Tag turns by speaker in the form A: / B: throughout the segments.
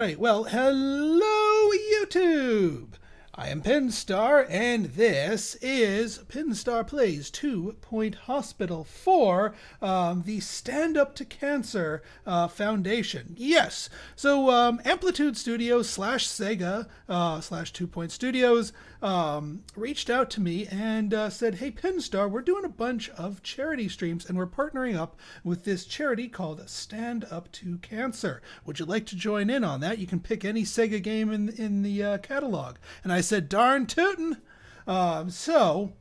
A: Right, well, hello, YouTube! I am Pinstar, and this is Pinstar Plays Two Point Hospital for um, the Stand Up to Cancer uh, Foundation. Yes, so um, Amplitude Studios slash Sega uh, slash Two Point Studios um, reached out to me and uh, said, Hey, Pinstar, we're doing a bunch of charity streams, and we're partnering up with this charity called Stand Up to Cancer. Would you like to join in on that? You can pick any Sega game in, in the uh, catalog. And I said, darn tootin'. Um, so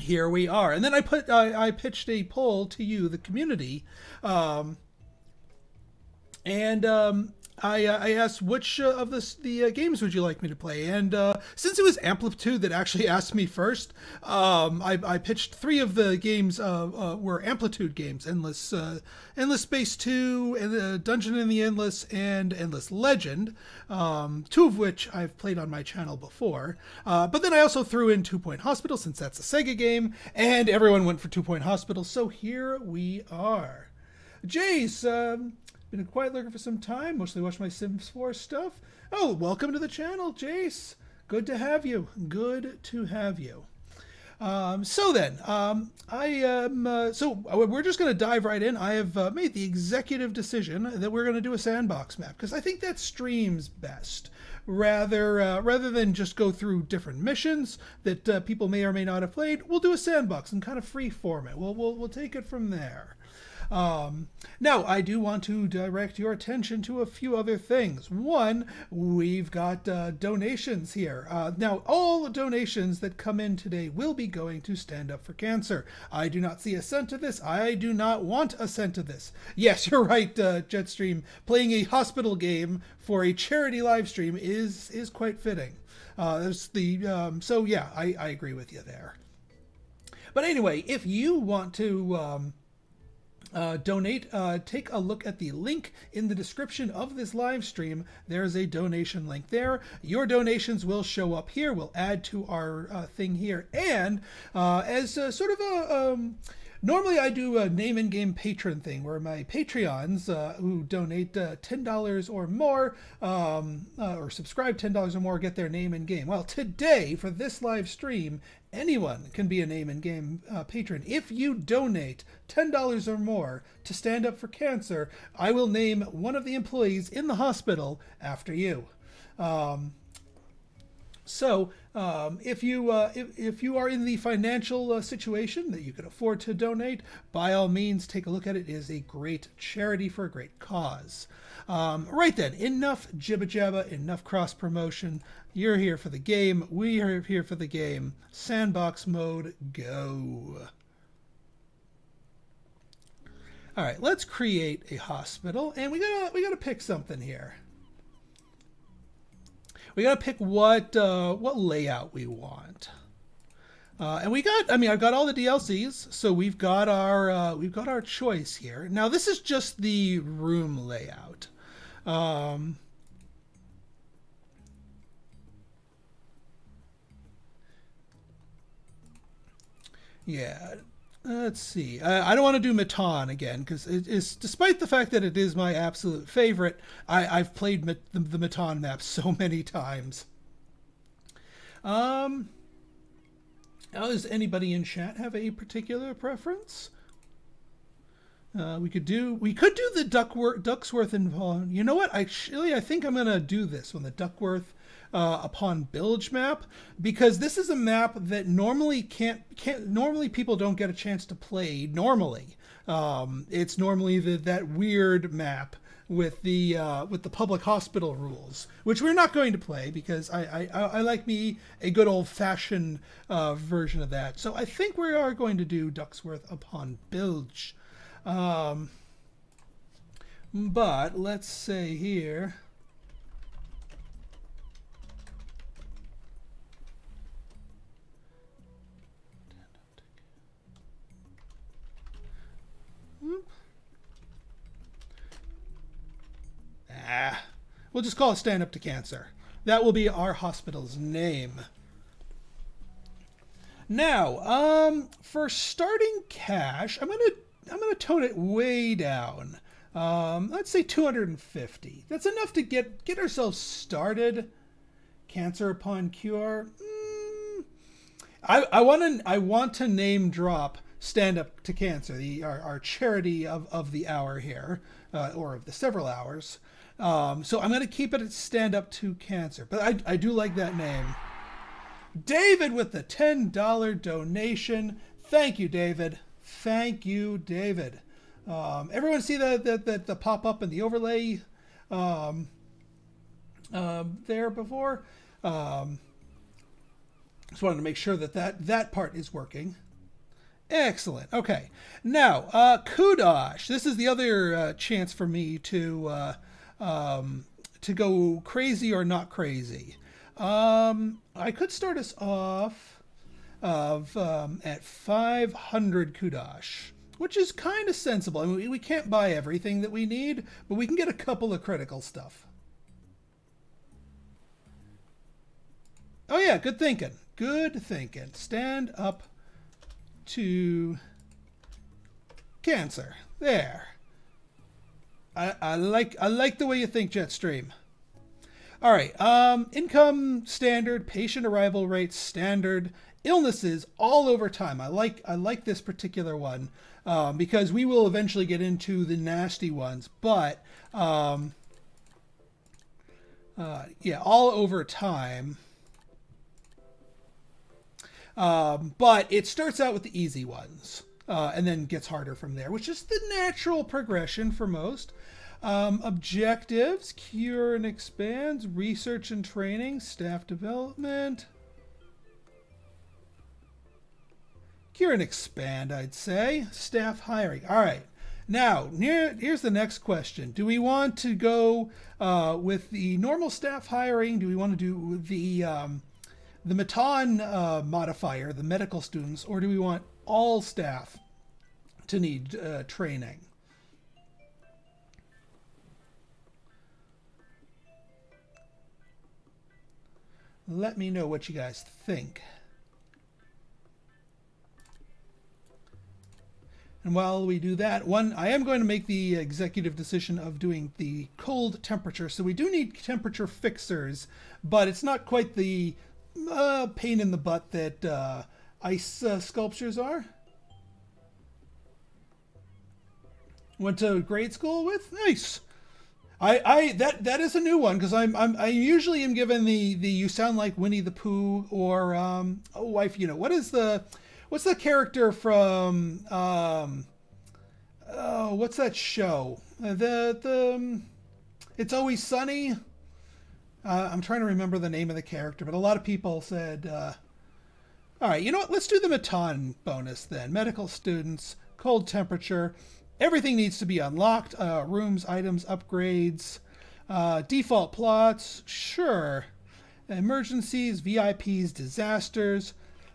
A: here we are. And then I put I, I pitched a poll to you, the community, um, and um, I, uh, I asked which uh, of the, the uh, games would you like me to play, and uh, since it was Amplitude that actually asked me first, um, I, I, pitched three of the games uh, uh, were Amplitude games: Endless Endless Space Two, and Dungeon in the Endless, and Endless Legend. Um, two of which I've played on my channel before. but then I also threw in Two Point Hospital since that's a Sega game, and everyone went for Two Point Hospital. So here we are. Jace, um, been a quiet lurker for some time, mostly watch my Sims 4 stuff. Oh, welcome to the channel, Jace. Good to have you. Good to have you. Um, so then, um, I am. Uh, so we're just going to dive right in. I have uh, made the executive decision that we're going to do a sandbox map because I think that streams best, rather uh, rather than just go through different missions that uh, people may or may not have played. We'll do a sandbox and kind of free form it. We'll we'll, we'll take it from there. Um, now, I do want to direct your attention to a few other things. One, we've got uh, donations here. Uh, now, all the donations that come in today will be going to Stand Up for Cancer. I do not see a cent of this. I do not want a cent of this. Yes, you're right, uh, Jetstream. Playing a hospital game for a charity live stream is is quite fitting. Uh, there's the um, so yeah, I, I agree with you there. But anyway, if you want to um, uh, donate, uh, take a look at the link in the description of this live stream. There's a donation link there. Your donations will show up here. We'll add to our uh, thing here. And uh, as sort of a. Um, Normally, I do a name and game patron thing where my Patreons uh, who donate uh, $10 or more um, uh, or subscribe $10 or more get their name and game. Well, today, for this live stream, anyone can be a name and game uh, patron. If you donate $10 or more to Stand Up for Cancer, I will name one of the employees in the hospital after you. Um, so, um, if you uh, if, if you are in the financial uh, situation that you can afford to donate, by all means, take a look at it. It is a great charity for a great cause. Um, right then, enough jibba jabba, enough cross promotion. You're here for the game. We are here for the game. Sandbox mode, go. All right, let's create a hospital, and we gotta we gotta pick something here we got to pick what uh, what layout we want. Uh, and we got, I mean, I've got all the DLCs, so we've got our uh, we've got our choice here. Now this is just the room layout. Um, yeah, Let's see. I, I don't want to do Matan again because it is, despite the fact that it is my absolute favorite, I, have played the, the Matan map so many times. Um, does anybody in chat have a particular preference? Uh, we could do we could do the Duckworth Ducksworth and you know what actually I think I'm gonna do this one the Duckworth uh, upon bilge map because this is a map that normally can't can't normally people don't get a chance to play normally. Um, it's normally the, that weird map with the uh, with the public hospital rules, which we're not going to play because I I, I like me a good old fashioned uh, version of that. So I think we are going to do Ducksworth upon Bilge. Um, but let's say here. Ah, we'll just call it Stand Up to Cancer. That will be our hospital's name. Now, um, for starting cash, I'm gonna I'm gonna tone it way down. Um, let's say 250. That's enough to get get ourselves started. Cancer upon cure. Mm, I I want to I want to name drop stand up to cancer, the our, our charity of of the hour here, uh, or of the several hours. Um, so I'm going to keep it at stand up to cancer, but I I do like that name. David with the ten dollar donation. Thank you, David. Thank you, David. Um, everyone see the, the, the, the pop up in the overlay um, um, there before? Um, just wanted to make sure that that, that part is working. Excellent. Okay. Now, uh, Kudosh. This is the other uh, chance for me to uh, um, to go crazy or not crazy. Um, I could start us off of um, at 500 Kudosh which is kind of sensible. I mean, we can't buy everything that we need, but we can get a couple of critical stuff. Oh yeah, good thinking. Good thinking. Stand up to cancer. There. I, I like I like the way you think, Jetstream. All right. Um, income standard, patient arrival rate standard, illnesses all over time. I like I like this particular one um, because we will eventually get into the nasty ones. But um, uh, yeah, all over time. Um, but it starts out with the easy ones uh, and then gets harder from there, which is the natural progression for most. Um, objectives, cure and expands, research and training, staff development. Cure and expand, I'd say. Staff hiring. All right. Now, near, here's the next question. Do we want to go uh, with the normal staff hiring? Do we want to do the um, the Matan uh, modifier, the medical students, or do we want all staff to need uh, training? Let me know what you guys think. And while we do that, one, I am going to make the executive decision of doing the cold temperature. So we do need temperature fixers, but it's not quite the uh, pain in the butt that uh, ice uh, sculptures are. Went to grade school with? Nice. I, I that that is a new one because I'm, I'm I usually am given the the you sound like Winnie the Pooh or um oh wife you know what is the what's the character from um oh what's that show uh, the the um, it's always sunny uh, i'm trying to remember the name of the character but a lot of people said uh, all right you know what let's do the matan bonus then medical students cold temperature everything needs to be unlocked uh, rooms items upgrades uh, default plots sure emergencies vips disasters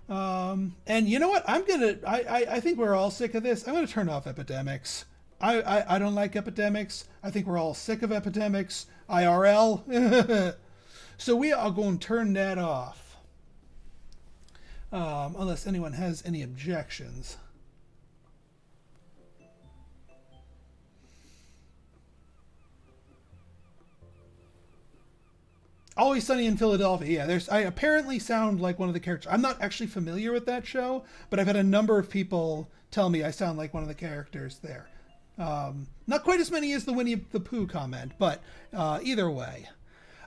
A: um, and you know what? I'm gonna. I, I, I think we're all sick of this. I'm gonna turn off epidemics. I, I, I don't like epidemics. I think we're all sick of epidemics. IRL. so we are going to turn that off. Um, unless anyone has any objections. Always Sunny in Philadelphia. Yeah, there's. I apparently sound like one of the characters. I'm not actually familiar with that show, but I've had a number of people tell me I sound like one of the characters there. Um, not quite as many as the Winnie the Pooh comment, but uh, either way.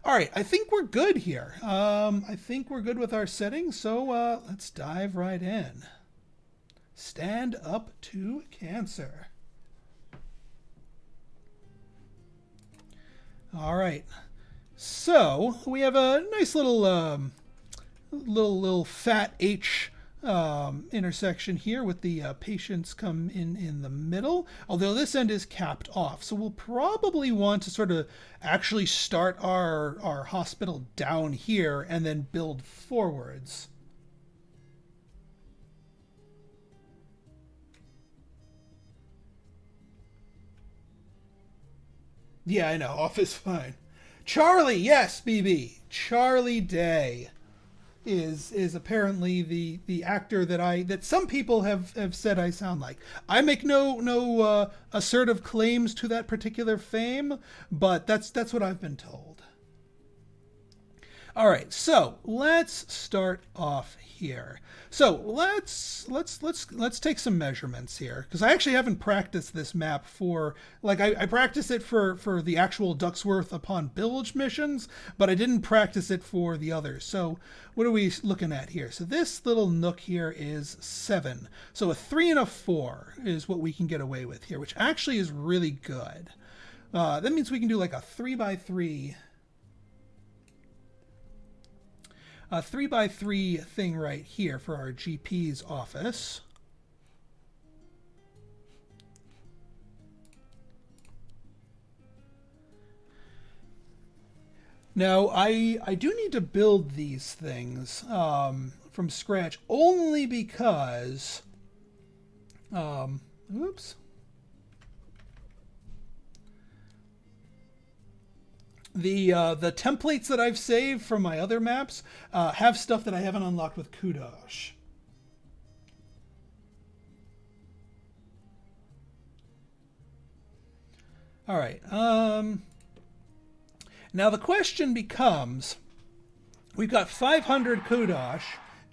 A: All right, I think we're good here. Um, I think we're good with our settings, so uh, let's dive right in. Stand up to cancer. All right. So we have a nice little, um, little, little fat H um, intersection here with the uh, patients come in in the middle, although this end is capped off. So we'll probably want to sort of actually start our, our hospital down here and then build forwards. Yeah, I know. Off is fine. Charlie, yes, BB. Charlie Day. Is is apparently the the actor that I that some people have have said I sound like. I make no no uh, assertive claims to that particular fame, but that's that's what I've been told. All right, so let's start off here. So let's let's let's let's take some measurements here because I actually haven't practiced this map for like I, I practiced it for for the actual Ducksworth upon Bilge missions, but I didn't practice it for the others. So what are we looking at here? So this little nook here is seven. So a three and a four is what we can get away with here, which actually is really good. Uh, that means we can do like a three by three a three by three thing right here for our GP's office. Now, I, I do need to build these things um, from scratch only because, um, oops, the uh, the templates that I've saved from my other maps uh, have stuff that I haven't unlocked with Kudosh. All right. Um, now the question becomes, we've got 500 Kudosh.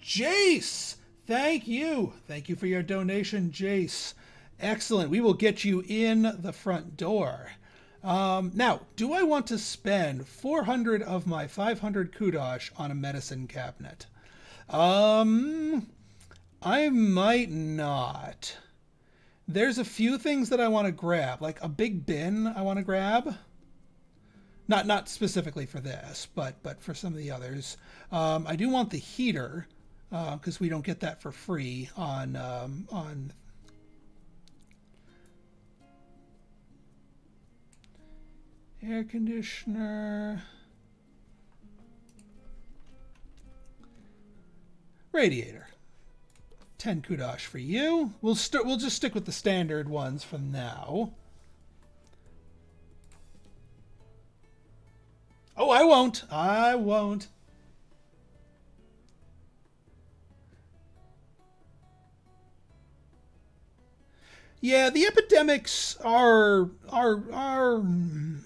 A: Jace, thank you. Thank you for your donation, Jace. Excellent. We will get you in the front door. Um, now, do I want to spend 400 of my 500 kudosh on a medicine cabinet? Um, I might not. There's a few things that I want to grab, like a big bin I want to grab. Not not specifically for this, but but for some of the others. Um, I do want the heater because uh, we don't get that for free on um, on air conditioner, radiator. 10 kudosh for you. We'll start we'll just stick with the standard ones for now. Oh, I won't. I won't. Yeah, the epidemics are are are hmm.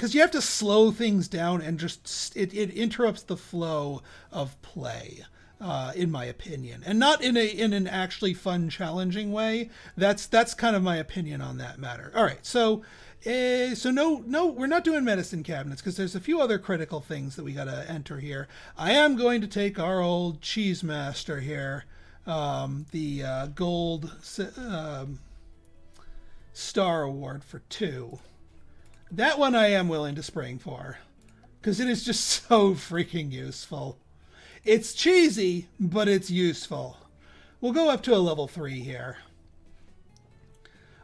A: Because you have to slow things down and just it, it interrupts the flow of play uh, in my opinion. And not in a in an actually fun challenging way. That's that's kind of my opinion on that matter. All right so uh, so no no we're not doing medicine cabinets because there's a few other critical things that we got to enter here. I am going to take our old cheese master here um, the uh, gold um, star award for two that one I am willing to spring for. Because it is just so freaking useful. It's cheesy, but it's useful. We'll go up to a level 3 here.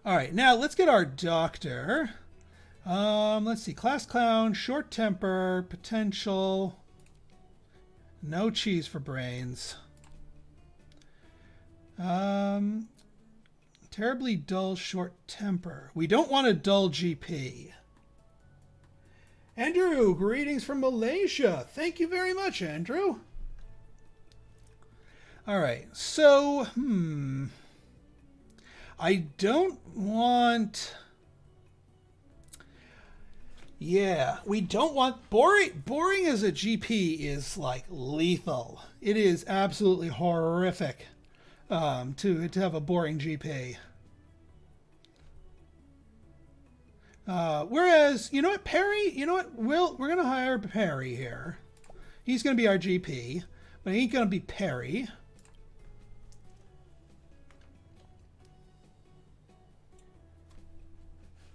A: Alright, now let's get our doctor. Um, let's see. Class clown, short temper, potential. No cheese for brains. Um, terribly dull short temper. We don't want a dull GP. Andrew, greetings from Malaysia. Thank you very much, Andrew. All right, so, hmm. I don't want. Yeah, we don't want boring. Boring as a GP is like lethal. It is absolutely horrific um, to to have a boring GP. Uh, whereas, you know what, Perry, you know what, we'll, we're going to hire Perry here. He's going to be our GP, but he ain't going to be Perry.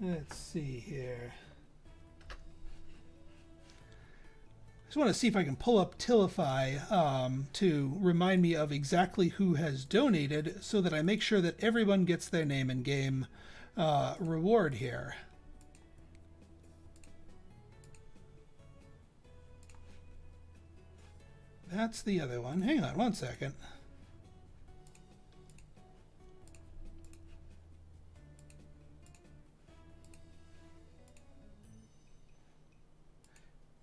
A: Let's see here. I just want to see if I can pull up Tiltify um, to remind me of exactly who has donated so that I make sure that everyone gets their name and game uh, reward here. That's the other one. Hang on one second.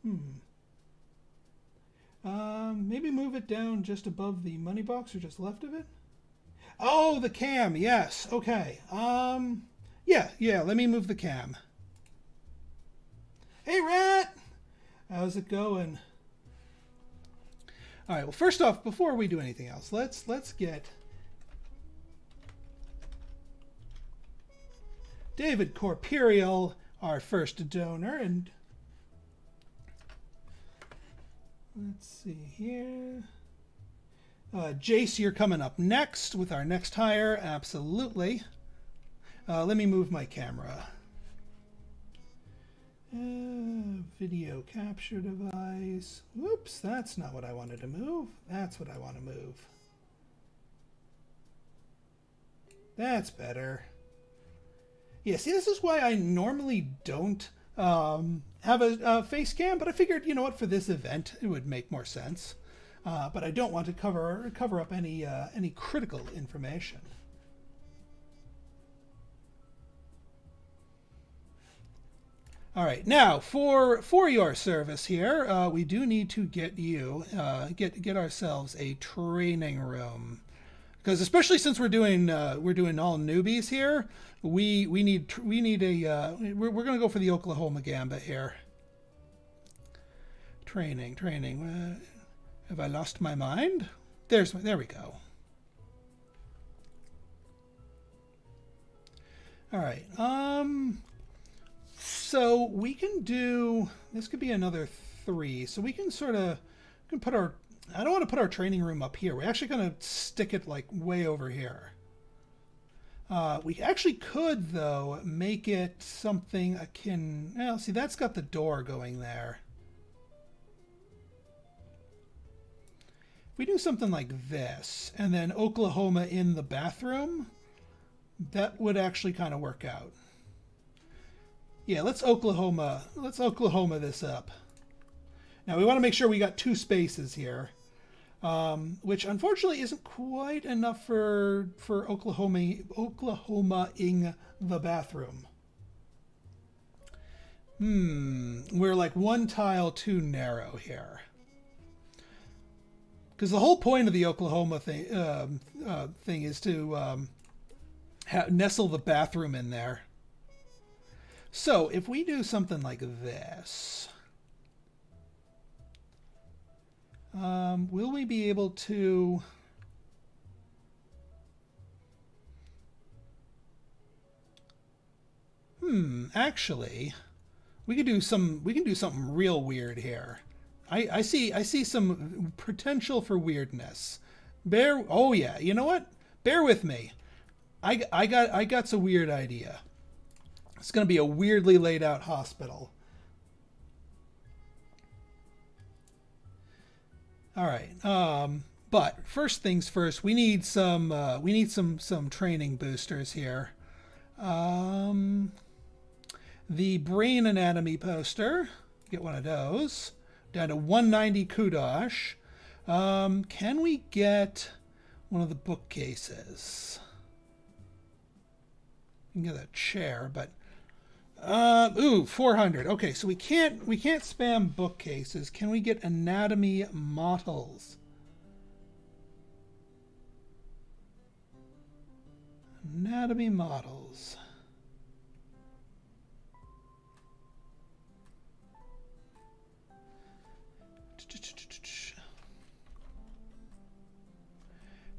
A: Hmm. Um, maybe move it down just above the money box or just left of it. Oh, the cam. Yes. Okay. Um, yeah, yeah. Let me move the cam. Hey, Rat. How's it going? All right. Well, first off, before we do anything else, let's let's get David Corperial, our first donor, and let's see here. Uh, Jace, you're coming up next with our next hire. Absolutely. Uh, let me move my camera. Uh, video capture device. Whoops, that's not what I wanted to move. That's what I want to move. That's better. Yeah, see, this is why I normally don't um, have a, a, face cam, but I figured, you know what, for this event, it would make more sense. Uh, but I don't want to cover cover up any uh, any critical information. All right, now for for your service here, uh, we do need to get you uh, get get ourselves a training room because especially since we're doing uh, we're doing all newbies here, we we need we need a uh, we're we're gonna go for the Oklahoma Gambit here. Training, training. Uh, have I lost my mind? There's there we go. All right. Um so we can do, this could be another three. So we can sort of, can put our, I don't want to put our training room up here. We're actually going to stick it like way over here. Uh, we actually could, though, make it something akin, well, see, that's got the door going there. If we do something like this, and then Oklahoma in the bathroom, that would actually kind of work out. Yeah, let's Oklahoma. Let's Oklahoma this up. Now we want to make sure we got two spaces here, um, which unfortunately isn't quite enough for for Oklahoma Oklahoma ing the bathroom. Hmm, we're like one tile too narrow here. Because the whole point of the Oklahoma thing um, uh, thing is to um, nestle the bathroom in there. So if we do something like this, um, will we be able to... Hmm, actually, we could do some, we can do something real weird here. I, I see, I see some potential for weirdness. Bear, oh yeah, you know what? Bear with me. I, I got, I got some weird idea. It's going to be a weirdly laid out hospital. All right. Um, but first things first, we need some uh, we need some some training boosters here. Um, the brain anatomy poster, get one of those. Down to 190 kudosh. Um, can we get one of the bookcases? You can get a chair, but uh, ooh, 400. Okay, so we can't we can't spam bookcases. Can we get anatomy models? Anatomy models.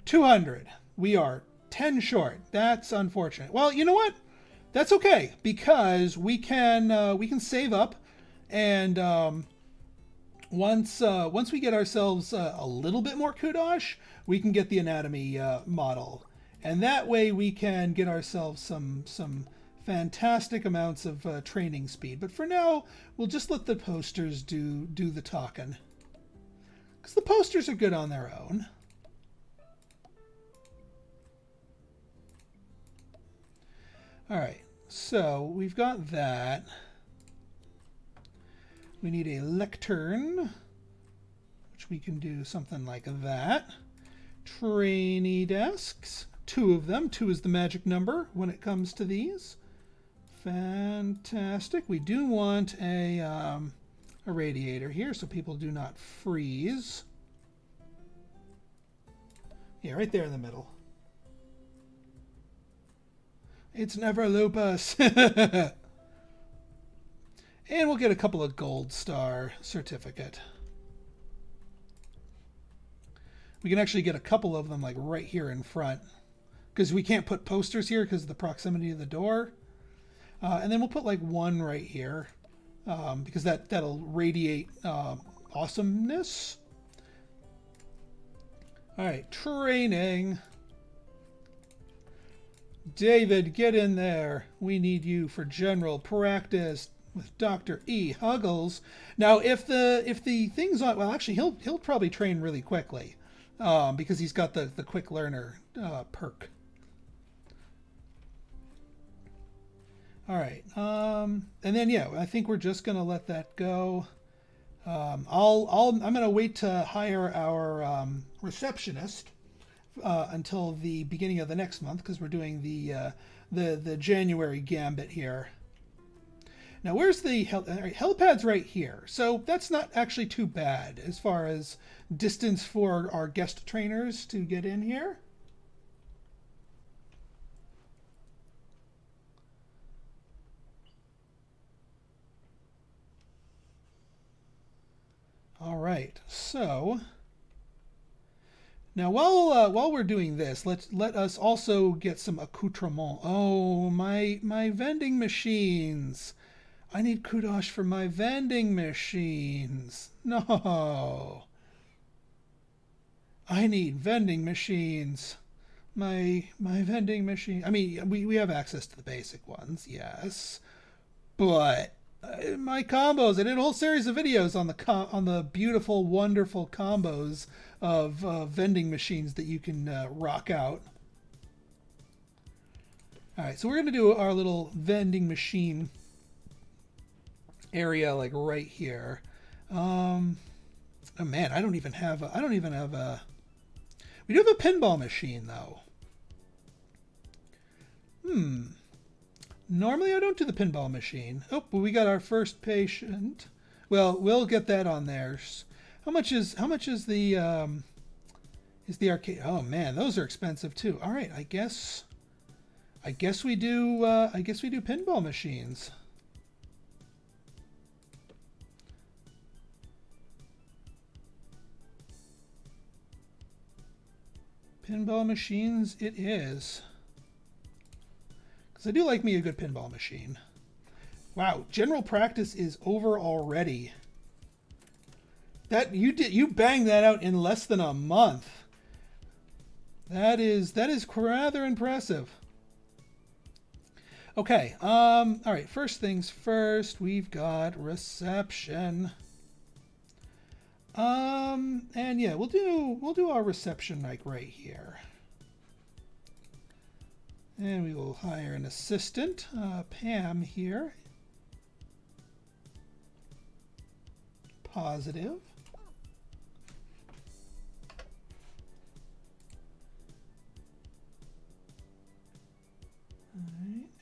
A: Two hundred. We are ten short. That's unfortunate. Well, you know what? That's okay because we can uh, we can save up and um, once uh, once we get ourselves uh, a little bit more kudosh, we can get the anatomy uh, model, and that way we can get ourselves some some fantastic amounts of uh, training speed. But for now, we'll just let the posters do do the talking, because the posters are good on their own. All right, so we've got that. We need a lectern, which we can do something like that. Trainee desks, two of them. Two is the magic number when it comes to these. Fantastic. We do want a, um, a radiator here so people do not freeze. Yeah, right there in the middle. It's never lupus. and we'll get a couple of gold star certificate. We can actually get a couple of them like right here in front because we can't put posters here because of the proximity of the door. Uh, and then we'll put like one right here um, because that, that'll radiate um, awesomeness. All right, training. David, get in there. We need you for general practice with Dr. E. Huggles. Now, if the if the things on well, actually, he'll he'll probably train really quickly um, because he's got the the quick learner uh, perk. All right, um, and then yeah, I think we're just gonna let that go. Um, I'll I'll I'm gonna wait to hire our um, receptionist uh, until the beginning of the next month because we're doing the uh, the the January gambit here. Now, where's the hel- helipad's right here, so that's not actually too bad as far as distance for our guest trainers to get in here. All right, so now while uh, while we're doing this, let's let us also get some accoutrement. Oh, my my vending machines. I need kudosh for my vending machines. No. I need vending machines. My my vending machine. I mean, we, we have access to the basic ones, yes. But uh, my combos. I did a whole series of videos on the on the beautiful, wonderful combos of uh, vending machines that you can uh, rock out. All right, so we're gonna do our little vending machine area, like right here. Um, oh man, I don't even have. I don't even have a. We do have a pinball machine though. Hmm. Normally I don't do the pinball machine. Oh, but we got our first patient. Well, we'll get that on there. How much is how much is the um, is the arcade? Oh man, those are expensive too. All right, I guess I guess we do uh, I guess we do pinball machines. Pinball machines it is. Because I do like me a good pinball machine. Wow, general practice is over already. That you did you banged that out in less than a month. That is that is rather impressive. Okay, um, all right, first things first, we've got reception. Um, and yeah, we'll do we'll do our reception like right here. And we will hire an assistant, uh, Pam here. Positive.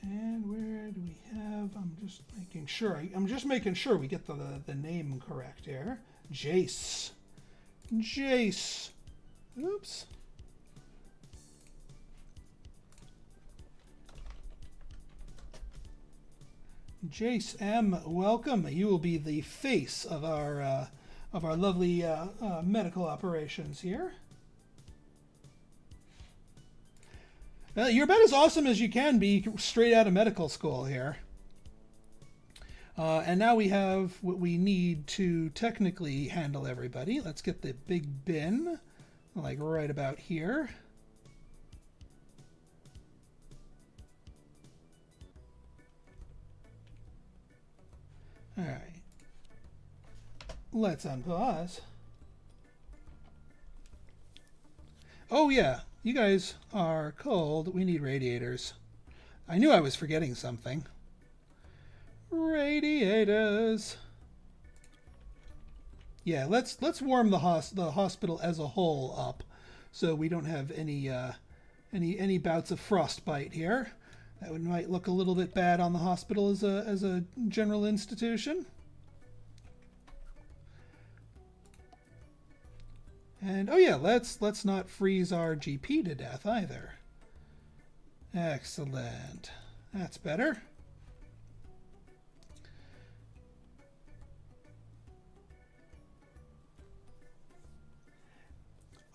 A: and where do we have? I'm just making sure. I, am just making sure we get the, the, the name correct here. Jace. Jace. Oops. Jace M, welcome. You will be the face of our uh, of our lovely uh, uh, medical operations here. Uh, you're about as awesome as you can be straight out of medical school here. Uh, and now we have what we need to technically handle everybody. Let's get the big bin, like right about here. All right. Let's unpause. Oh yeah, you guys are cold. We need radiators. I knew I was forgetting something. Radiators. Yeah, let's let's warm the hos the hospital as a whole up, so we don't have any uh, any any bouts of frostbite here. That would, might look a little bit bad on the hospital as a, as a general institution. And oh yeah, let's let's not freeze our GP to death either. Excellent. That's better.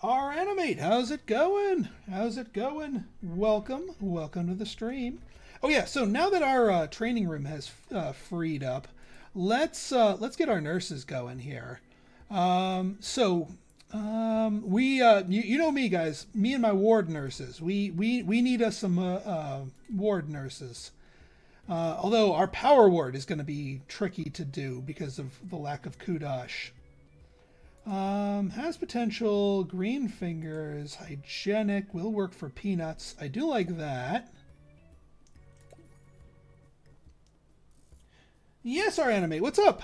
A: Our animate, how's it going? How's it going? Welcome, welcome to the stream. Oh yeah, so now that our uh, training room has uh, freed up, let's uh, let's get our nurses going here. Um, so um, we uh, you, you know me guys, me and my ward nurses. We we we need us some uh, uh, ward nurses. although our power ward is going to be tricky to do because of the lack of kudosh. Um, has potential, green fingers, hygienic, will work for peanuts. I do like that. Yes, our anime, what's up?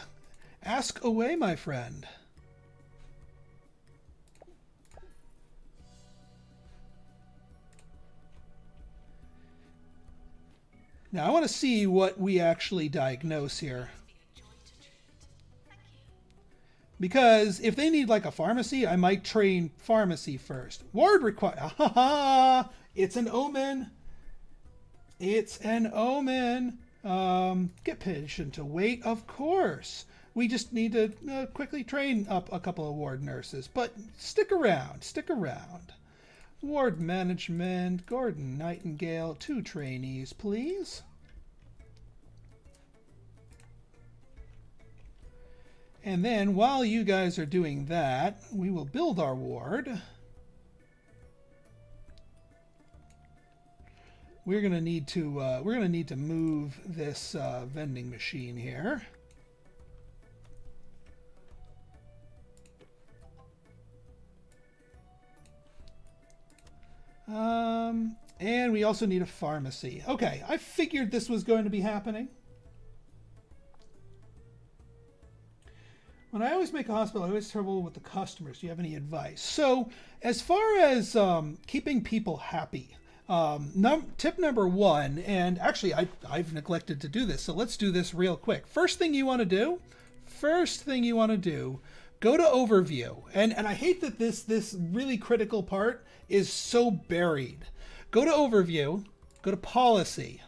A: Ask away, my friend. Now, I want to see what we actually diagnose here. Because if they need like a pharmacy, I might train pharmacy first. Ward require. Ha ha! It's an omen. It's an omen. Um, get patient to wait, of course. We just need to uh, quickly train up a couple of ward nurses. But stick around, stick around. Ward management, Gordon Nightingale, two trainees, please. And then while you guys are doing that, we will build our ward. We're gonna need to uh, we're gonna need to move this uh, vending machine here. Um, and we also need a pharmacy. Okay, I figured this was going to be happening. When I always make a hospital, I always trouble with the customers. Do you have any advice? So, as far as um, keeping people happy, um, num- tip number one, and actually I, I've neglected to do this, so let's do this real quick. First thing you want to do, first thing you want to do, go to overview. And and I hate that this this really critical part is so buried. Go to overview, go to policy.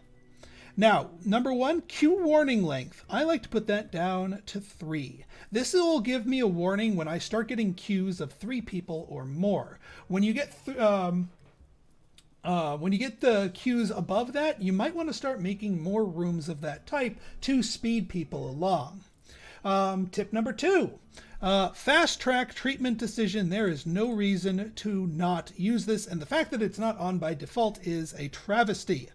A: Now, number one, queue warning length. I like to put that down to three. This will give me a warning when I start getting queues of three people or more. When you get um, uh, when you get the queues above that, you might want to start making more rooms of that type to speed people along. Um, tip number two. Uh, fast track treatment decision. There is no reason to not use this, and the fact that it's not on by default is a travesty.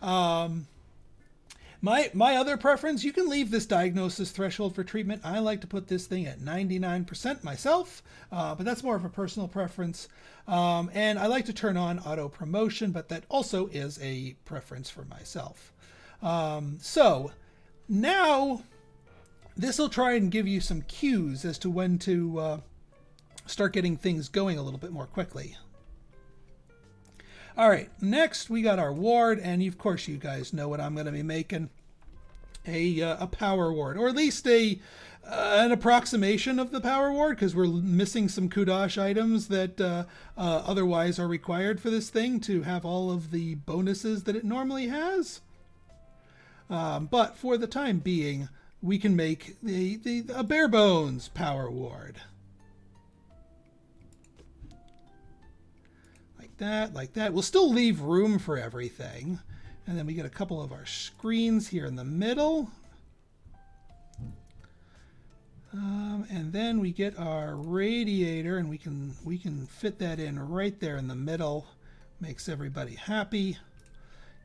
A: Um, my my other preference, you can leave this diagnosis threshold for treatment. I like to put this thing at 99% myself, uh, but that's more of a personal preference. Um, and I like to turn on auto promotion, but that also is a preference for myself. Um, so now this will try and give you some cues as to when to uh, start getting things going a little bit more quickly. All right, next we got our ward, and of course you guys know what I'm going to be making. A, uh, a power ward, or at least a uh, an approximation of the power ward, because we're missing some Kudosh items that uh, uh, otherwise are required for this thing to have all of the bonuses that it normally has. Um, but for the time being, we can make the, the a bare bones power ward. That, like that. We'll still leave room for everything. And then we get a couple of our screens here in the middle. Um, and then we get our radiator and we can we can fit that in right there in the middle. Makes everybody happy.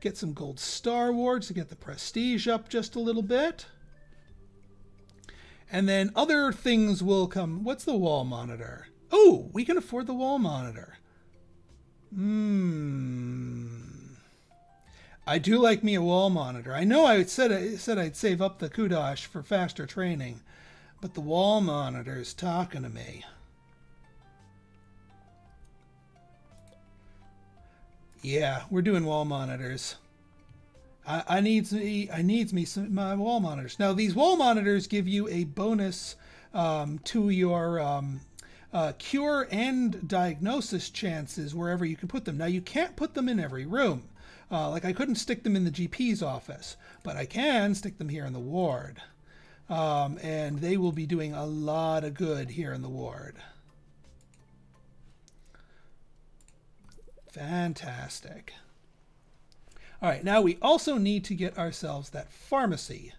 A: Get some gold star awards to get the prestige up just a little bit. And then other things will come. What's the wall monitor? Oh, we can afford the wall monitor. Hmm. I do like me a wall monitor. I know I said I said I'd save up the kudosh for faster training, but the wall monitor is talking to me. Yeah, we're doing wall monitors. I, I needs me I needs me some my wall monitors. Now these wall monitors give you a bonus um, to your um, uh, cure and diagnosis chances wherever you can put them. Now, you can't put them in every room. Uh, like, I couldn't stick them in the GP's office, but I can stick them here in the ward. Um, and they will be doing a lot of good here in the ward. Fantastic. All right, now we also need to get ourselves that pharmacy.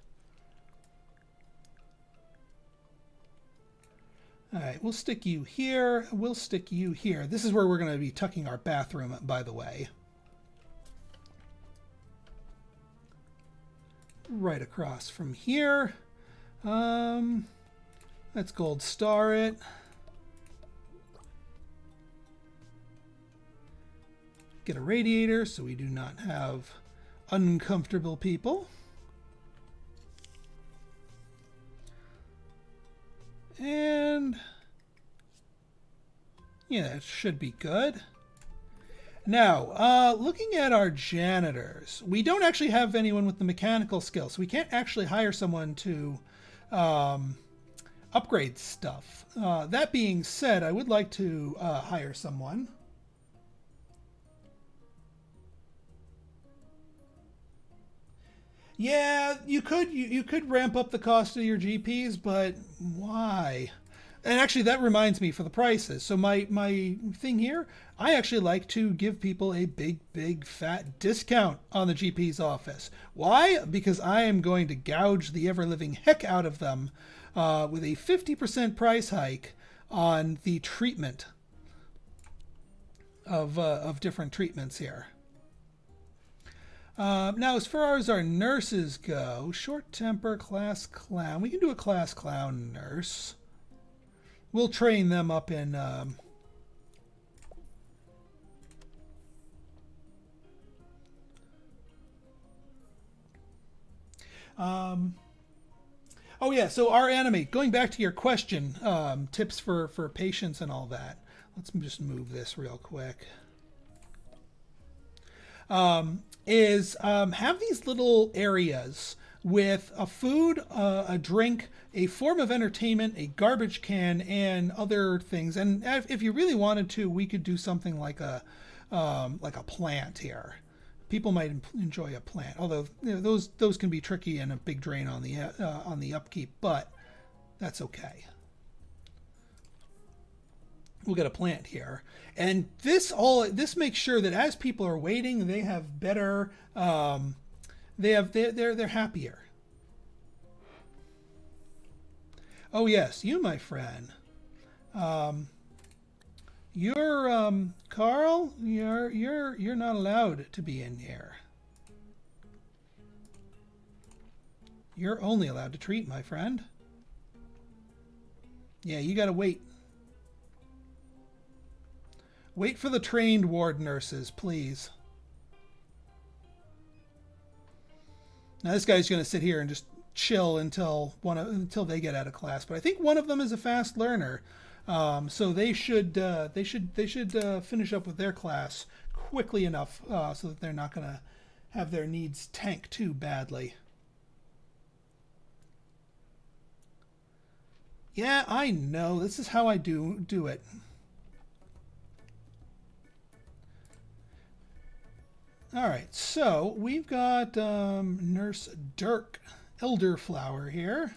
A: All right, we'll stick you here. We'll stick you here. This is where we're going to be tucking our bathroom, by the way. Right across from here. Um, let's gold star it. Get a radiator so we do not have uncomfortable people. And yeah, it should be good. Now, uh, looking at our janitors, we don't actually have anyone with the mechanical skills. So we can't actually hire someone to um, upgrade stuff. Uh, that being said, I would like to uh, hire someone. Yeah, you could you, you could ramp up the cost of your GPs, but why? And actually, that reminds me for the prices. So my my thing here, I actually like to give people a big, big, fat discount on the GP's office. Why? Because I am going to gouge the ever living heck out of them uh, with a 50% price hike on the treatment of uh, of different treatments here. Uh, now, as far as our nurses go, short temper, class clown. We can do a class clown nurse. We'll train them up in. Um, um, oh yeah, so our enemy. Going back to your question, um, tips for for patients and all that. Let's just move this real quick. Um, is um, have these little areas with a food, uh, a drink, a form of entertainment, a garbage can, and other things. And if you really wanted to, we could do something like a um, like a plant here. People might enjoy a plant, although you know, those those can be tricky and a big drain on the uh, on the upkeep. But that's okay we'll get a plant here. And this all this makes sure that as people are waiting they have better um, they have they're, they're they're happier. Oh yes you my friend. Um, you're um, carl you're you're you're not allowed to be in here. You're only allowed to treat my friend. Yeah you gotta wait Wait for the trained ward nurses, please. Now this guy's going to sit here and just chill until one of, until they get out of class. But I think one of them is a fast learner, um, so they should uh, they should they should uh, finish up with their class quickly enough uh, so that they're not going to have their needs tank too badly. Yeah, I know. This is how I do do it. All right, so we've got um, Nurse Dirk Elderflower here.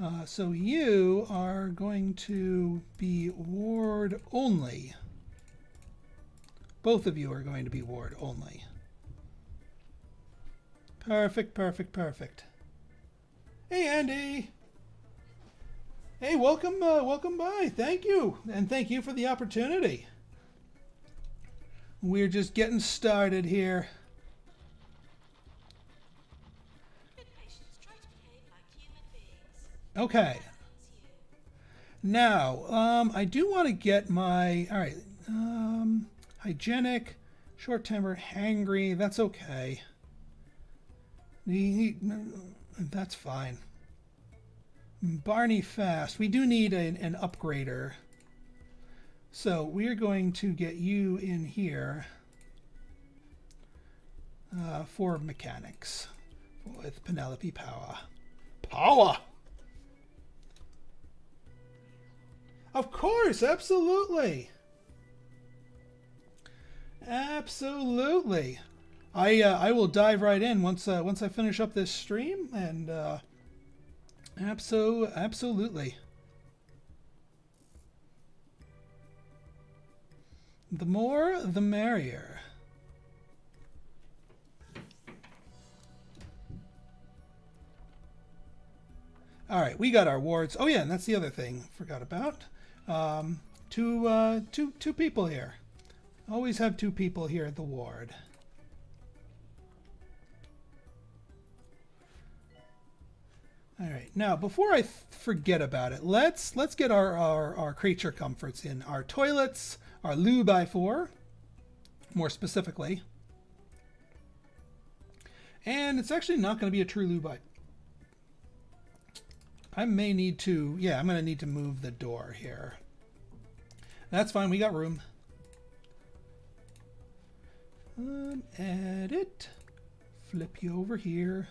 A: Uh, so you are going to be ward only. Both of you are going to be ward only. Perfect, perfect, perfect. Hey, Andy. Hey, welcome, uh, welcome by. Thank you, and thank you for the opportunity. We're just getting started here. Okay. Now, um, I do want to get my, all right, um, hygienic, short temper, hangry, that's okay. That's fine. Barney fast. We do need an, an upgrader. So we're going to get you in here uh, for mechanics with Penelope Power. Power! Of course, absolutely. Absolutely. I uh, I will dive right in once uh, once I finish up this stream and uh, abso absolutely. The more, the merrier. All right, we got our wards. Oh yeah, and that's the other thing forgot about. Um, two, uh, two, two people here. Always have two people here at the ward. All right, now before I forget about it, let's let's get our, our, our creature comforts in. Our toilets, our loo by four, more specifically. And it's actually not going to be a true loo by I may need to, yeah, I'm going to need to move the door here. That's fine, we got room. Um, edit. Flip you over here.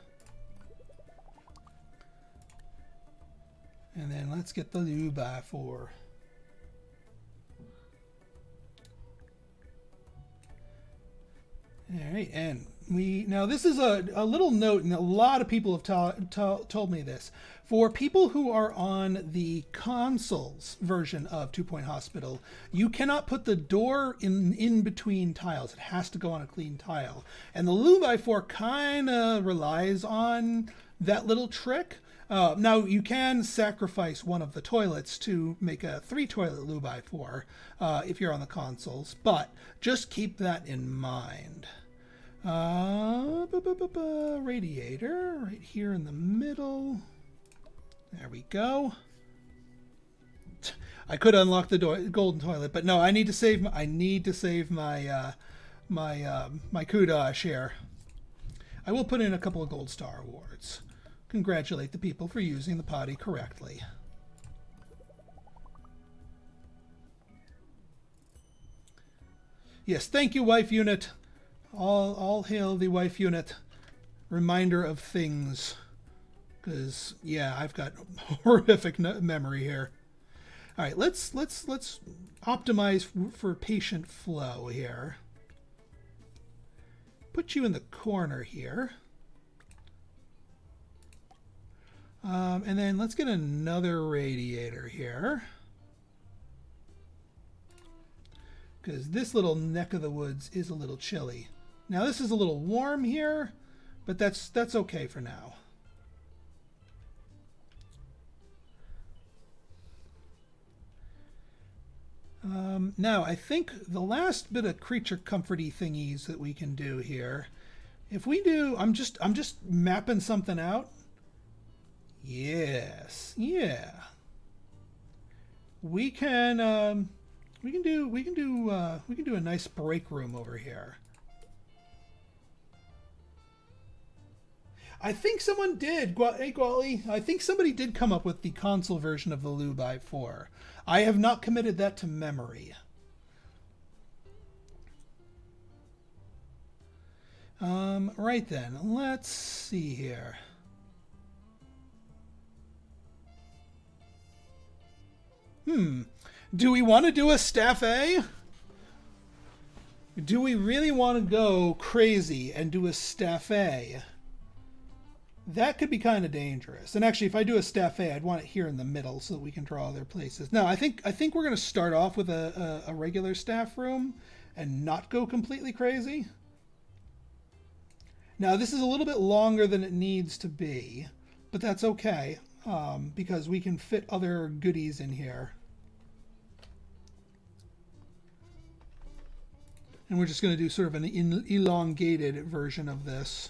A: And then let's get the loo by four. All right, and we now this is a, a little note, and a lot of people have told me this. For people who are on the consoles version of Two Point Hospital, you cannot put the door in in between tiles. It has to go on a clean tile, and the Loo by Four kind of relies on that little trick. Uh, now you can sacrifice one of the toilets to make a three toilet Loo by Four uh, if you're on the consoles, but just keep that in mind. Uh, radiator right here in the middle. There we go. I could unlock the door, golden toilet, but no, I need to save. My, I need to save my uh, my uh, my kudosh. I will put in a couple of gold star awards. Congratulate the people for using the potty correctly. Yes, thank you, wife unit. All, all hail the wife unit. Reminder of things. Because, yeah, I've got horrific memory here. All right, let's let's let's optimize for patient flow here. Put you in the corner here. Um, and then let's get another radiator here. Because this little neck of the woods is a little chilly. Now this is a little warm here, but that's that's okay for now. Um, now, I think the last bit of creature comforty thingies that we can do here, if we do, I'm just I'm just mapping something out. Yes, yeah. We can um, we can do we can do uh, we can do a nice break room over here. I think someone did. Hey, Gwali, I think somebody did come up with the console version of the by 4. I have not committed that to memory. Um, right then, let's see here. Hmm. Do we want to do a staff A? Do we really want to go crazy and do a staff A? That could be kind of dangerous. And actually, if I do a staff A, I'd want it here in the middle so that we can draw other places. No, I think I think we're going to start off with a, a, a regular staff room and not go completely crazy. Now, this is a little bit longer than it needs to be, but that's okay um, because we can fit other goodies in here. And we're just going to do sort of an elongated version of this.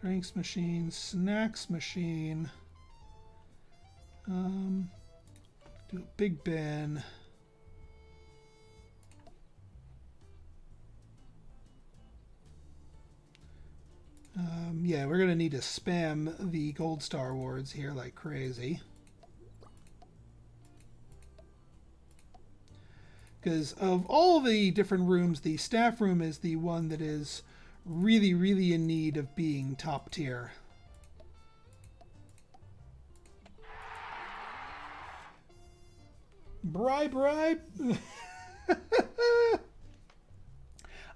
A: Drinks machine, snacks machine. Um, do a big bin. Um, yeah, we're going to need to spam the gold star awards here like crazy. Because of all the different rooms, the staff room is the one that is really, really in need of being top tier. Bri, Bri.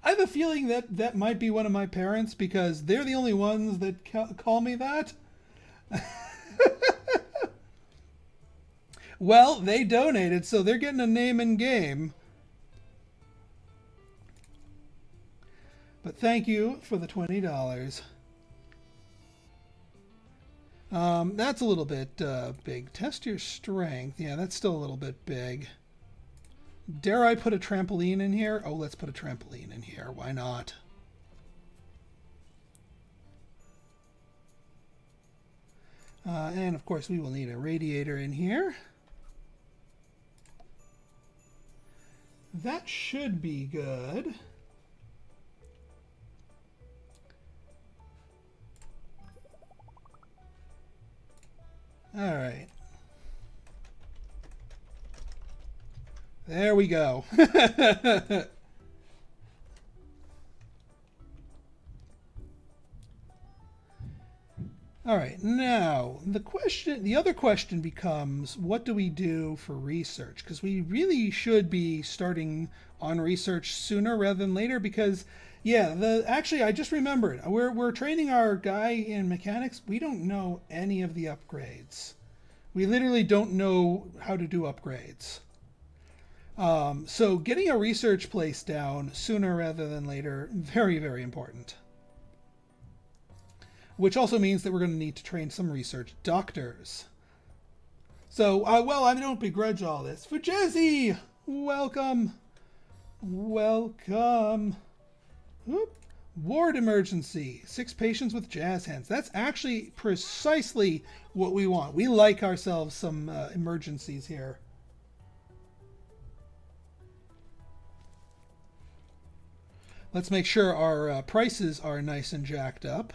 A: I have a feeling that that might be one of my parents because they're the only ones that ca call me that. well, they donated, so they're getting a name and game. But thank you for the $20. Um, that's a little bit uh, big. Test your strength. Yeah, that's still a little bit big. Dare I put a trampoline in here? Oh, let's put a trampoline in here. Why not? Uh, and of course, we will need a radiator in here. That should be good. All right. There we go. All right, now the question, the other question becomes, what do we do for research? Because we really should be starting on research sooner rather than later. Because, yeah, the actually I just remembered we're we're training our guy in mechanics. We don't know any of the upgrades. We literally don't know how to do upgrades. Um, so getting a research place down sooner rather than later, very, very important. Which also means that we're going to need to train some research doctors. So, uh, well, I don't begrudge all this. Jesse, welcome. Welcome. Whoop. Ward emergency. Six patients with jazz hands. That's actually precisely what we want. We like ourselves some uh, emergencies here. Let's make sure our uh, prices are nice and jacked up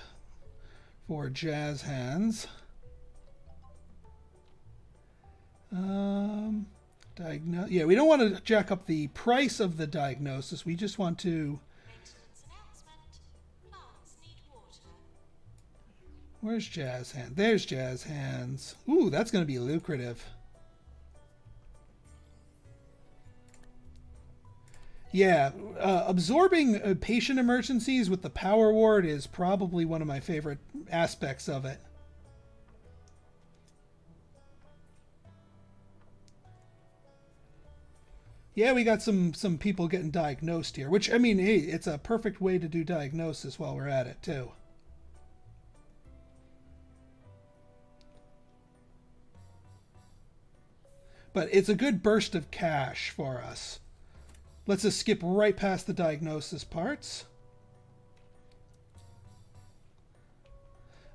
A: for jazz hands. Um, diagnose. Yeah, we don't want to jack up the price of the diagnosis. We just want to. Where's Jazz Hands? There's Jazz Hands. Ooh, that's going to be lucrative. Yeah, uh, absorbing uh, patient emergencies with the power ward is probably one of my favorite aspects of it. Yeah, we got some some people getting diagnosed here, which I mean, hey, it's a perfect way to do diagnosis while we're at it too. But it's a good burst of cash for us. Let's just skip right past the diagnosis parts.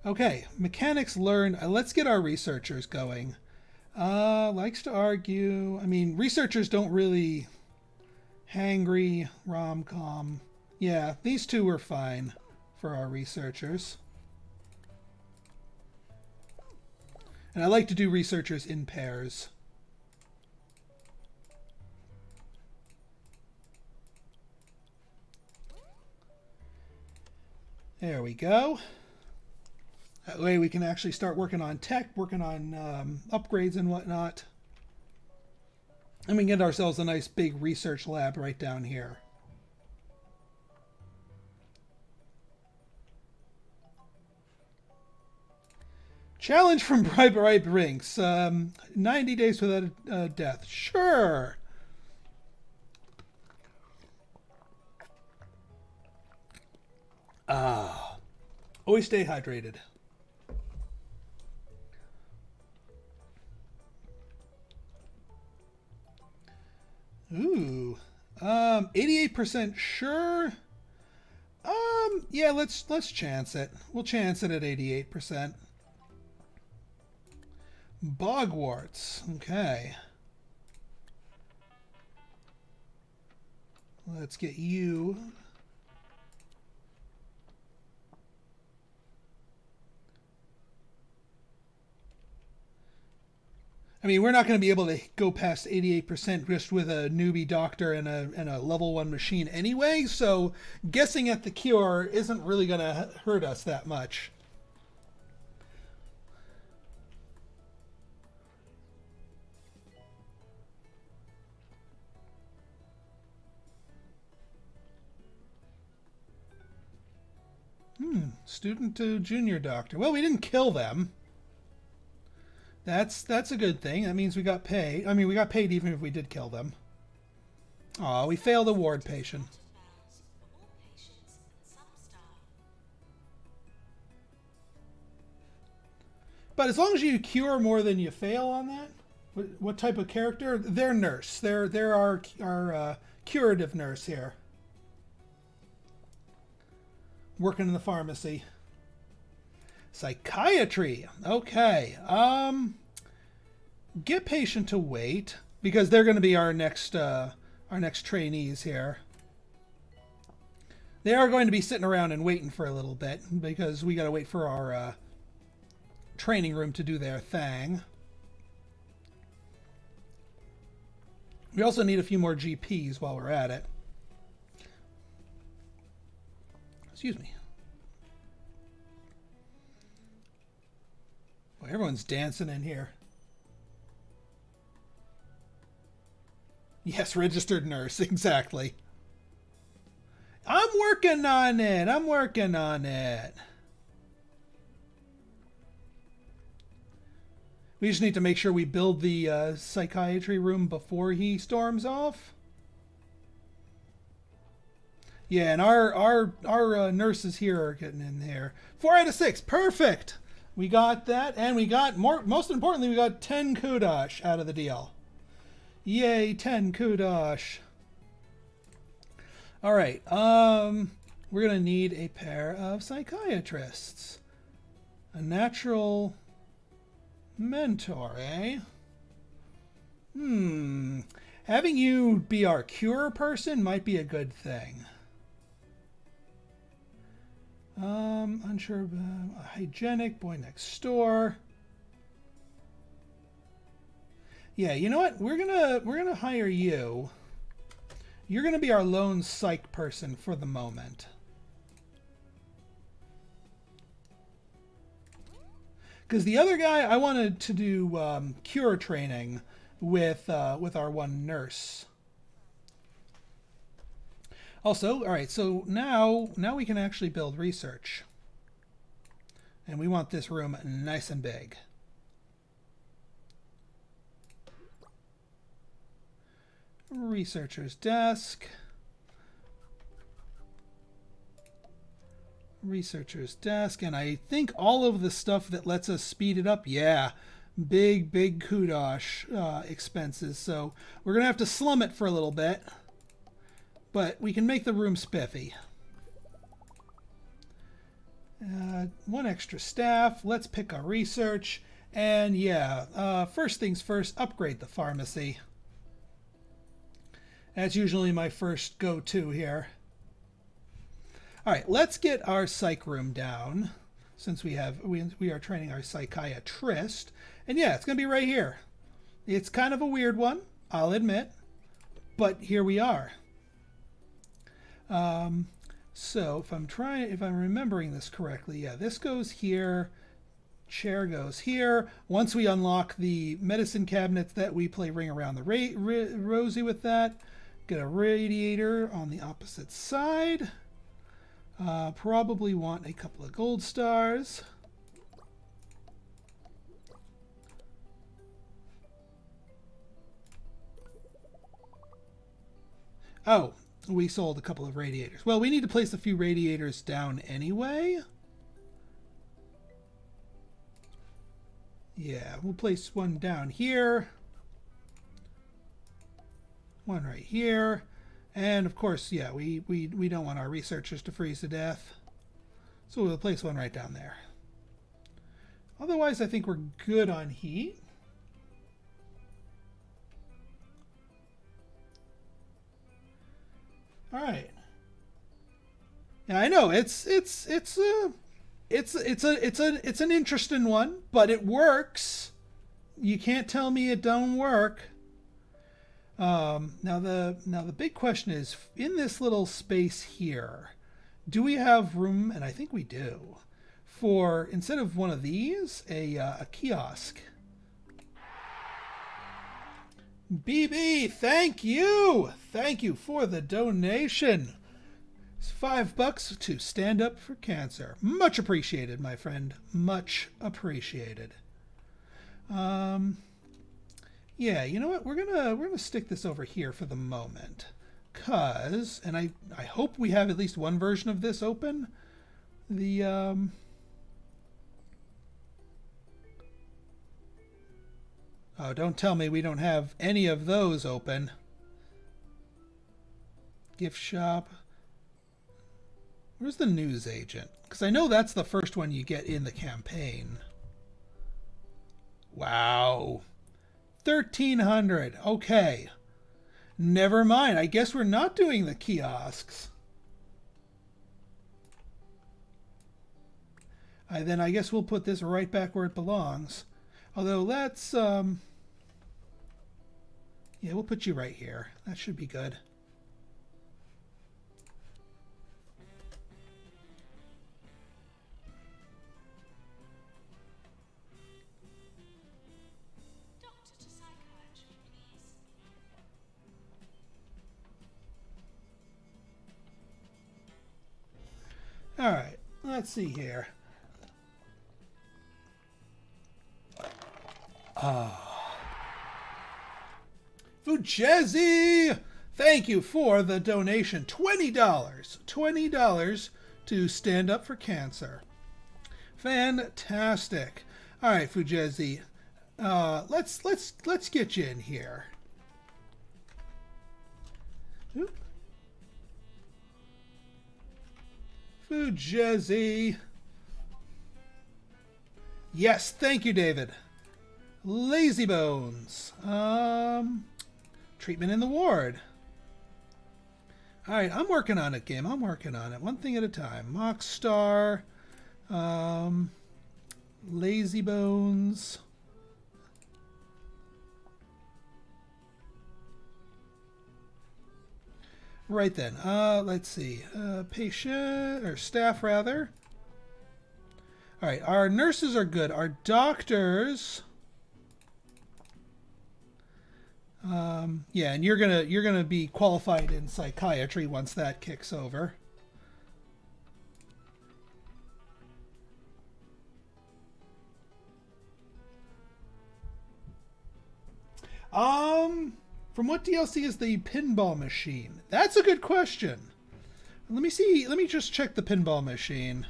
A: Okay, mechanics learn. Uh, let's get our researchers going. Uh, likes to argue. I mean, researchers don't really. Hangry, rom-com. Yeah, these two are fine for our researchers. And I like to do researchers in pairs. There we go. That way we can actually start working on tech, working on um, upgrades and whatnot. And we get ourselves a nice big research lab right down here. Challenge from Bri Bri Binks. Um, 90 days without a, a death. Sure. Ah. Always stay hydrated. Ooh. Um 88% sure. Um yeah, let's let's chance it. We'll chance it at 88%. Bogwarts. Okay. Let's get you I mean, we're not going to be able to go past 88% just with a newbie doctor and a, and a level one machine anyway, so guessing at the cure isn't really going to hurt us that much. Hmm, student to junior doctor. Well, we didn't kill them. That's that's a good thing. That means we got paid. I mean, we got paid even if we did kill them. Aw, we failed a ward patient. But as long as you cure more than you fail on that, what, what type of character? They're nurse. They're they're our our uh, curative nurse here, working in the pharmacy. Psychiatry. Okay. Um, get patient to wait because they're going to be our next uh, our next trainees here. They are going to be sitting around and waiting for a little bit because we got to wait for our uh, training room to do their thing. We also need a few more GPs while we're at it. Excuse me. Boy, everyone's dancing in here. Yes, registered nurse, exactly. I'm working on it. I'm working on it. We just need to make sure we build the uh, psychiatry room before he storms off. Yeah, and our our our uh, nurses here are getting in there. Four out of six, perfect. We got that, and we got more. Most importantly, we got ten kudosh out of the deal. Yay, ten kudosh. All right, um, we're gonna need a pair of psychiatrists. A natural Mentor, eh? Hmm. Having you be our cure person might be a good thing. Um, unsure uh, hygienic, boy next door. Yeah, you know what? We're gonna we're gonna hire you. You're gonna be our lone psych person for the moment. Because the other guy, I wanted to do um, cure training with uh, with our one nurse. Also, all right, so now now we can actually build research. And we want this room nice and big. Researcher's desk. researcher's desk and I think all of the stuff that lets us speed it up yeah big big kudosh uh, expenses so we're gonna have to slum it for a little bit but we can make the room spiffy uh, one extra staff let's pick our research and yeah uh, first things first upgrade the pharmacy that's usually my first go-to here all right, let's get our psych room down since we have we, we are training our psychiatrist. And yeah, it's going to be right here. It's kind of a weird one, I'll admit, but here we are. Um, so if I'm trying, if I'm remembering this correctly, yeah, this goes here, chair goes here. Once we unlock the medicine cabinets that we play Ring Around the Ra Ra Rosie with that, get a radiator on the opposite side. Uh, probably want a couple of gold stars. Oh, we sold a couple of radiators. Well, we need to place a few radiators down anyway. Yeah, we'll place one down here. One right here. And of course, yeah, we, we, we don't want our researchers to freeze to death. So we'll place one right down there. Otherwise, I think we're good on heat. All right. Yeah, I know it's it's it's a it's it's a it's a it's an interesting one, but it works. You can't tell me it don't work. Um, now the now the big question is in this little space here, do we have room? And I think we do for instead of one of these, a uh, a kiosk. BB, thank you, thank you for the donation. It's five bucks to stand up for cancer. Much appreciated, my friend. Much appreciated. Um, yeah, you know what? We're gonna we're gonna stick this over here for the moment, cause, and I I hope we have at least one version of this open. The um. Oh, don't tell me we don't have any of those open. Gift shop. Where's the news agent? Because I know that's the first one you get in the campaign. Wow. 1300. Okay. Never mind. I guess we're not doing the kiosks. I, then I guess we'll put this right back where it belongs. Although let's, um, yeah, we'll put you right here. That should be good. All right, let's see here. Ah. Thank you for the donation. $20. $20 to stand up for cancer. Fantastic. All right, Fujezi. Uh, let's let's let's get you in here. Oop. Fujezi. Yes, thank you, David. Lazy Bones. Um, treatment in the ward. All right, I'm working on it, game. I'm working on it. One thing at a time. Mock Star. Um, Lazy Bones. Right then. Uh, let's see. Uh, patient or staff rather. All right. Our nurses are good. Our doctors. Um, yeah, and you're gonna you're gonna be qualified in psychiatry once that kicks over. Um, from what DLC is the pinball machine? That's a good question. Let me see. Let me just check the pinball machine.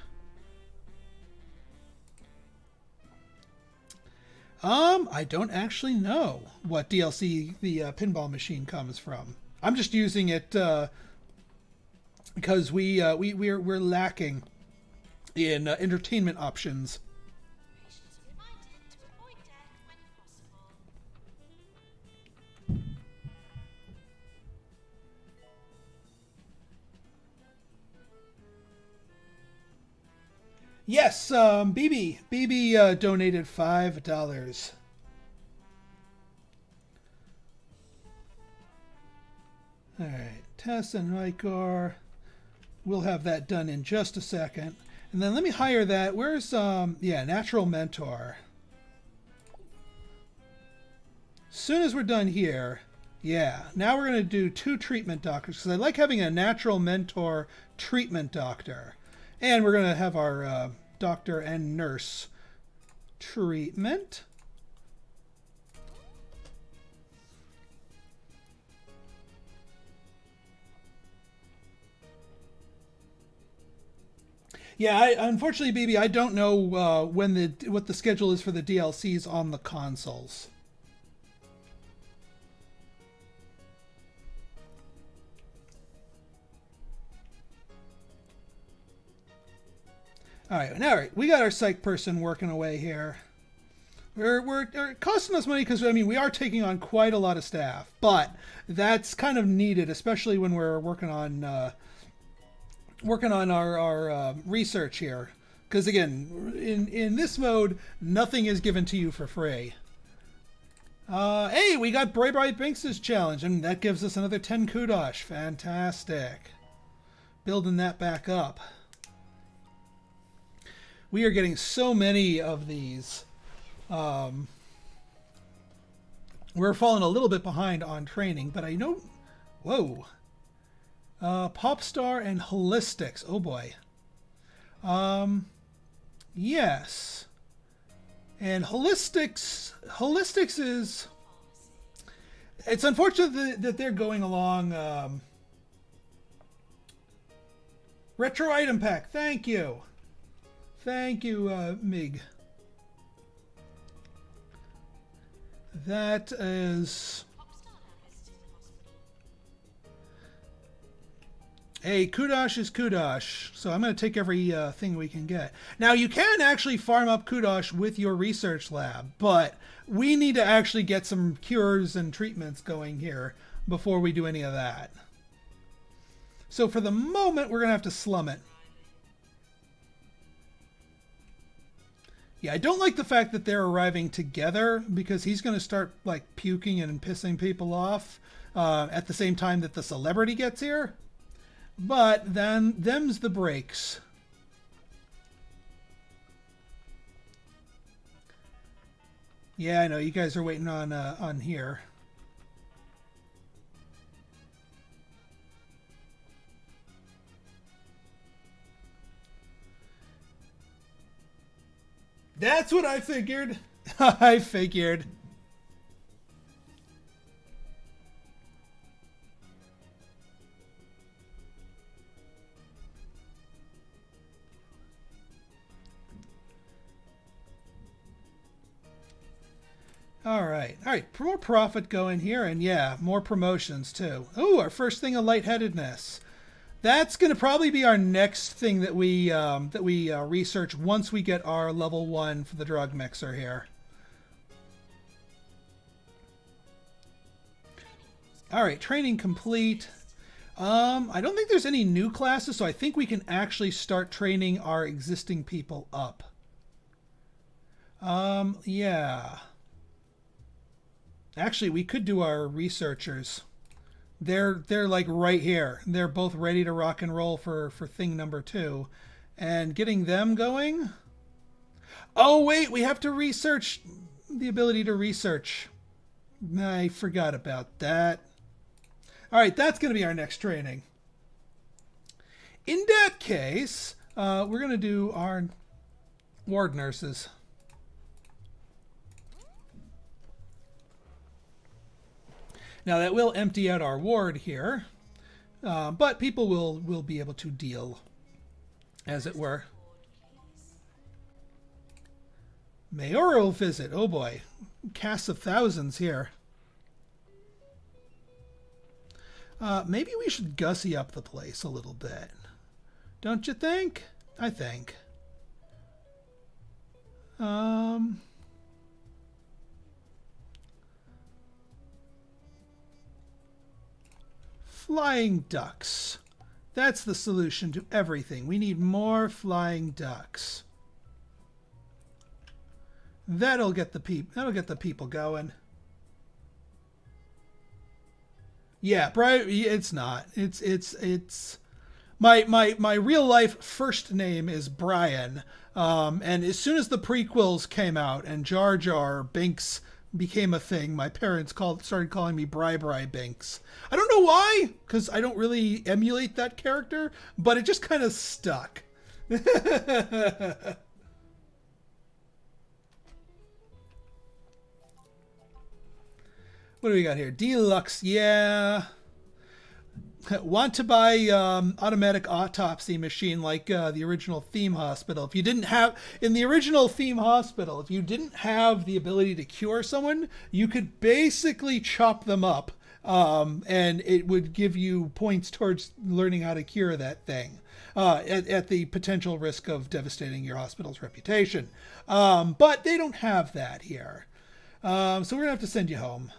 A: Um, I don't actually know what DLC the uh, pinball machine comes from. I'm just using it uh, because we uh, we we're we're lacking in uh, entertainment options. Yes, um, BB. BB uh, donated five dollars. All right, Tess and Rykar. We'll have that done in just a second. And then let me hire that. Where's, um, yeah, Natural Mentor. Soon as we're done here, yeah, now we're going to do two treatment doctors because I like having a Natural Mentor treatment doctor. And we're going to have our uh, doctor and nurse treatment. Yeah, I, unfortunately, BB, I don't know uh, when the what the schedule is for the DLCs on the consoles. All right, all right, we got our psych person working away here. We're, we're, we're costing us money because I mean we are taking on quite a lot of staff, but that's kind of needed, especially when we're working on uh, working on our our uh, research here. Because again, in in this mode, nothing is given to you for free. Uh, hey, we got Bri Bri Binks' challenge, and that gives us another 10 kudosh. Fantastic. Building that back up. We are getting so many of these. Um, we're falling a little bit behind on training, but I know. Whoa. Uh, Popstar and Holistics. Oh boy. Um, yes. And Holistics, Holistics is. It's unfortunate that, they're going along. Um, retro item pack. Thank you. Thank you, uh, Mig. That is. Hey, Kudosh is Kudosh, so I'm going to take every uh, thing we can get. Now, you can actually farm up Kudosh with your research lab, but we need to actually get some cures and treatments going here before we do any of that. So for the moment, we're going to have to slum it. Yeah, I don't like the fact that they're arriving together because he's going to start like puking and pissing people off uh, at the same time that the celebrity gets here. But then them's the breaks. Yeah, I know you guys are waiting on uh, on here. That's what I figured. I figured. All right. All right. More profit going here. And yeah, more promotions too. Oh, our first thing of lightheadedness. That's going to probably be our next thing that we um, that we uh, research once we get our level one for the drug mixer here. All right, training complete. Um, I don't think there's any new classes, so I think we can actually start training our existing people up. Um, yeah. Actually, we could do our researchers. They're they're like right here. They're both ready to rock and roll for for thing number 2. And getting them going? Oh, wait, we have to research the ability to research. I forgot about that. All right, that's going to be our next training. In that case, uh, we're going to do our ward nurses. Now that will empty out our ward here, uh, but people will, will be able to deal, as it were. Mayoral visit. Oh boy. Cast of thousands here. Uh, maybe we should gussy up the place a little bit. Don't you think? I think. Um... Flying ducks. That's the solution to everything. We need more flying ducks. That'll get the peop that'll get the people going. Yeah, Brian it's not. It's it's it's my my my real life first name is Brian. Um, and as soon as the prequels came out and Jar Jar Binks became a thing, my parents called started calling me Bri Bri Binks. I don't know why, because I don't really emulate that character, but it just kind of stuck. what do we got here? Deluxe, yeah. want to buy um, automatic autopsy machine like uh, the original theme hospital. If you didn't have in the original theme hospital if you didn't have the ability to cure someone you could basically chop them up um, and it would give you points towards learning how to cure that thing uh, at, at, the potential risk of devastating your hospital's reputation. Um, but they don't have that here. Um, so we're gonna have to send you home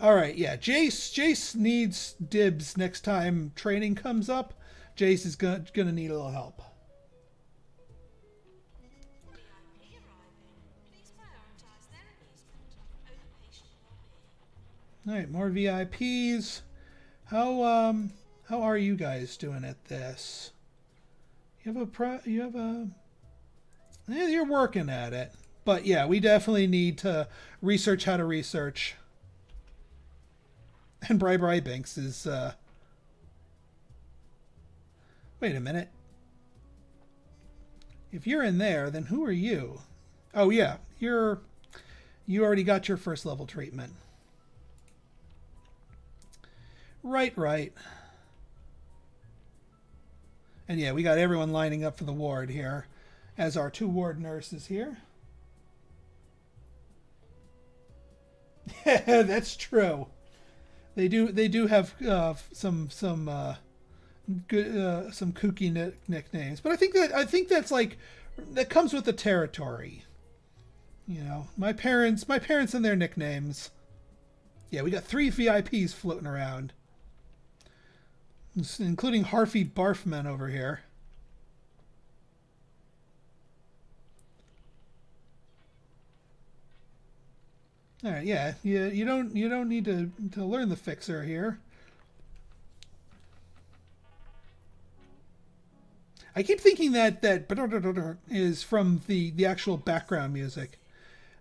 A: all right, yeah. Jace Jace needs dibs next time training comes up. Jace is gonna gonna need a little help. All right, more VIPs. How um how are you guys doing at this? You have a pro you have a yeah, you're working at it. But yeah, we definitely need to research how to research. And Bri Bri Binks is uh, Wait a minute. If you're in there, then who are you? Oh yeah, you're you already got your first level treatment. Right, right. And yeah, we got everyone lining up for the ward here, as our two ward nurses here. Yeah, That's true. They do. They do have uh, some some uh, good uh, some kooky nicknames, but I think that I think that's like that comes with the territory. You know, my parents, my parents and their nicknames. Yeah, we got three VIPs floating around including Harfy Barfman over here. All right, yeah, you you don't you don't need to to learn the fixer here. I keep thinking that that is from the the actual background music.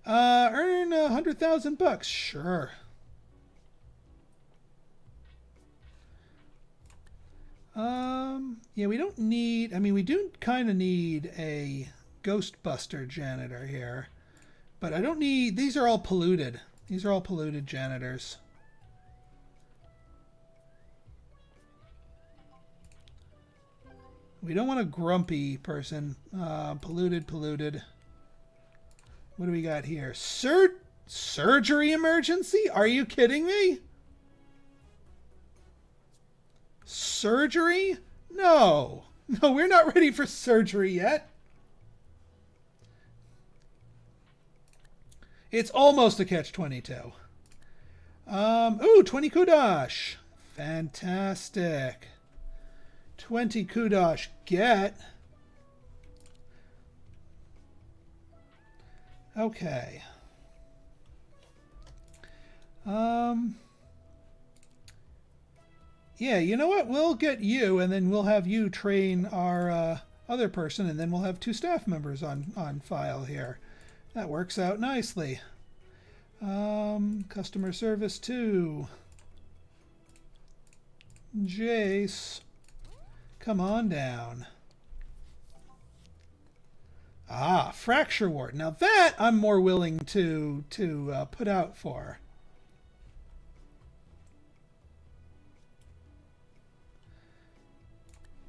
A: Uh, earn a hundred thousand bucks, sure. Um, yeah, we don't need, I mean, we do kind of need a Ghostbuster janitor here. But I don't need, these are all polluted. These are all polluted janitors. We don't want a grumpy person. Uh, polluted, polluted. What do we got here? Sur surgery emergency? Are you kidding me? Surgery? No. No, we're not ready for surgery yet. It's almost a catch-22. Um, ooh, 20 kudosh. Fantastic. 20 kudosh get. Okay. Um... Yeah, you know what? We'll get you, and then we'll have you train our uh, other person, and then we'll have two staff members on, on file here. That works out nicely. Um, customer service 2. Jace, come on down. Ah, fracture ward. Now that I'm more willing to to uh, put out for.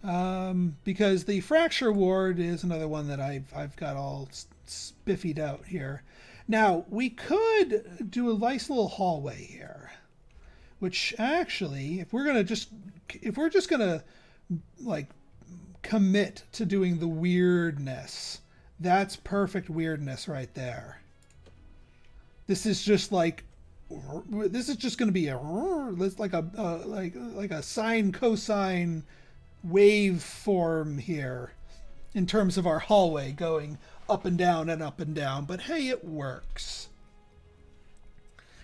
A: Um, because the fracture ward is another one that I've, I've got all spiffied out here. Now, we could do a nice little hallway here, which actually, if we're going to just, if we're just going to like commit to doing the weirdness, that's perfect weirdness right there. This is just like this is just going to be a like a uh, like like a sine cosine waveform here in terms of our hallway going up and down and up and down, but hey, it works.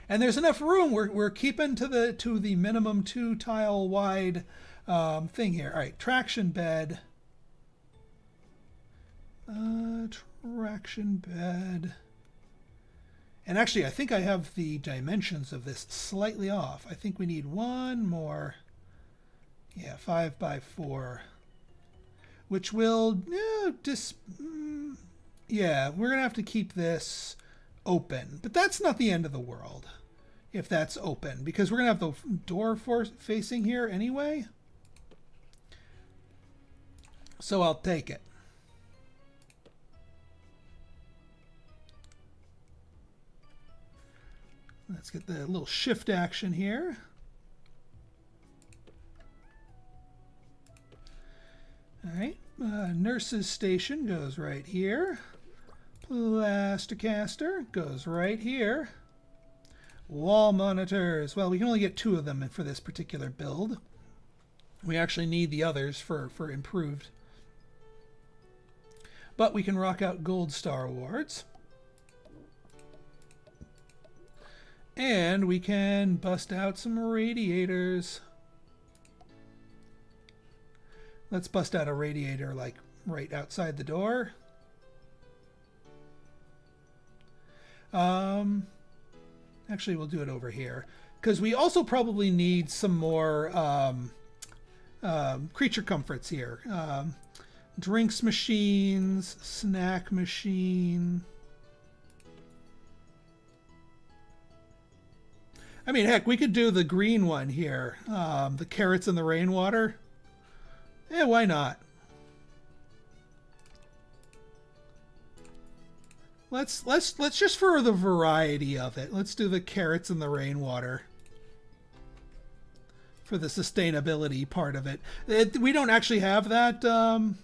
A: And there's enough room. We're, we're keeping to the to the minimum two tile wide um, thing here. All right, traction bed. Uh, traction bed. And actually, I think I have the dimensions of this slightly off. I think we need one more. Yeah, 5 by 4. Which will, yeah, dis, mm, yeah, we're going to have to keep this open. But that's not the end of the world if that's open because we're going to have the door for facing here anyway. So I'll take it. Let's get the little shift action here. All right, uh, nurse's station goes right here. Plaster caster goes right here. Wall monitors. Well, we can only get two of them for this particular build. We actually need the others for, for improved. But we can rock out gold star awards. And we can bust out some radiators. Let's bust out a radiator like right outside the door. Um, actually, we'll do it over here because we also probably need some more um, um, creature comforts here. Um, drinks machines, snack machine. I mean, heck, we could do the green one here. Um, the carrots and the rainwater. Yeah, why not? Let's let's let's just for the variety of it. Let's do the carrots and the rainwater for the sustainability part of it. it we don't actually have that um,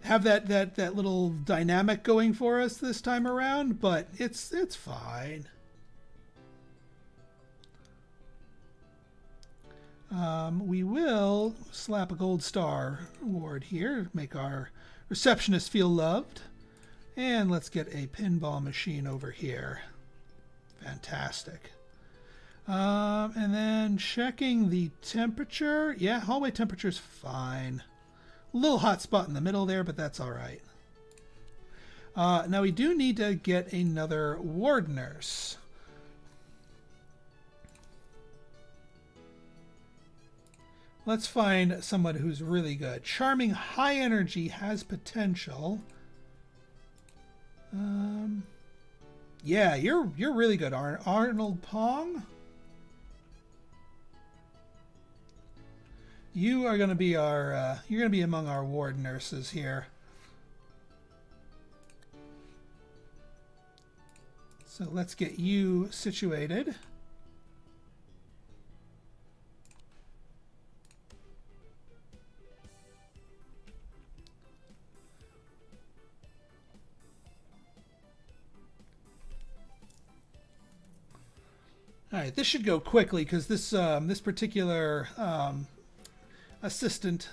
A: have that that that little dynamic going for us this time around, but it's it's fine. Um, we will slap a gold star award here, make our receptionist feel loved. And let's get a pinball machine over here. Fantastic. Um, and then checking the temperature. Yeah, hallway temperature is fine. A little hot spot in the middle there, but that's all right. Uh, now we do need to get another ward nurse. Let's find someone who's really good. Charming, high energy, has potential. Um, yeah, you're you're really good, Ar Arnold Pong. You are going to be our uh, you're going to be among our ward nurses here. So let's get you situated. All right, this should go quickly because this um, this particular um, assistant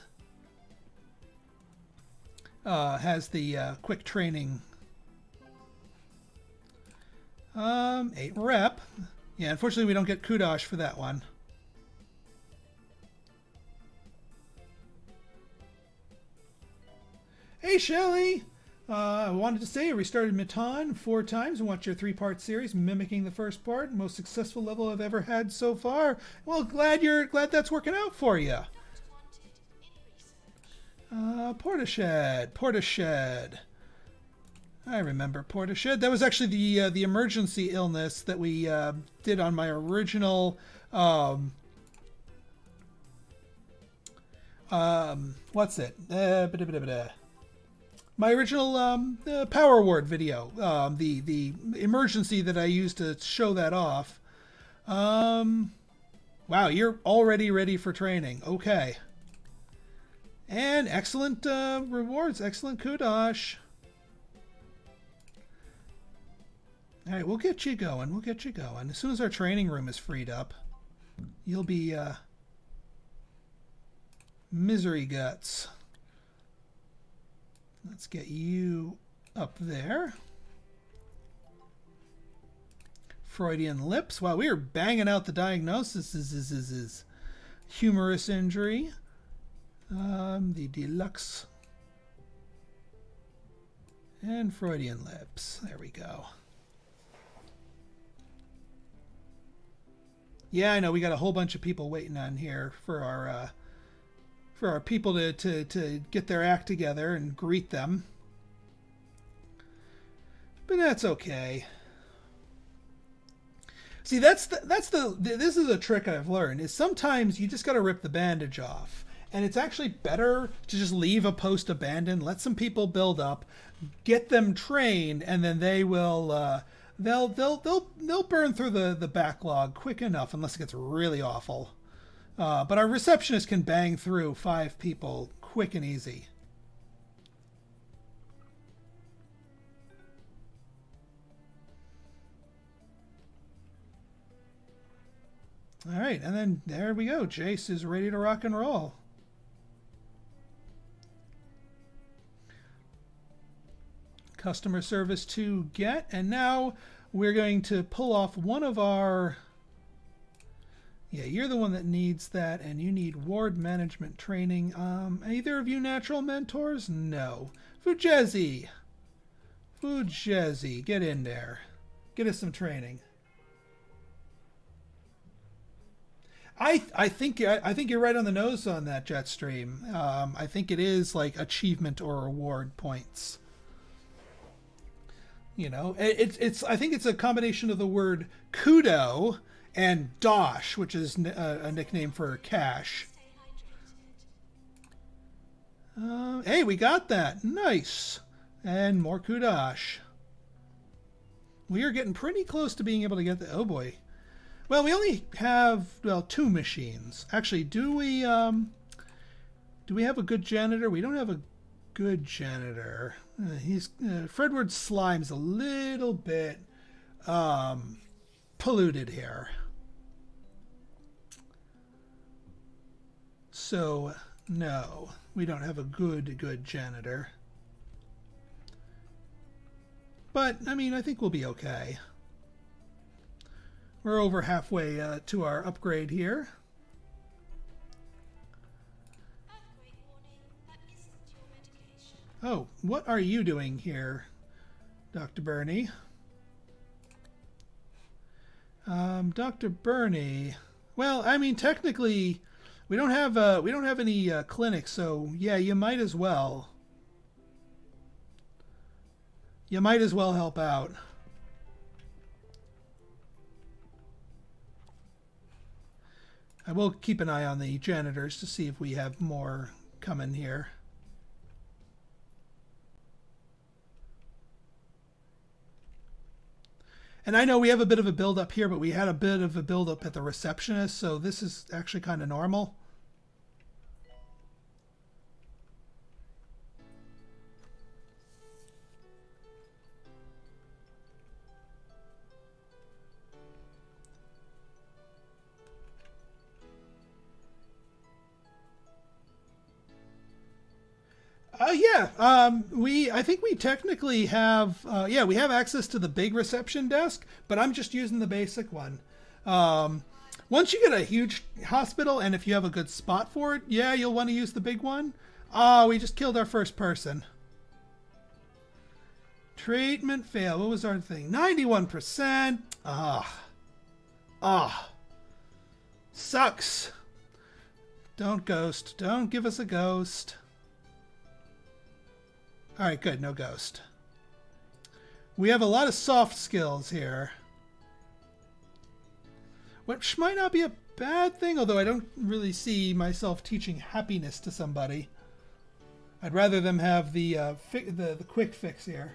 A: uh, has the uh, quick training. Um, eight rep. Yeah, unfortunately we don't get kudosh for that one. Hey, Shelly! Uh, I wanted to say I restarted Matan four times and watched your three-part series mimicking the first part. Most successful level I've ever had so far. Well, glad you're glad that's working out for you. Uh, Portishead. I remember Portishead. That was actually the uh, the emergency illness that we uh, did on my original. Um, um, what's it? Uh, my original um, uh, Power Ward video, um, the the emergency that I used to show that off. Um, wow, you're already ready for training. Okay. And excellent uh, rewards, excellent kudosh. All right, we'll get you going. We'll get you going. As soon as our training room is freed up, you'll be uh, misery guts. Let's get you up there. Freudian lips. Wow, we are banging out the diagnosis. Is, is, is, is humerus injury. Um, the deluxe. And Freudian lips. There we go. Yeah, I know we got a whole bunch of people waiting on here for our uh, for our people to, to, to get their act together and greet them. But that's okay. See, that's the, that's the this is a trick I've learned is sometimes you just got to rip the bandage off. And it's actually better to just leave a post abandoned, let some people build up, get them trained, and then they will uh, they'll they'll they'll they'll burn through the the backlog quick enough unless it gets really awful. Uh, but our receptionist can bang through five people quick and easy. All right, and then there we go. Jace is ready to rock and roll. Customer service to get, and now we're going to pull off one of our yeah, you're the one that needs that, and you need ward management training. Um, either of you natural mentors? No. Fujezi! Fujezi, get in there. Get us some training. I I think I think you're right on the nose on that Jetstream. Um, I think it is like achievement or reward points. You know, it, it's it's I think it's a combination of the word kudo and dosh, which is a, a nickname for cash. Uh, hey, we got that. Nice. And more kudosh. We are getting pretty close to being able to get the... Oh, boy. Well, we only have, well, two machines. Actually, do we, um... Do we have a good janitor? We don't have a good janitor. Uh, he's... Uh, Fredward Slime's a little bit, um... polluted here. So, no. We don't have a good, good janitor. But, I mean, I think we'll be okay. We're over halfway uh, to our upgrade here. Oh, what are you doing here, Dr. Burney? Um, Dr. Burney. Well, I mean, technically, we don't have uh, we don't have any uh, clinics, so yeah, you might as well. You might as well help out. I will keep an eye on the janitors to see if we have more coming here. And I know we have a bit of a build up here, but we had a bit of a build up at the receptionist, so this is actually kind of normal. Uh, yeah, um, we I think we technically have uh, yeah we have access to the big reception desk, but I'm just using the basic one. Um, once you get a huge hospital, and if you have a good spot for it, yeah, you'll want to use the big one. Oh, we just killed our first person. Treatment fail. What was our thing? 91%. Ah. Ah. Sucks. Don't ghost. Don't give us a ghost. Alright, good. No ghost. We have a lot of soft skills here. Which might not be a bad thing, although I don't really see myself teaching happiness to somebody. I'd rather them have the, uh, the, the quick fix here.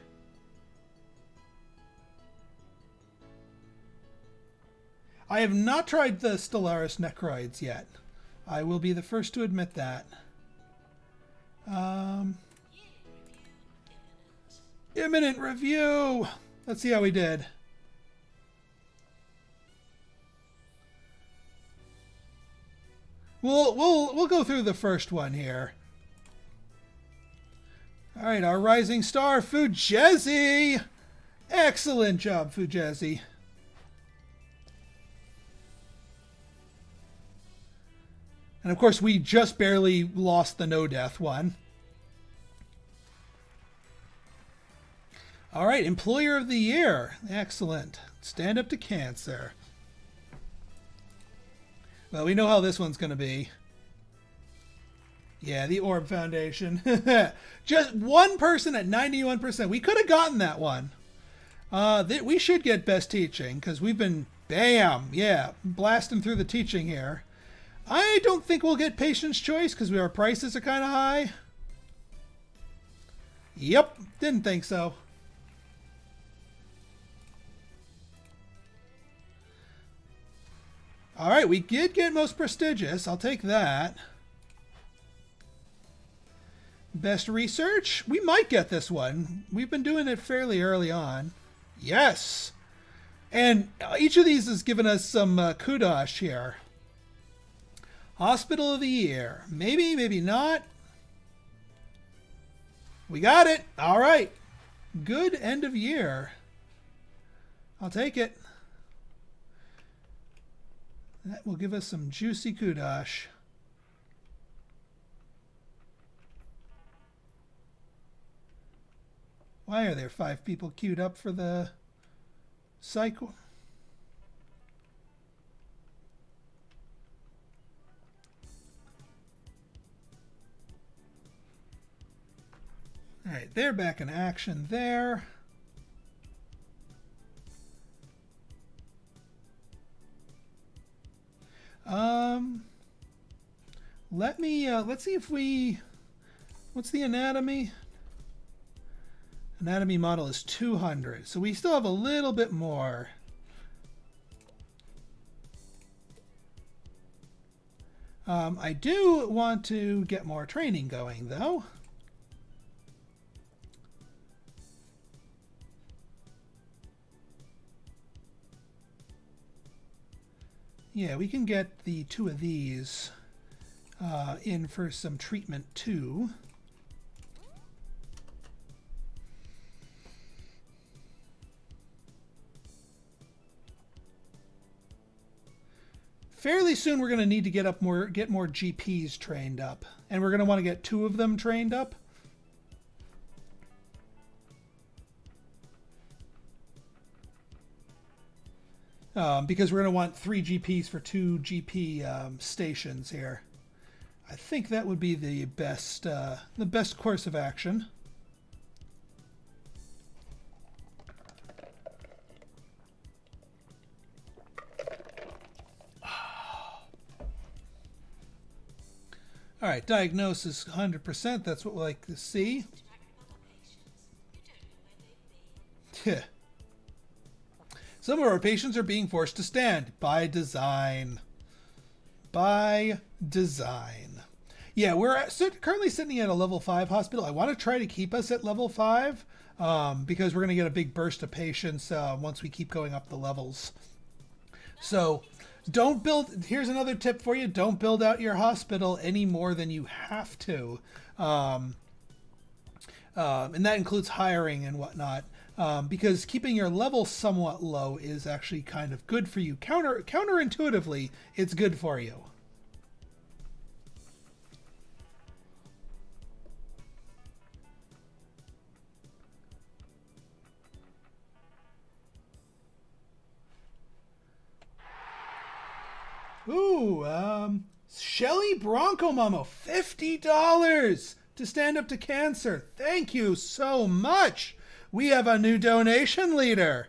A: I have not tried the Stellaris Necroids yet. I will be the first to admit that. Um... Imminent review. Let's see how we did. We'll we'll we'll go through the first one here. All right, our rising star, Fujezi. Excellent job, Fujezi. And of course, we just barely lost the no death one. All right, Employer of the Year. Excellent. Stand up to cancer. Well, we know how this one's going to be. Yeah, the Orb Foundation. Just one person at 91%. We could have gotten that one. Uh, th we should get Best Teaching because we've been, bam, yeah, blasting through the teaching here. I don't think we'll get Patient's Choice because our prices are kind of high. Yep, didn't think so. All right, we did get most prestigious. I'll take that. Best research? We might get this one. We've been doing it fairly early on. Yes! And each of these has given us some uh, kudos here. Hospital of the Year. Maybe, maybe not. We got it. All right. Good end of year. I'll take it. That will give us some juicy kudos. Why are there five people queued up for the cycle? All right, they're back in action there. Um, let me, uh, let's see if we, what's the anatomy? Anatomy model is 200, so we still have a little bit more. Um, I do want to get more training going, though. Yeah, we can get the two of these uh, in for some treatment too. Fairly soon we're going to need to get up more get more GPs trained up. And we're going to want to get two of them trained up. Um, because we're going to want three GPs for two GP um, stations here. I think that would be the best uh, the best course of action. All right, diagnosis 100%. That's what we like to see. Yeah. Some of our patients are being forced to stand by design. By design. Yeah, we're at, currently sitting at a level 5 hospital. I want to try to keep us at level 5 um, because we're going to get a big burst of patients uh, once we keep going up the levels. So don't build here's another tip for you don't build out your hospital any more than you have to um, um, and that includes hiring and whatnot um, because keeping your level somewhat low is actually kind of good for you counter counterintuitively it's good for you Ooh, um, Shelly Bronco Mama, $50 to stand up to cancer. Thank you so much. We have a new donation leader.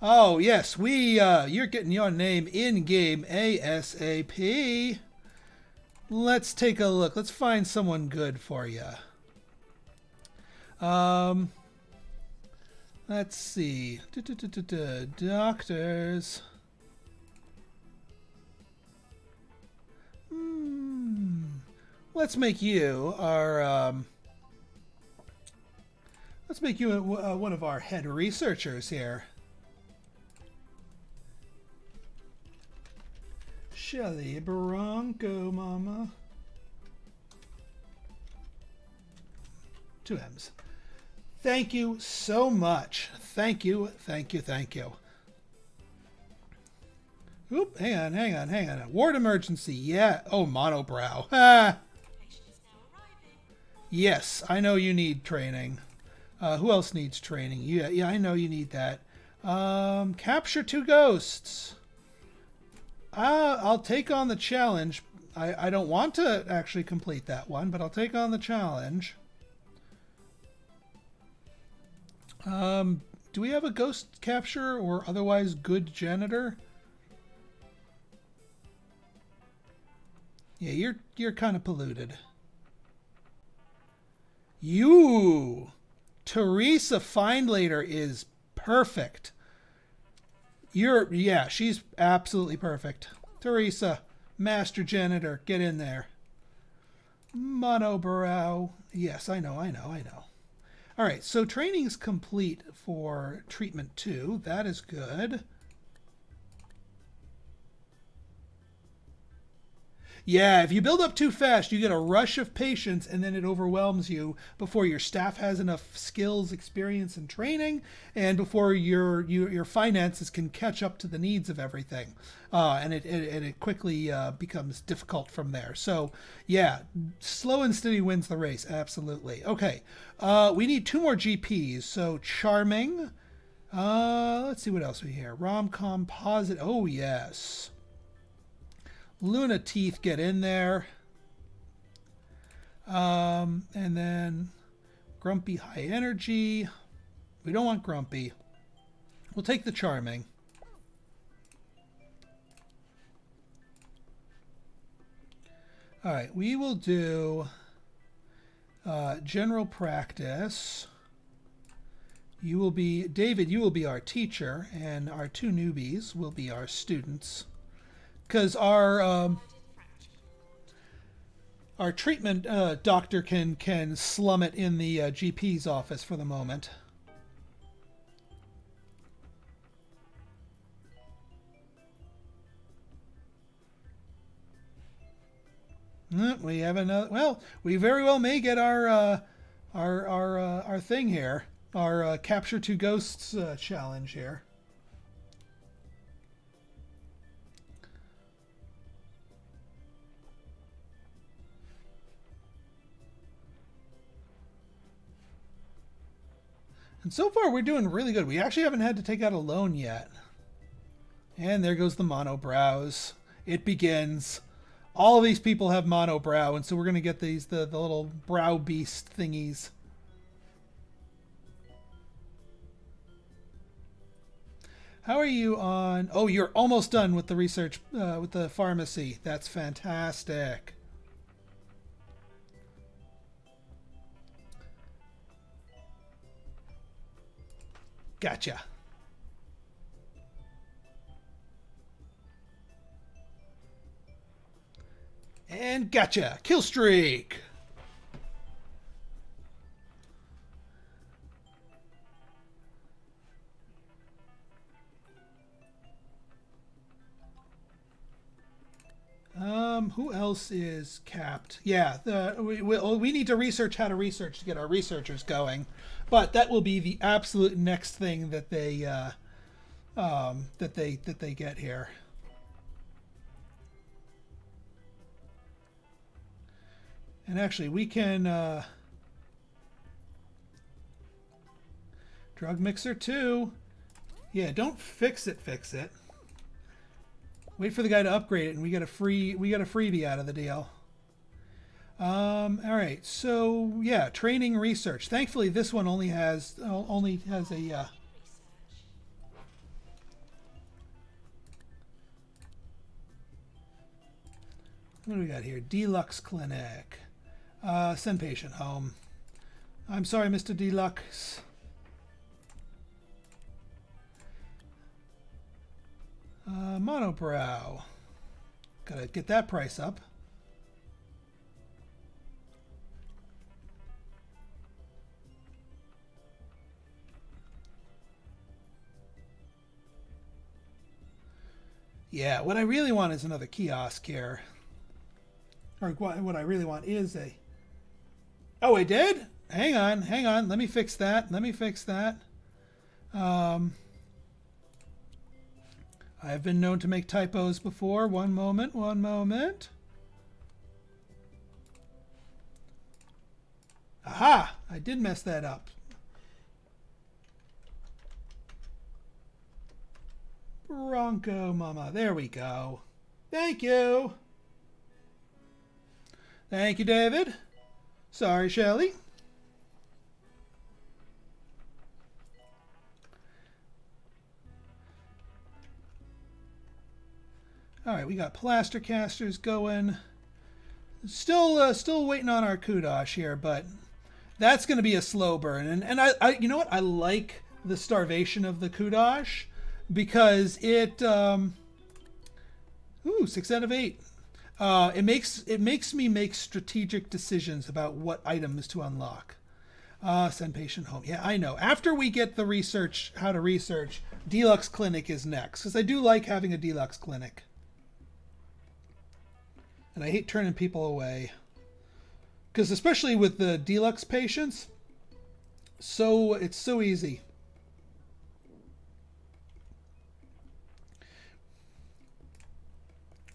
A: Oh, yes, we, uh, you're getting your name in game ASAP. Let's take a look. Let's find someone good for you. Um, let's see. Doctors. Hmm. Let's make you our. Um, let's make you a, uh, one of our head researchers here. Shelly Bronco Mama. Two M's. Thank you so much. Thank you, thank you, thank you. Oop, hang on, hang on, hang on. Ward emergency, yeah. Oh, monobrow. Ah. Yes, I know you need training. Uh, who else needs training? Yeah, yeah, I know you need that. Um, capture two ghosts. Uh, I'll take on the challenge. I, I don't want to actually complete that one, but I'll take on the challenge. Um, do we have a ghost capture or otherwise good janitor? Yeah, you're you're kind of polluted. You, Teresa Findlater is perfect. You're yeah, she's absolutely perfect. Teresa, master janitor, get in there. Monobrow. Yes, I know, I know, I know. All right, so training's complete for treatment two. That is good. Yeah, if you build up too fast, you get a rush of patients and then it overwhelms you before your staff has enough skills, experience, and training, and before your your, your finances can catch up to the needs of everything. Uh, and it, it, it quickly uh, becomes difficult from there. So, yeah, slow and steady wins the race. Absolutely. Okay, uh, we need two more GPs. So, Charming. Uh, let's see what else we hear. Rom-com posit. Oh, yes. Luna teeth get in there. Um, and then grumpy high energy. We don't want grumpy. We'll take the charming. All right, we will do uh, general practice. You will be, David, you will be our teacher, and our two newbies will be our students. Because our um, our treatment uh, doctor can can slum it in the uh, GP's office for the moment. We have another. Well, we very well may get our uh, our our uh, our thing here, our uh, capture two ghosts uh, challenge here. And so far, we're doing really good. We actually haven't had to take out a loan yet. And there goes the mono brows. It begins. All of these people have mono brow, and so we're going to get these the, the little brow beast thingies. How are you on? Oh, you're almost done with the research uh, with the pharmacy. That's fantastic. Gotcha. And gotcha. Kill streak. Um, who else is capped? Yeah, the, we, we, we need to research how to research to get our researchers going, but that will be the absolute next thing that they uh, um, that they that they get here. And actually, we can uh, drug mixer two. Yeah, don't fix it. Fix it. Wait for the guy to upgrade it, and we get a free we get a freebie out of the deal. Um, all right, so yeah, training research. Thankfully, this one only has only has a. Uh, what do we got here? Deluxe clinic. Uh, send patient home. I'm sorry, Mr. Deluxe. Uh, monobrow. Gotta get that price up. Yeah, what I really want is another kiosk here. Or what I really want is a Oh, I did? Hang on, hang on. Let me fix that. Let me fix that. Um, I've been known to make typos before. One moment, one moment. Aha! I did mess that up. Bronco Mama. There we go. Thank you. Thank you, David. Sorry, Shelly. All right, we got plaster casters going. Still, uh, still waiting on our kudosh here, but that's going to be a slow burn. And and I, I, you know what? I like the starvation of the kudosh because it, um, ooh, six out of eight. Uh, it makes it makes me make strategic decisions about what items to unlock. Uh, send patient home. Yeah, I know. After we get the research, how to research, deluxe clinic is next because I do like having a deluxe clinic, and I hate turning people away. Because especially with the deluxe patients, so it's so easy.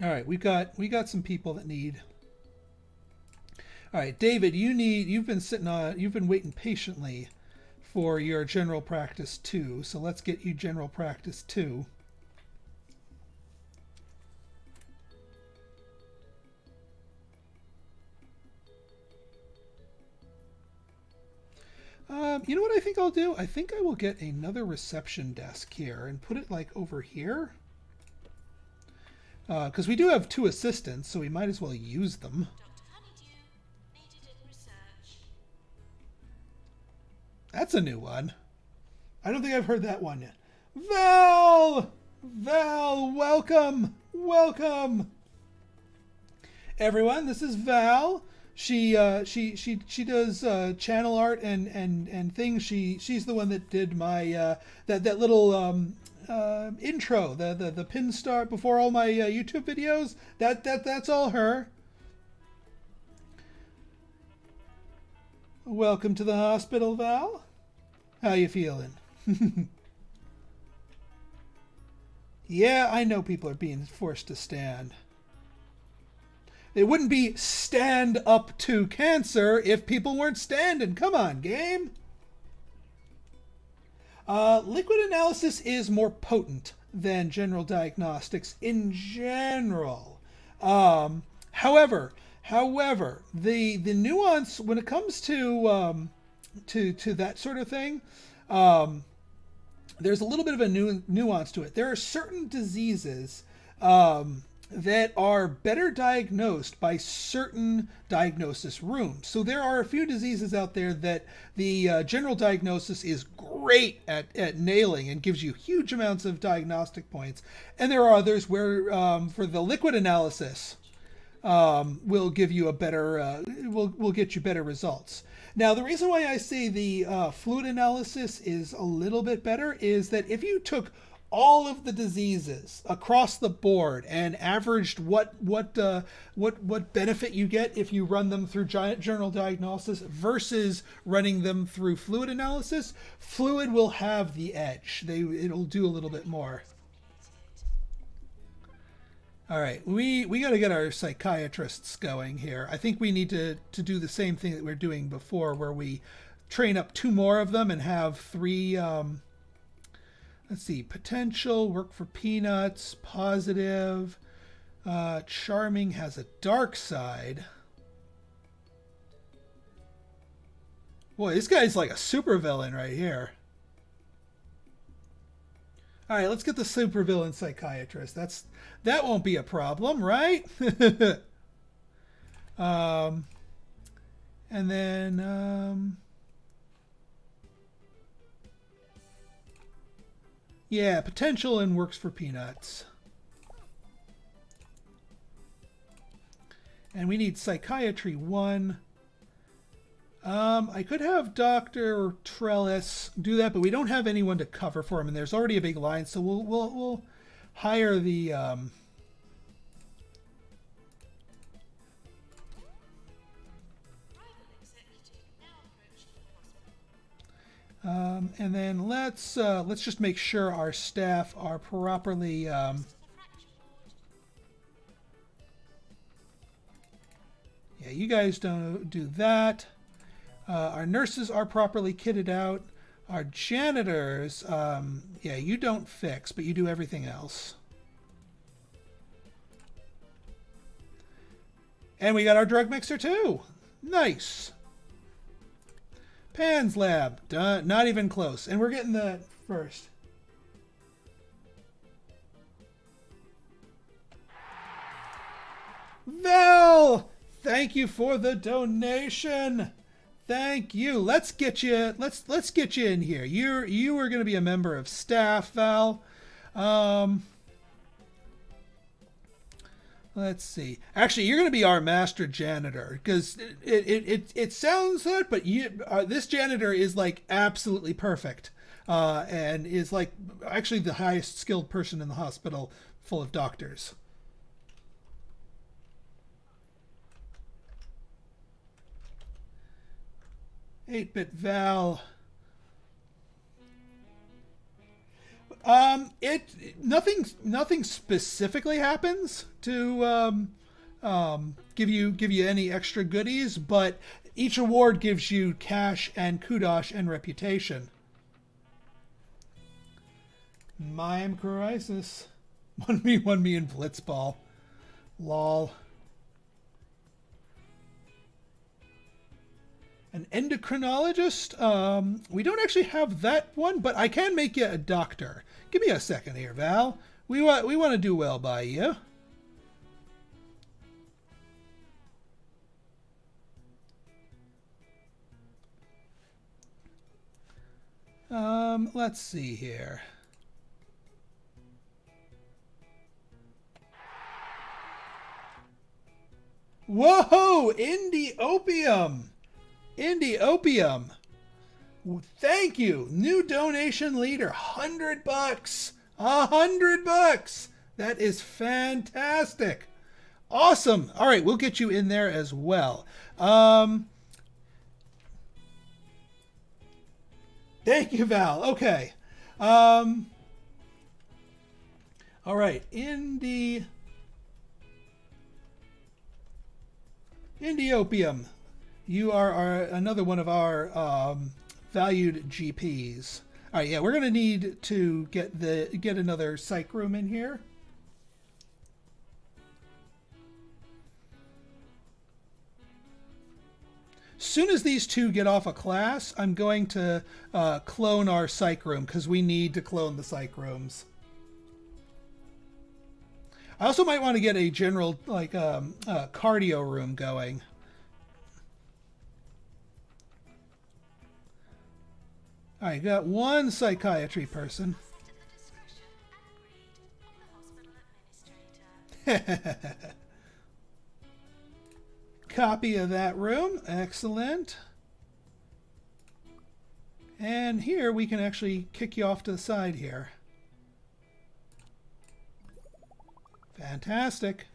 A: All right, we've got we got some people that need. All right, David, you need you've been sitting on you've been waiting patiently for your general practice 2. So let's get you general practice 2. Um, you know what I think I'll do? I think I will get another reception desk here and put it like over here. Because uh, we do have two assistants, so we might as well use them. That's a new one. I don't think I've heard that one yet. Val! Val, welcome! Welcome! Everyone, this is Val. She uh, she she she does uh, channel art and and and things. She she's the one that did my uh, that that little um, uh, intro, the, the the pin start before all my uh, YouTube videos. That that that's all her. Welcome to the hospital, Val. How you feeling? yeah, I know people are being forced to stand. It wouldn't be stand up to cancer if people weren't standing. Come on, game. Uh, liquid analysis is more potent than general diagnostics in general. Um, however, however, the the nuance when it comes to um, to to that sort of thing, um, there's a little bit of a nu- nuance to it. There are certain diseases um, that are better diagnosed by certain diagnosis rooms. So there are a few diseases out there that the uh, general diagnosis is great at, at nailing and gives you huge amounts of diagnostic points. And there are others where um, for the liquid analysis um, will give you a better, uh, will, will get you better results. Now, the reason why I say the uh, fluid analysis is a little bit better is that if you took all of the diseases across the board and averaged what what uh, what what benefit you get if you run them through giant journal diagnosis versus running them through fluid analysis, fluid will have the edge. They it'll do a little bit more. All right, we we got to get our psychiatrists going here. I think we need to to do the same thing that we are doing before, where we train up two more of them and have three. Um, let's see, potential, work for peanuts, positive. Uh, charming has a dark side. Boy, this guy's like a supervillain right here. All right, let's get the supervillain psychiatrist. That's that won't be a problem, right? um, and then um, Yeah, potential and works for peanuts. And we need psychiatry one. Um, I could have Dr. Trellis do that, but we don't have anyone to cover for him, and there's already a big line, so we'll we'll, we'll hire the um, Um, and then let's uh, let's just make sure our staff are properly. Um, yeah, you guys don't do that. Uh, our nurses are properly kitted out. Our janitors, um, yeah, you don't fix, but you do everything else. And we got our drug mixer too. Nice. Pan's Lab. Done. Not even close. And we're getting the first. Val! Thank you for the donation. Thank you. Let's get you let's let's get you in here. You're you are gonna be a member of staff, Val. Um Let's see. Actually, you're going to be our master janitor because it, it, it, it, sounds good, but you, uh, this janitor is like absolutely perfect uh, and is like actually the highest skilled person in the hospital full of doctors. 8-bit Val. Um, it nothing nothing specifically happens to um, um, give you give you any extra goodies, but each award gives you cash and kudos and reputation. Mime Crisis. One me, one me, in Blitzball. Lol. An endocrinologist? Um, we don't actually have that one, but I can make you a doctor. Give me a second here, Val. We want we want to do well by you. Um, let's see here. Whoa! Indie Opium! Indie Opium! Thank you! New donation leader, 100 bucks! A hundred bucks! That is fantastic! Awesome! All right, we'll get you in there as well. Um, thank you, Val. Okay. Um, all right, Indie... Indiopium, you are our, another one of our um, valued GPs. All right, yeah, we're gonna need to get the get another psych room in here. Soon as these two get off a class, I'm going to uh, clone our psych room because we need to clone the psych rooms. I also might want to get a general like um, uh, cardio room going. Right, got one psychiatry person. Copy of that room. Excellent. And here we can actually kick you off to the side here. Fantastic.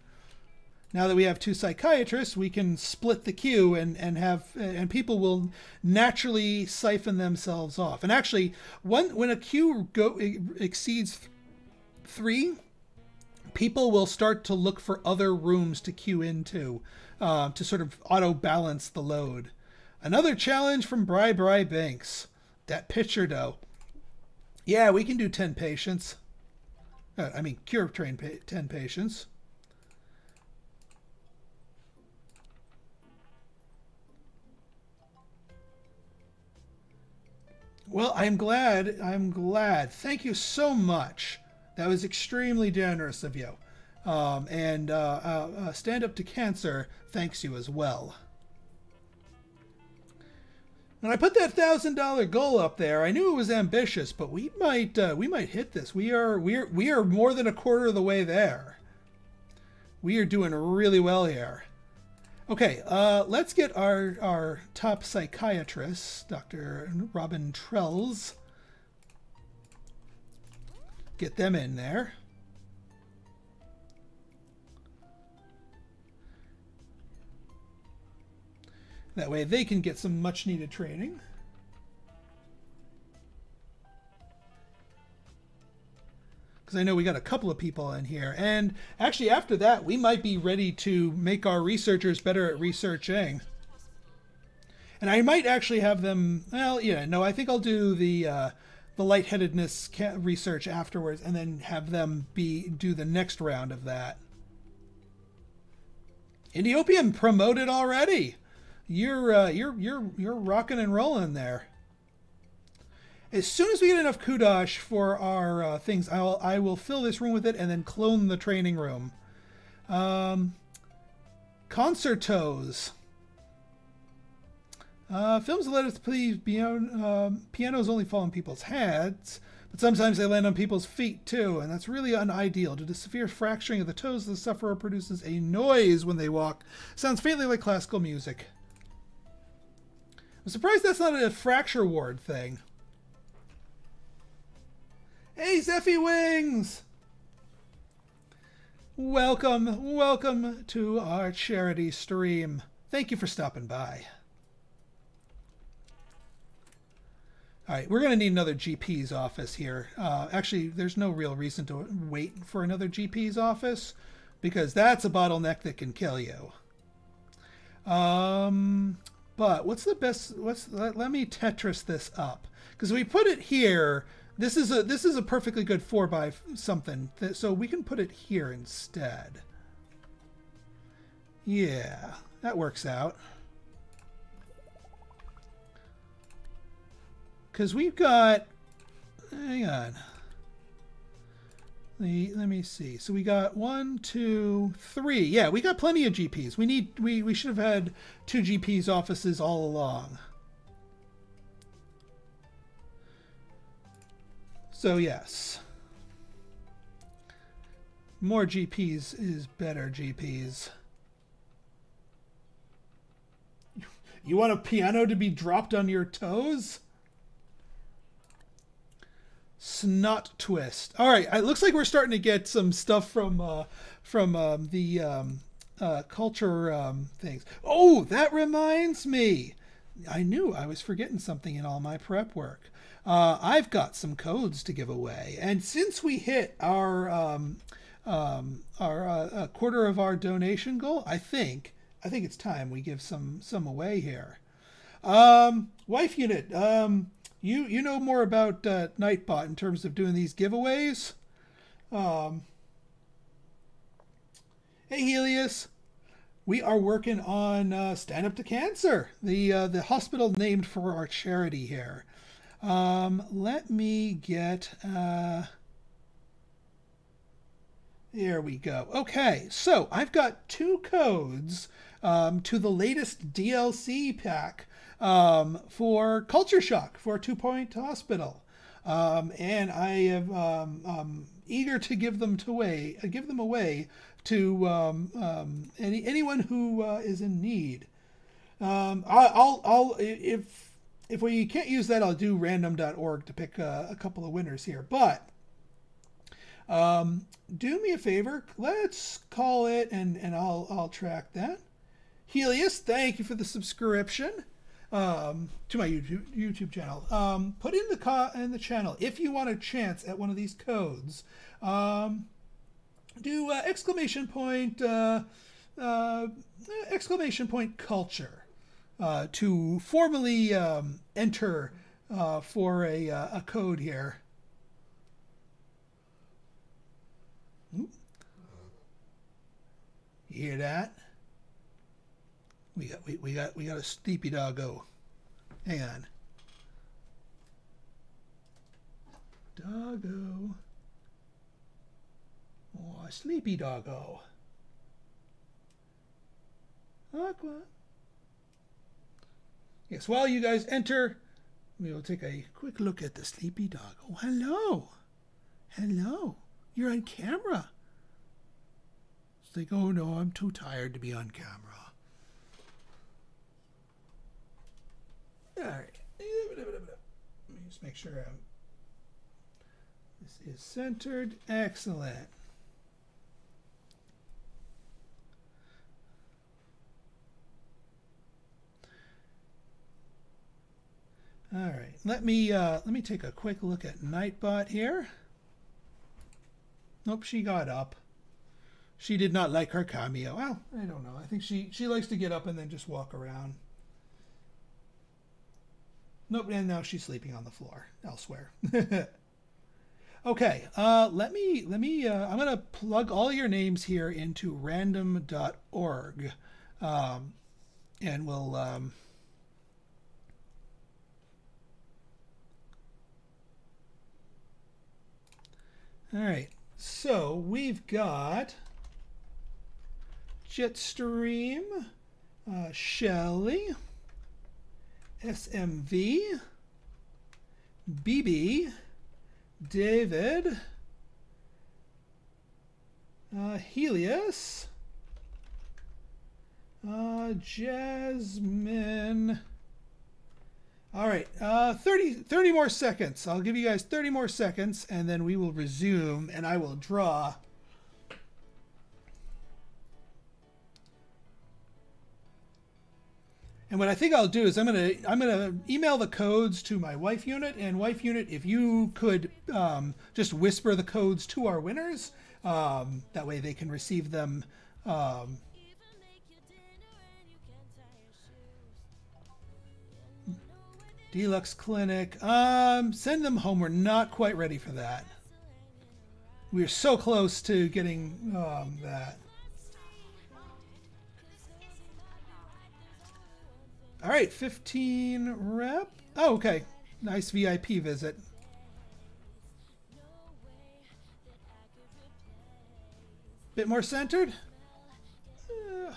A: Now that we have two psychiatrists, we can split the queue and, and have and people will naturally siphon themselves off. And actually, when when a queue go exceeds three, people will start to look for other rooms to queue into uh, to sort of auto balance the load. Another challenge from Bri Bri Binks. That picture though. Yeah, we can do 10 patients. Uh, I mean, cure train pa 10 patients. Well, I'm glad. I'm glad. Thank you so much. That was extremely generous of you. Um, and uh, uh, uh, Stand Up to Cancer thanks you as well. When I put that thousand dollar goal up there, I knew it was ambitious, but we might uh, we might hit this. We are we are we are more than a quarter of the way there. We are doing really well here. Okay, uh, let's get our our top psychiatrist, Dr. Robin Trells. Get them in there. That way they can get some much needed training. Because I know we got a couple of people in here. And actually, after that, we might be ready to make our researchers better at researching. And I might actually have them, well, yeah, no, I think I'll do the uh, the lightheadedness research afterwards and then have them be do the next round of that. Indiopium promoted already you're uh, you're you're you're rocking and rolling there. As soon as we get enough kudosh for our uh, things, I'll I will fill this room with it and then clone the training room. Um, concertos. Uh, films let us play piano, um, pianos only fall on people's heads, but sometimes they land on people's feet too, and that's really unideal. Due to severe fracturing of the toes, the sufferer produces a noise when they walk. Sounds faintly like classical music. I'm surprised that's not a fracture ward thing. Hey, Zeffy Wings! Welcome, welcome to our charity stream. Thank you for stopping by. All right, we're going to need another GP's office here. Uh, actually, there's no real reason to wait for another GP's office because that's a bottleneck that can kill you. Um, but what's the best? What's let, let me Tetris this up because we put it here. This is a this is a perfectly good four by something. So we can put it here instead. Yeah, that works out. because we've got. Hang on. The, let me see. So we got one, two, three. Yeah, we got plenty of GPs. We need. We we should have had two GPs offices all along. So yes. More GPs is better GPs. You want a piano to be dropped on your toes? Snot twist. All right, it looks like we're starting to get some stuff from uh, from um, the um, uh, culture um, things. Oh, that reminds me. I knew I was forgetting something in all my prep work. Uh, I've got some codes to give away, and since we hit our um, um, our uh, quarter of our donation goal, I think I think it's time we give some some away here. Um, wife unit, um, you you know more about uh, Nightbot in terms of doing these giveaways. Um, hey Helios, we are working on uh, Stand Up to Cancer, the uh, the hospital named for our charity here. Um, let me get. Uh, there we go. Okay, so I've got two codes um, to the latest DLC pack um, for Culture Shock for Two Point Hospital, um, and I am um, um, eager to give them to away, uh, give them away to um, any anyone who uh, is in need. I'll I'll if if we can't use that, I'll do random.org to pick a, a couple of winners here, but. Um, do me a favor. Let's call it, and and I'll I'll track that. Helios, thank you for the subscription um, to my YouTube YouTube channel. Um, put in the co- in the channel if you want a chance at one of these codes. Um, do uh, exclamation point uh, uh, exclamation point culture uh, to formally um, enter uh, for a uh, a code here. You hear that? We got we, we got we got a sleepy doggo. Hang on. Doggo. Oh, sleepy doggo. Aqua. Yes, while you guys enter, we will take a quick look at the sleepy dog. Oh, hello. Hello. You're on camera. It's like, oh no, I'm too tired to be on camera. All right. Let me just make sure I'm, this is centered. Excellent. All right, let me uh, let me take a quick look at Nightbot here. Nope, she got up. She did not like her cameo. Well, I don't know. I think she she likes to get up and then just walk around. Nope, and now she's sleeping on the floor elsewhere. okay, uh, let me let me. Uh, I'm gonna plug all your names here into random.org, um, and we'll. Um, all right, so we've got Jetstream, uh, Shelly. SMV, BB, David, uh, Helios, uh, Jasmine. All right, uh, 30, 30 more seconds. I'll give you guys 30 more seconds and then we will resume and I will draw And what I think I'll do is I'm gonna I'm gonna email the codes to my wife unit and wife unit. If you could um, just whisper the codes to our winners, um, that way they can receive them. Um, Deluxe Clinic. Um, send them home. We're not quite ready for that. We're so close to getting um, that. All right, 15 rep. Oh, okay. nice VIP visit. Bit more centered. Uh,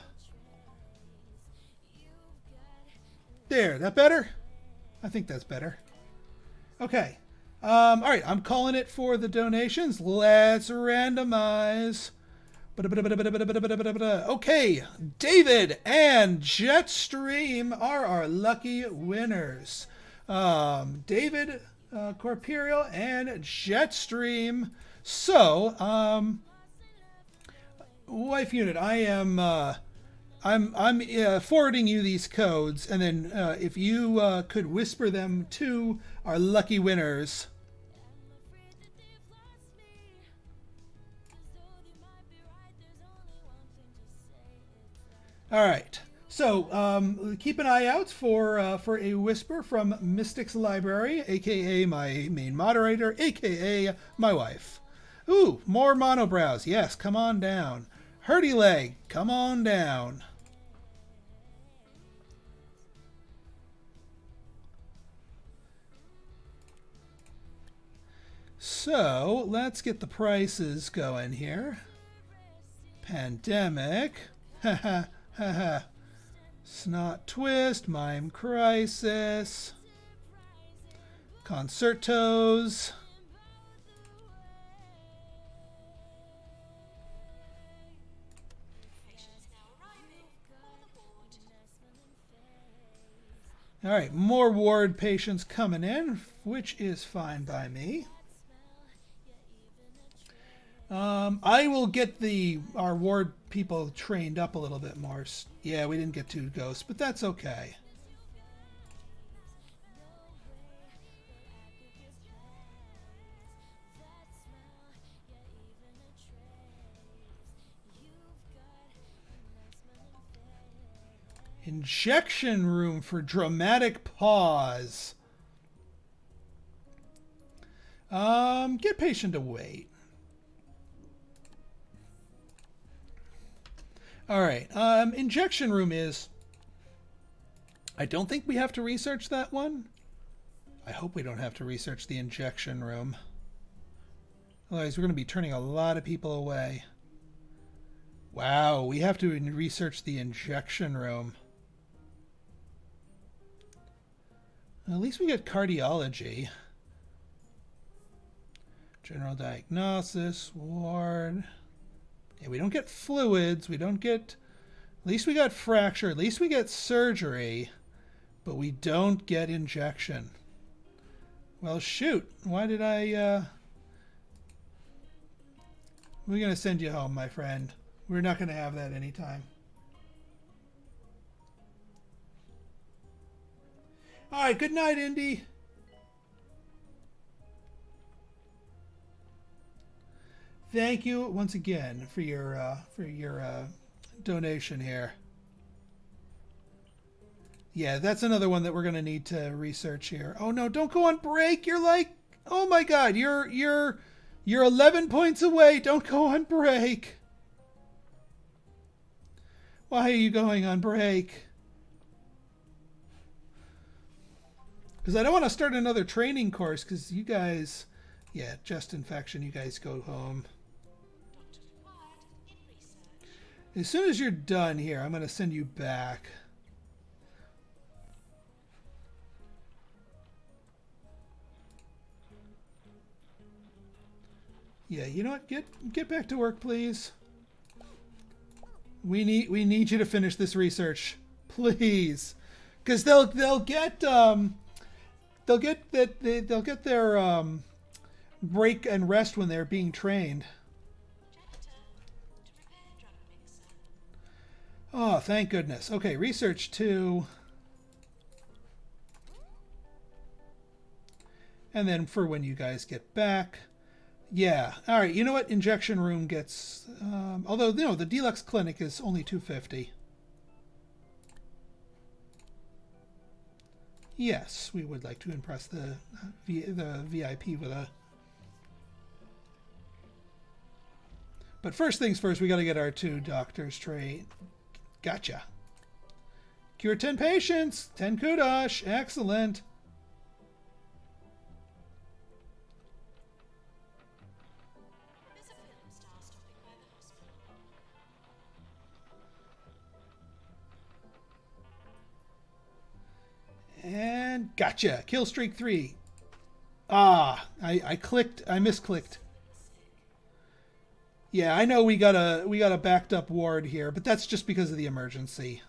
A: there, that better? I think that's better. Okay. Um, all right, I'm calling it for the donations. Let's randomize. Okay, David and Jetstream are our lucky winners. Um, David uh, Corporeal and Jetstream. So, um, wife unit, I am uh, I'm I'm uh, forwarding you these codes, and then uh, if you uh, could whisper them to our lucky winners. All right. So um, keep an eye out for uh, for a whisper from Mystics Library, aka my main moderator, aka my wife. Ooh, more monobrows. Yes, come on down. Hurdy leg, come on down. So let's get the prices going here. Pandemic. Haha, haha. Snot Twist, Mime Crisis. Concertos. All right, more ward patients coming in, which is fine by me. Um, I will get the our ward people trained up a little bit more. Yeah, we didn't get two ghosts, but that's okay. Injection room for dramatic pause. Um, get patient to wait. All right. Um, injection room is. I don't think we have to research that one. I hope we don't have to research the injection room. Otherwise, we're going to be turning a lot of people away. Wow, we have to research the injection room. At least we get cardiology. General diagnosis, ward. Yeah, we don't get fluids. We don't get. At least we got fracture. At least we get surgery. But we don't get injection. Well, shoot. Why did I. Uh... We're going to send you home, my friend. We're not going to have that anytime. All right, good night, Indy. Thank you once again for your uh, for your uh, donation here. Yeah, that's another one that we're gonna need to research here. Oh no, don't go on break. You're like, oh my god, you're you're you're 11 points away. Don't go on break. Why are you going on break? Because I don't want to start another training course because you guys, yeah, just infection, you guys go home. As soon as you're done here, I'm going to send you back. Yeah, you know what? Get get back to work, please. We need we need you to finish this research, please, because they'll they'll get um they'll get that they, they'll get their um break and rest when they're being trained. Oh, thank goodness. Okay, research two. And then for when you guys get back. Yeah. All right. You know what? Injection room gets. Um, although you know the deluxe clinic is only two fifty. Yes, we would like to impress the the VIP with a. But first things first, we got to get our two doctors trained Gotcha. Cure 10 patients. 10 kudosh. Excellent. And gotcha. Kill streak three. Ah, I, I clicked. I misclicked. Yeah, I know we got a we got a backed up ward here, but that's just because of the emergency.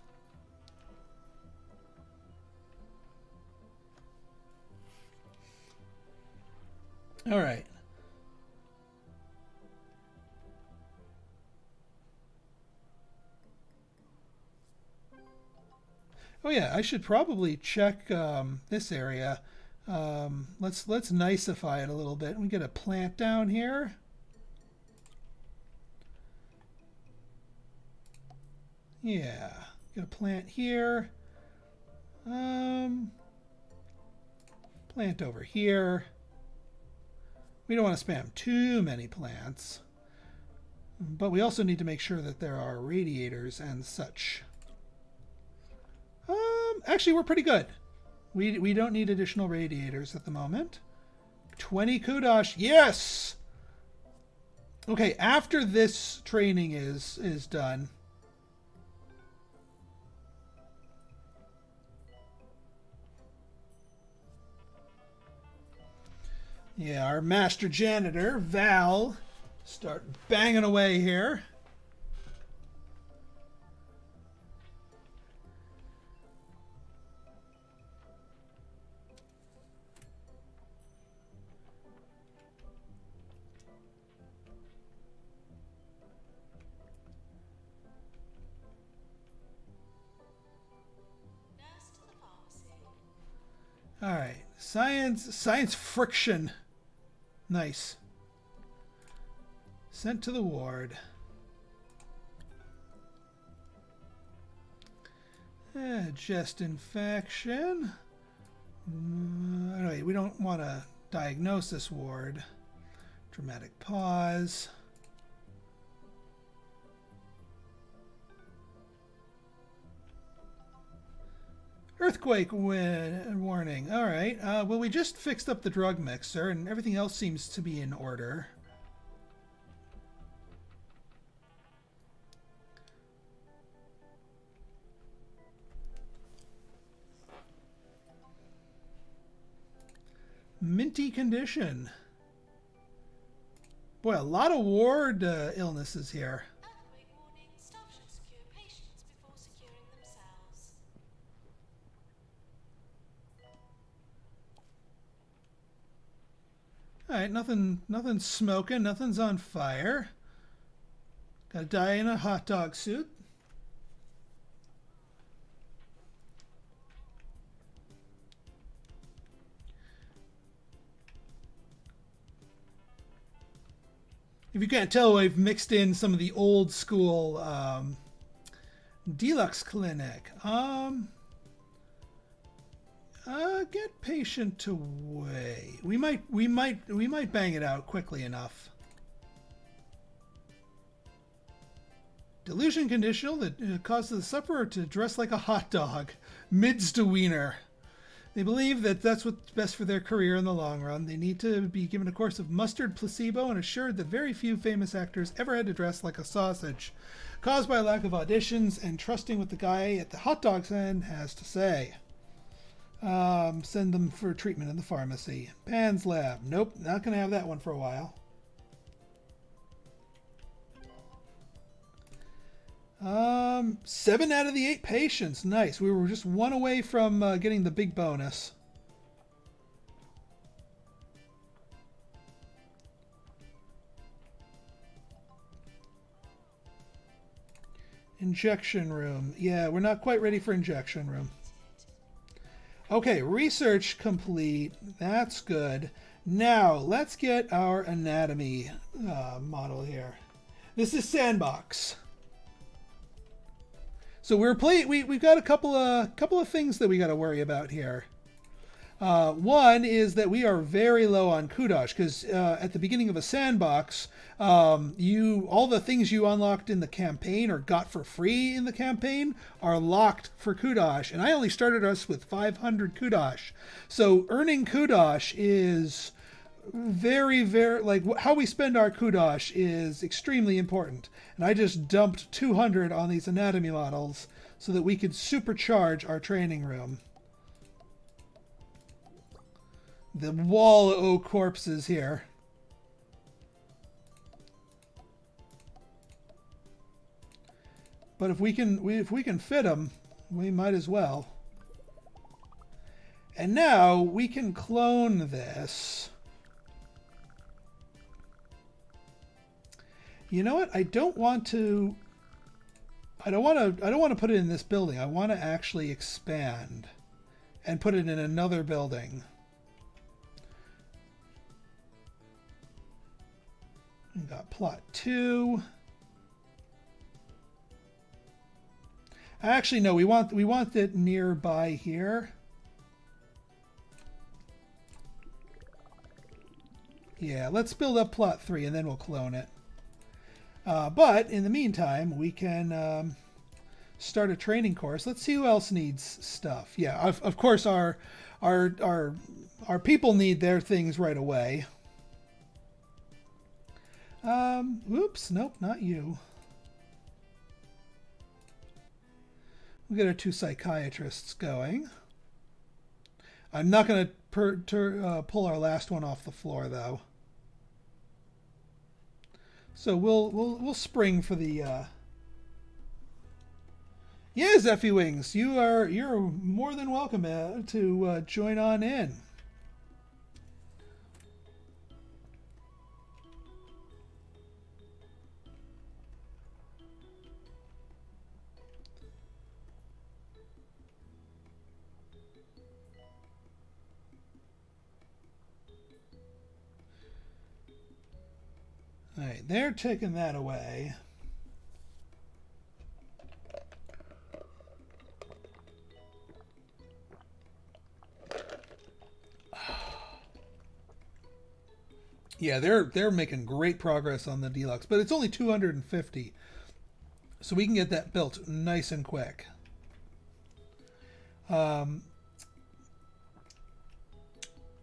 A: All right. Oh yeah, I should probably check um, this area. Um, let's let's nicify it a little bit. We get a plant down here. Yeah, get a plant here. Um, plant over here. We don't want to spam too many plants. But we also need to make sure that there are radiators and such. Um, actually, we're pretty good. We, we don't need additional radiators at the moment. 20 kudosh. Yes! Okay, after this training is is done, Yeah, our master janitor, Val, start banging away here. All right, science, science friction. Nice. Sent to the ward. Eh, infection. Mm, we don't want to diagnose this ward. Dramatic pause. Earthquake warning. All right. Uh, well, we just fixed up the drug mixer, and everything else seems to be in order. Minty condition. Boy, a lot of ward uh, illnesses here. All right, nothing, nothing's smoking, nothing's on fire. Got to die in a hot dog suit. If you can't tell, I've mixed in some of the old school um, deluxe clinic. Um, uh, get patient to away. We might, we might, we might bang it out quickly enough. Delusion conditional that uh, causes the sufferer to dress like a hot dog, mids to wiener. They believe that that's what's best for their career in the long run. They need to be given a course of mustard placebo and assured that very few famous actors ever had to dress like a sausage, caused by lack of auditions and trusting what the guy at the hot dog stand has to say. Um, send them for treatment in the pharmacy. Pan's lab. Nope, not going to have that one for a while. Um, seven out of the eight patients. Nice. We were just one away from uh, getting the big bonus. Injection room. Yeah, we're not quite ready for injection room. Okay, research complete. That's good. Now, let's get our anatomy uh, model here. This is Sandbox. So we're play we we've got a couple of couple of things that we got to worry about here. Uh, one is that we are very low on kudosh because uh, at the beginning of a sandbox, um, you all the things you unlocked in the campaign or got for free in the campaign are locked for kudosh, and I only started us with 500 kudosh. So earning kudosh is very very like how we spend our kudosh is extremely important and i just dumped 200 on these anatomy models so that we could supercharge our training room the wall of corpses here. But if we can, we, if we can fit them, we might as well. And now we can clone this. You know what? I don't want to I don't want to I don't want to put it in this building. I want to actually expand and put it in another building. We got plot 2. Actually no, we want we want it nearby here. Yeah, let's build up plot 3 and then we'll clone it. Uh, but in the meantime, we can um, start a training course. Let's see who else needs stuff. Yeah, of, of course our our our our people need their things right away. Um, oops, nope, not you. We'll get our two psychiatrists going. I'm not going to uh, pull our last one off the floor, though. So we'll we'll we'll spring for the. Uh... Yeah, Zeffy Wings, you are you're more than welcome uh, to uh, join on in. They're taking that away. Yeah, they're they're making great progress on the deluxe, but it's only 250. So we can get that built nice and quick. Um,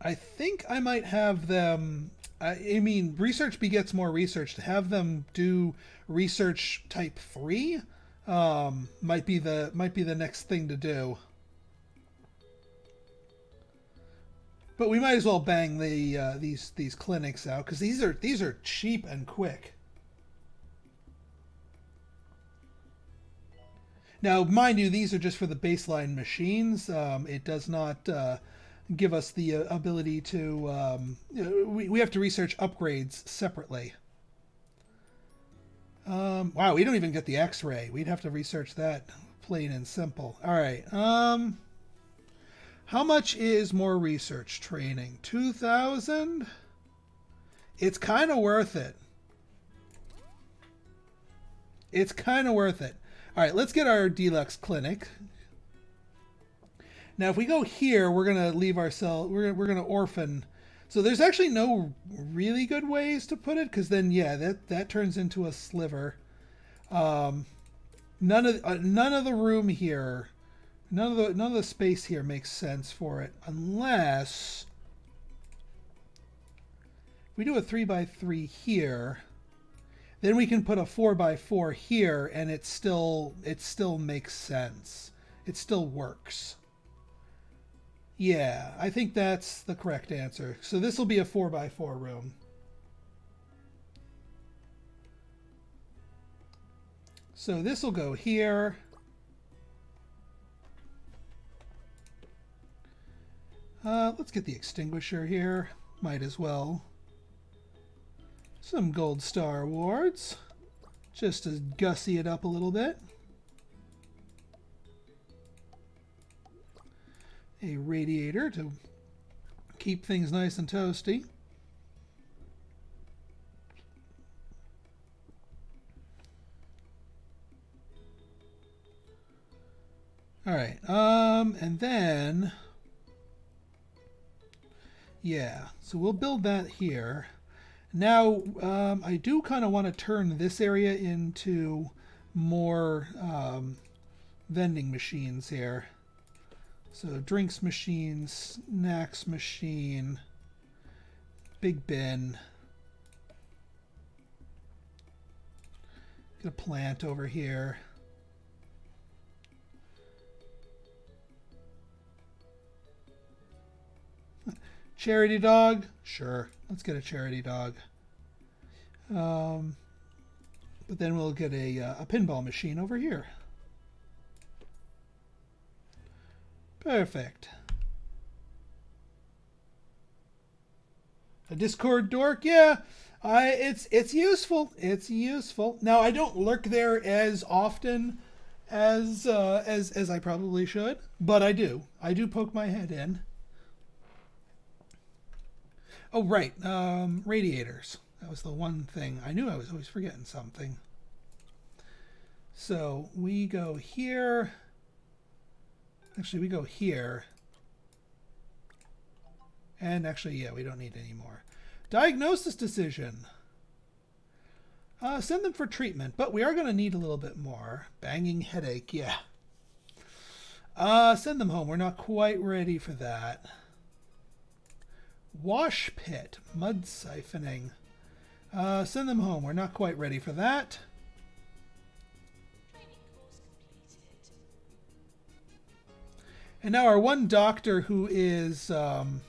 A: I think I might have them I, mean, research begets more research. To have them do research type three um, might be the might be the next thing to do. But we might as well bang the uh, these these clinics out because these are these are cheap and quick. Now, mind you, these are just for the baseline machines. Um, it does not uh, give us the uh, ability to. Um, we, we have to research upgrades separately. Um, wow, we don't even get the X-ray. We'd have to research that plain and simple. All right. Um, how much is more research training? Two thousand. It's kind of worth it. It's kind of worth it. All right, let's get our deluxe clinic now, if we go here, we're going to leave ourselves, we're, we're going to orphan. So there's actually no really good ways to put it, because then, yeah, that, that turns into a sliver. Um, none of uh, none of the room here, none of the none of the space here makes sense for it, unless we do a three by three here. Then we can put a four by four here, and it still it still makes sense. It still works. Yeah, I think that's the correct answer. So this will be a 4x4 room. So this will go here. Uh, let's get the extinguisher here. Might as well. Some gold star awards. Just to gussy it up a little bit. A radiator to keep things nice and toasty. All right, um, and then, yeah, so we'll build that here. Now, um, I do kind of want to turn this area into more um, vending machines here. So drinks machine, snacks machine, big bin. Get a plant over here. Charity dog? Sure. Let's get a charity dog. Um, but then we'll get a, uh, a pinball machine over here. Perfect. A Discord dork? Yeah. I it's it's useful. It's useful. Now I don't lurk there as often as uh, as as I probably should, but I do. I do poke my head in. Oh right, um, radiators. That was the one thing I knew. I was always forgetting something. So we go here. Actually, we go here. And actually, yeah, we don't need any more. Diagnosis decision. Uh, send them for treatment, but we are going to need a little bit more. Banging headache, yeah. Uh, send them home. We're not quite ready for that. Wash pit, mud siphoning. Uh, send them home. We're not quite ready for that. And now our one doctor who is um,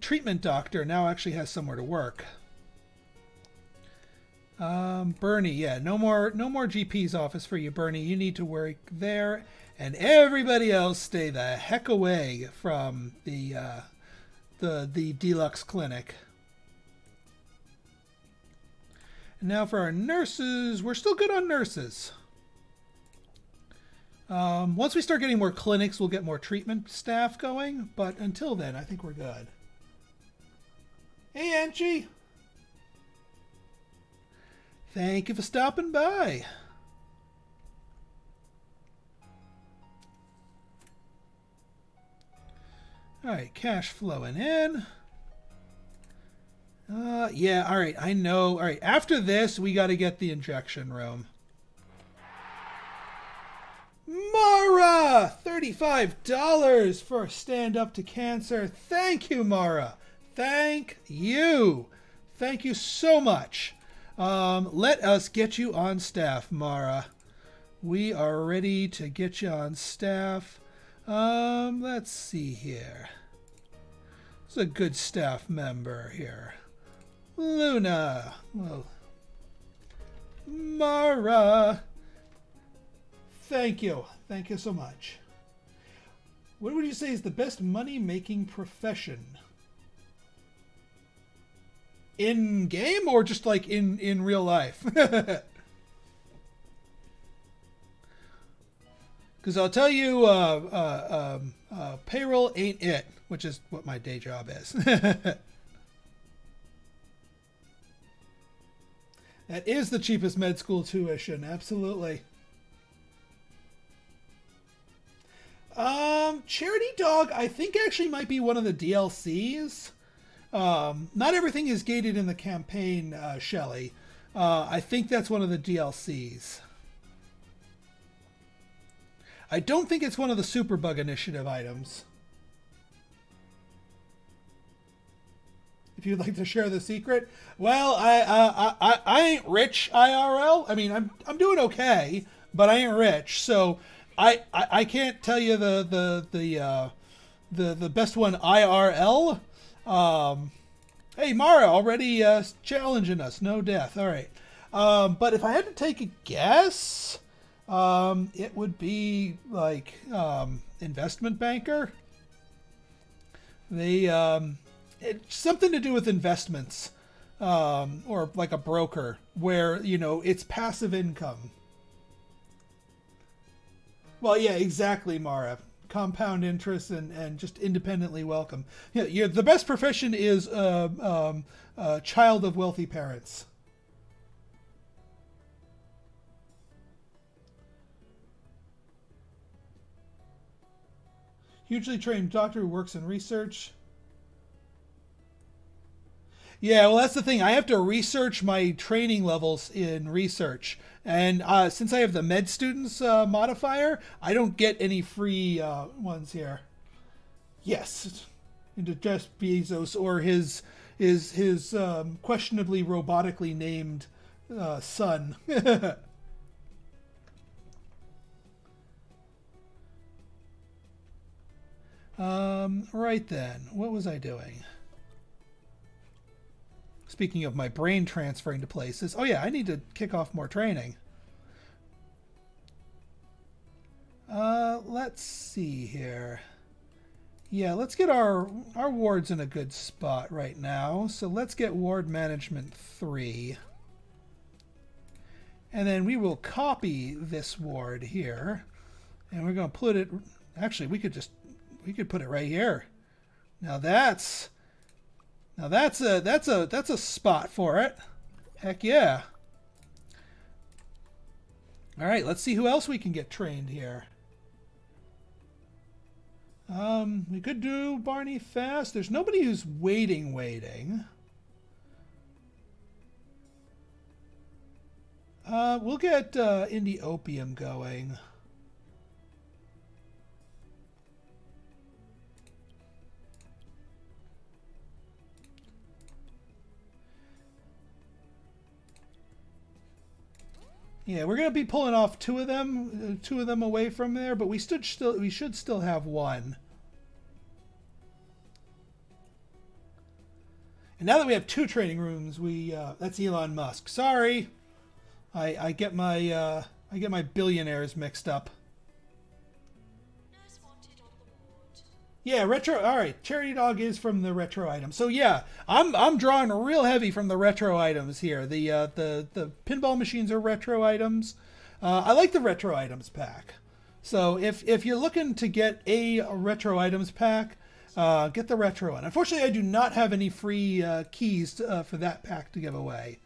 A: treatment doctor now actually has somewhere to work. Um, Bernie, yeah, no more, no more GP's office for you, Bernie. You need to work there, and everybody else stay the heck away from the uh, the the deluxe clinic. And now for our nurses, we're still good on nurses. Um, once we start getting more clinics, we'll get more treatment staff going. But until then, I think we're good. Hey, Angie. Thank you for stopping by. All right, cash flowing in. Uh, yeah, all right, I know. All right, after this, we got to get the injection room. Mara! $35 for Stand Up to Cancer. Thank you, Mara. Thank you. Thank you so much. Um, let us get you on staff, Mara. We are ready to get you on staff. Um, let's see here. It's a good staff member here. Luna. Well, Mara. Thank you. Thank you so much. What would you say is the best money making profession? in game or just like in in real life? Because I'll tell you, uh, uh, um, uh, payroll ain't it, which is what my day job is. that is the cheapest med school tuition, absolutely. Um, Charity Dog, I think actually might be one of the DLCs. Um, not everything is gated in the campaign, uh, Shelly. Uh, I think that's one of the DLCs. I don't think it's one of the Superbug Initiative items. If you'd like to share the secret, well, I uh, I, I ain't rich IRL. I mean, I'm I'm doing okay, but I ain't rich, so I I, I can't tell you the the the uh, the the best one IRL. Um, hey, Mara already uh, challenging us. No death. All right. Um, but if I had to take a guess, um, it would be like um, investment banker. The um, it's something to do with investments, um, or like a broker, where you know it's passive income. Well, yeah, exactly, Mara compound interest and, and just independently welcome. Yeah, you're, the best profession is uh, um, uh, child of wealthy parents. Hugely trained doctor who works in research. Yeah, well, that's the thing. I have to research my training levels in research. And uh, since I have the med students uh, modifier, I don't get any free uh, ones here. Yes, into Jeff Bezos or his his his um, questionably robotically named uh, son. Um, right then, what was I doing? Speaking of my brain transferring to places, oh yeah, I need to kick off more training. Uh, let's see here. Yeah, let's get our our wards in a good spot right now. So let's get ward management 3. And then we will copy this ward here. And we're going to put it actually we could just we could put it right here. Now that's now that's a that's a that's a spot for it. Heck yeah. All right, let's see who else we can get trained here. Um, we could do Barney fast. There's nobody who's waiting, waiting. Uh, we'll get uh, Indie Opium going. Yeah, we're gonna be pulling off two of them, uh, two of them away from there, but we stood still. We should still have one. And now that we have two training rooms, we uh, that's Elon Musk. Sorry, I I get my uh, I get my billionaires mixed up. Yeah, retro. All right, charity dog is from the retro item. So yeah, I'm I'm drawing real heavy from the retro items here. The uh, the the pinball machines are retro items. Uh, I like the retro items pack. So if if you're looking to get a retro items pack, uh, get the retro one. Unfortunately, I do not have any free uh, keys to, uh, for that pack to give away.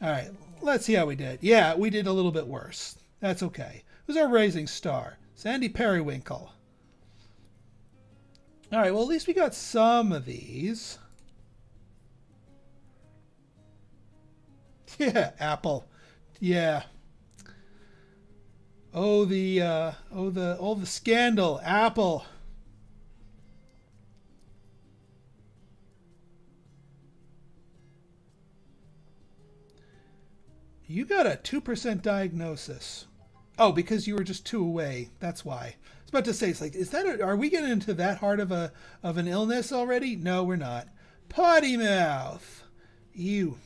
A: All right, let's see how we did. Yeah, we did a little bit worse. That's okay. Who's our rising star? Sandy Periwinkle. All right, well, at least we got some of these. Yeah, Apple. Yeah. Oh, the, uh, oh, the, oh, the scandal. Apple. You got a 2% diagnosis. Oh, because you were just two away. That's why about to say, it's like, is that? A, are we getting into that hard of a of an illness already? No, we're not. Potty mouth. You.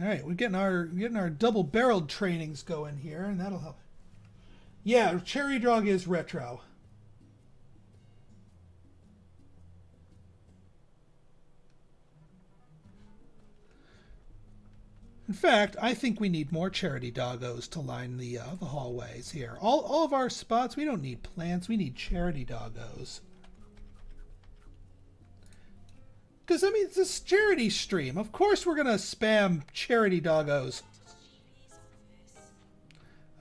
A: All right, we're getting our getting our double barreled trainings going here, and that'll help. Yeah, Cherry Dog is retro. In fact, I think we need more charity doggos to line the uh, the hallways here. All, all of our spots, we don't need plants, we need charity doggos. Because, I mean, it's a charity stream. Of course we're going to spam charity doggos.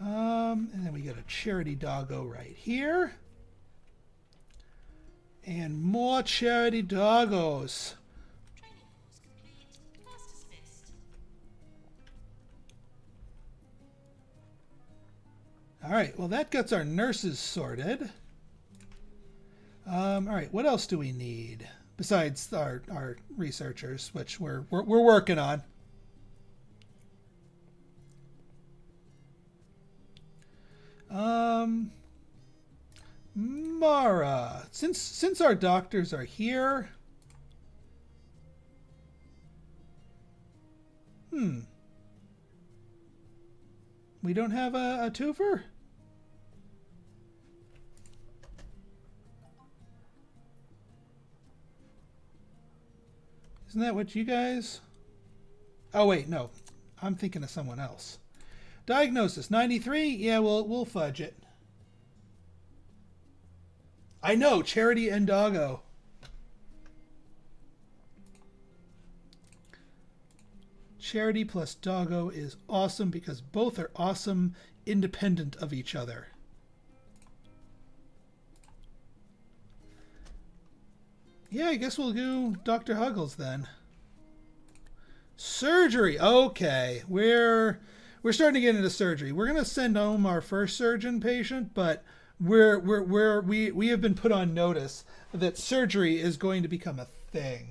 A: Um, and then we got a charity doggo right here. And more charity doggos. All right, well, that gets our nurses sorted. Um, all right, what else do we need besides our, our researchers, which we're, we're, we're working on? Um, Mara, since since our doctors are here, hmm, we don't have a, a twofer. Isn't that what you guys... Oh, wait, no. I'm thinking of someone else. Diagnosis, 93? Yeah, we'll, we'll fudge it. I know, Charity and Doggo. Charity plus Doggo is awesome because both are awesome independent of each other. Yeah, I guess we'll do Dr. Huggles then. Surgery. Okay, we're we're starting to get into surgery. We're gonna send home our first surgeon patient, but we're we're we're we we have been put on notice that surgery is going to become a thing.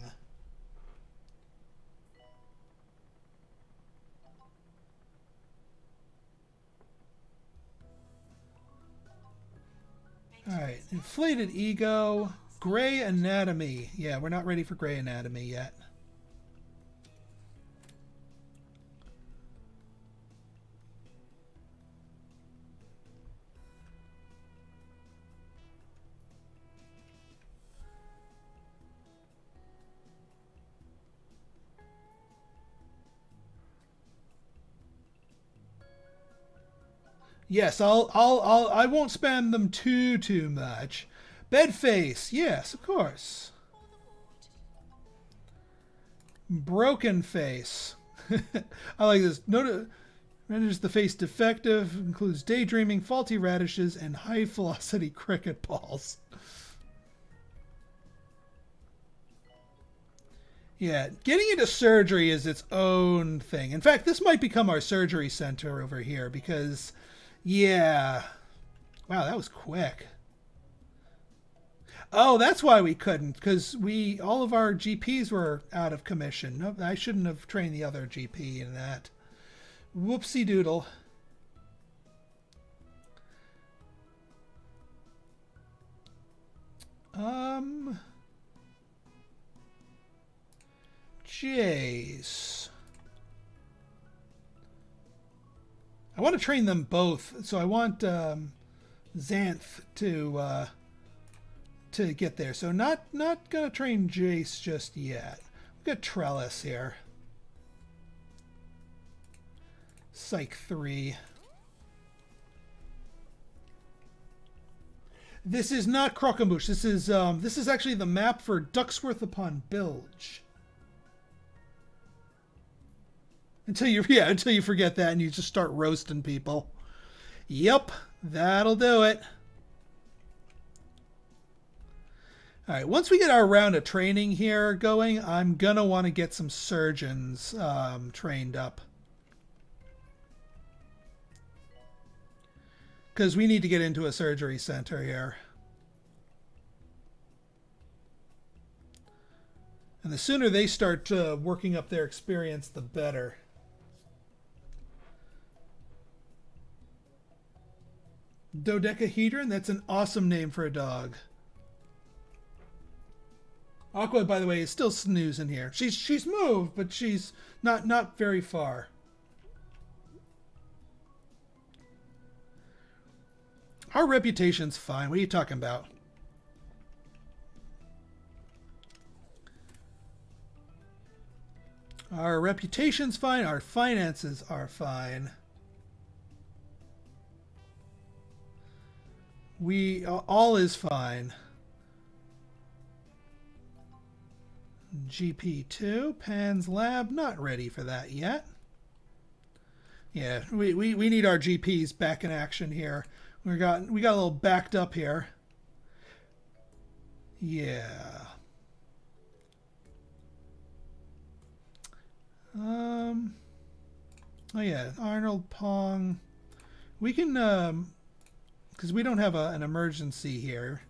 A: All right, inflated ego, gray anatomy. Yeah, we're not ready for gray anatomy yet. Yes, I'll, I'll, I'll, I won't spam them too, too much. Bed face, yes, of course. Broken face. I like this. Note renders the face defective, includes daydreaming, faulty radishes, and high velocity cricket balls. Yeah, getting into surgery is its own thing. In fact, this might become our surgery center over here because yeah. Wow, that was quick. Oh, that's why we couldn't, because we all of our GPs were out of commission. No, I shouldn't have trained the other GP in that. Whoopsie doodle. Um. Jace. I want to train them both, so I want um, Xanth to uh, to get there. So not not gonna train Jace just yet. We got Trellis here. Psych three. This is not Croquembouche. This is um, this is actually the map for Duckworth upon Bilge. Until you yeah, until you forget that and you just start roasting people. Yep, that'll do it. All right, once we get our round of training here going, I'm gonna want to get some surgeons um, trained up. Because we need to get into a surgery center here. And the sooner they start uh, working up their experience, the better. Dodecahedron? That's an awesome name for a dog. Aqua, by the way, is still snoozing here. She's she's moved, but she's not not very far. Our reputation's fine. What are you talking about? Our reputation's fine. Our finances are fine. We all is fine. GP2, Pan's Lab, not ready for that yet. Yeah, we, we, we need our GPs back in action here. We got we got a little backed up here. Yeah. Um. Oh yeah, Arnold Pong. We can um, because we don't have a, an emergency here.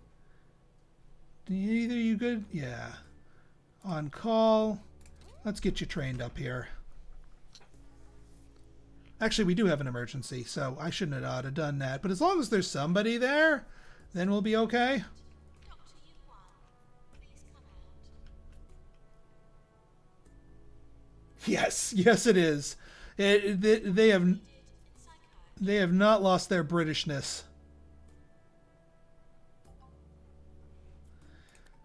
A: Either you good? Yeah. On call. Let's get you trained up here. Actually, we do have an emergency, so I shouldn't have, have done that. But as long as there's somebody there, then we'll be okay. Yes, yes, it is. It, they have they have not lost their Britishness.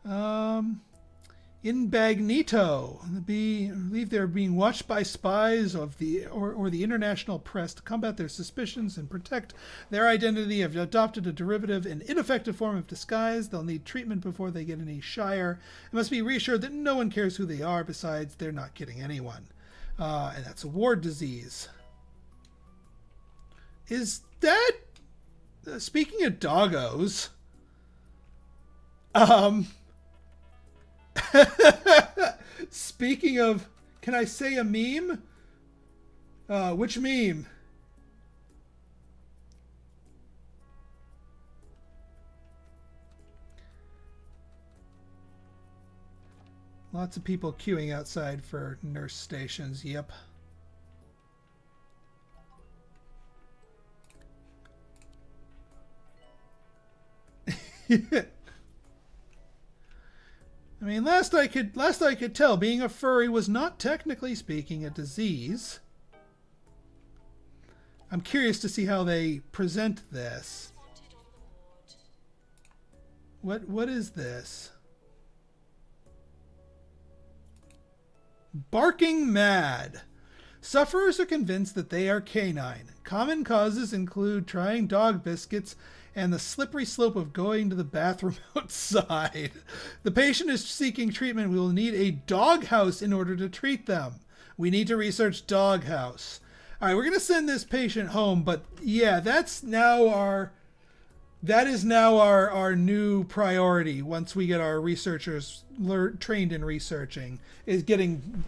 A: Um, Inbagnito, be believe they're being watched by spies of the or, or the international press to combat their suspicions and protect their identity. Have adopted a derivative and ineffective form of disguise. They'll need treatment before they get any shire. It must be reassured that no one cares who they are. Besides, they're not kidding anyone, uh, and that's a ward disease. Is that uh, speaking of doggos? Um Speaking of, can I say a meme? Uh, which meme? Lots of people queuing outside for nurse stations. Yep. I mean, last I could last I could tell, being a furry was not technically speaking a disease. I'm curious to see how they present this. What what is this? Barking mad. Sufferers are convinced that they are canine. Common causes include trying dog biscuits and the slippery slope of going to the bathroom outside. The patient is seeking treatment. We will need a doghouse in order to treat them. We need to research doghouse. All right, we're going to send this patient home, but yeah, that's now our that is now our our new priority once we get our researchers trained in researching is getting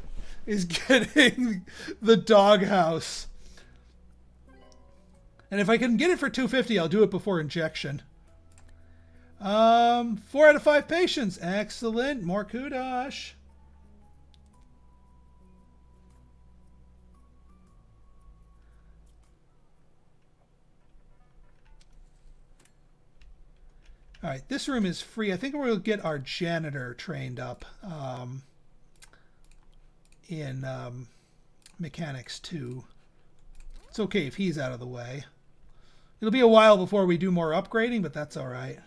A: is getting the doghouse. And if I can get it for 250, I'll do it before injection. Um, four out of five patients. Excellent. More kudos. All right, this room is free. I think we'll get our janitor trained up um, in um, mechanics too. It's okay if he's out of the way. It'll be a while before we do more upgrading, but that's all right.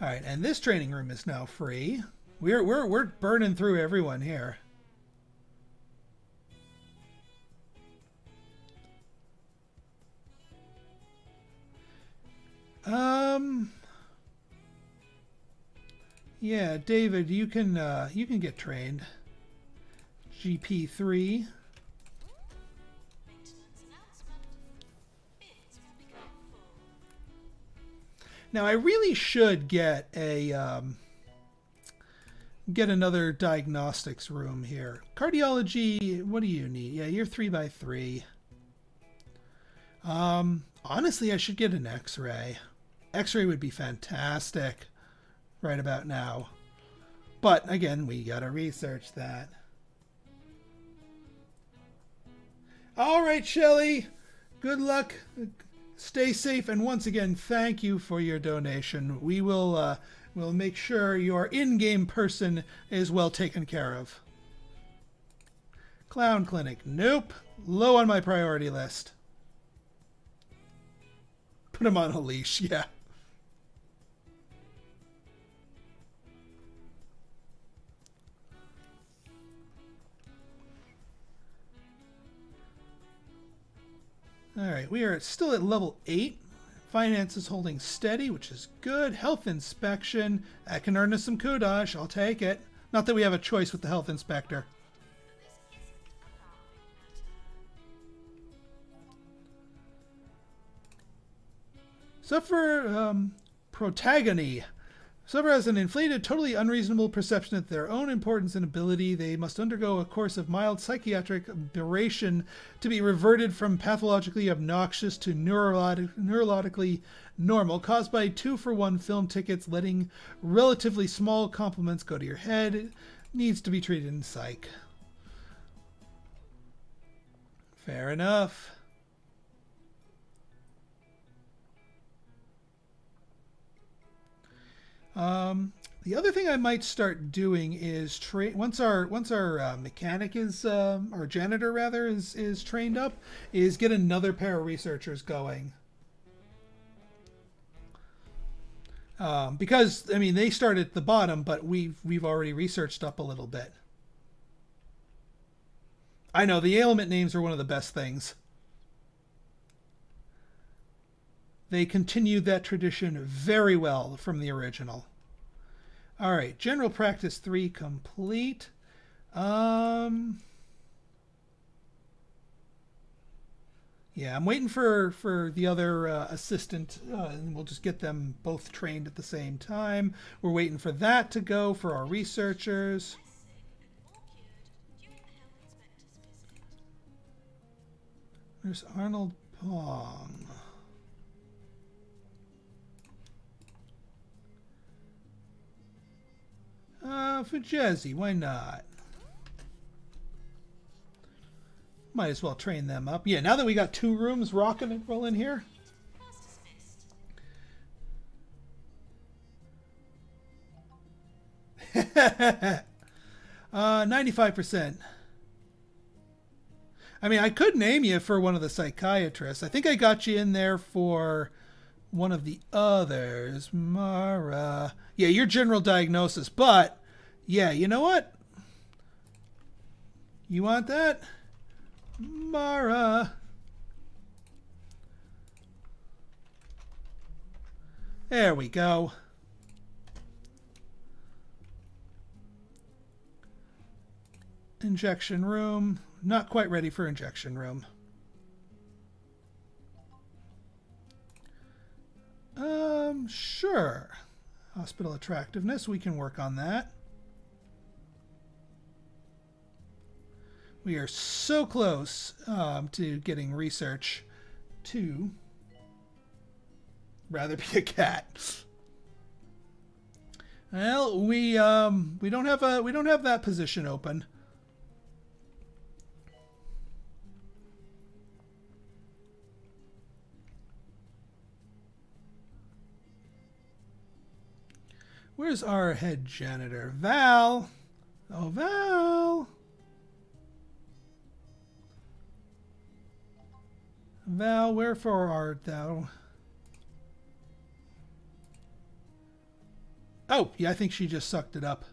A: All right, and this training room is now free. We're we're we're burning through everyone here. Um yeah, David, you can uh, you can get trained. GP three. Now I really should get a um, get another diagnostics room here. Cardiology, what do you need? Yeah, you're three by three. Um, honestly, I should get an X-ray. X-ray would be fantastic right about now. But again, we gotta research that. All right, Shelly. Good luck. Stay safe, and once again, thank you for your donation. We will uh, will make sure your in-game person is well taken care of. Clown Clinic. Nope. Low on my priority list. Put him on a leash. Yeah. All right, we are still at level 8. Finance is holding steady, which is good. Health inspection. That can earn us some kudos. I'll take it. Not that we have a choice with the health inspector. Suffer um, protagony. Whoever has an inflated, totally unreasonable perception of their own importance and ability, they must undergo a course of mild psychiatric aberration to be reverted from pathologically obnoxious to neurologically normal, caused by two for one film tickets, letting relatively small compliments go to your head. It needs to be treated in psych. Fair enough. Um, the other thing I might start doing is train once our once our uh, mechanic is our janitor rather is is trained up is get another pair of researchers going. Um, because I mean they start at the bottom, but we've we've already researched up a little bit. I know the ailment names are one of the best things. They continued that tradition very well from the original. All right, general practice three complete. Um, yeah, I'm waiting for for the other uh, assistant, uh, and we'll just get them both trained at the same time. We're waiting for that to go for our researchers. There's Arnold Pong. Uh, for Jazzy, why not? Might as well train them up. Yeah, now that we got two rooms rocking and rolling here. uh, 95%. I mean, I could name you for one of the psychiatrists. I think I got you in there for one of the others. Mara. Yeah, your general diagnosis. But, yeah, you know what? You want that? Mara. There we go. Injection room. Not quite ready for injection room. Um, sure. Hospital attractiveness, we can work on that. We are so close um, to getting research to rather be a cat. Well, we um, we don't have a we don't have that position open. Where's our head janitor? Val! Oh, Val! Val, wherefore art thou? Oh, yeah, I think she just sucked it up.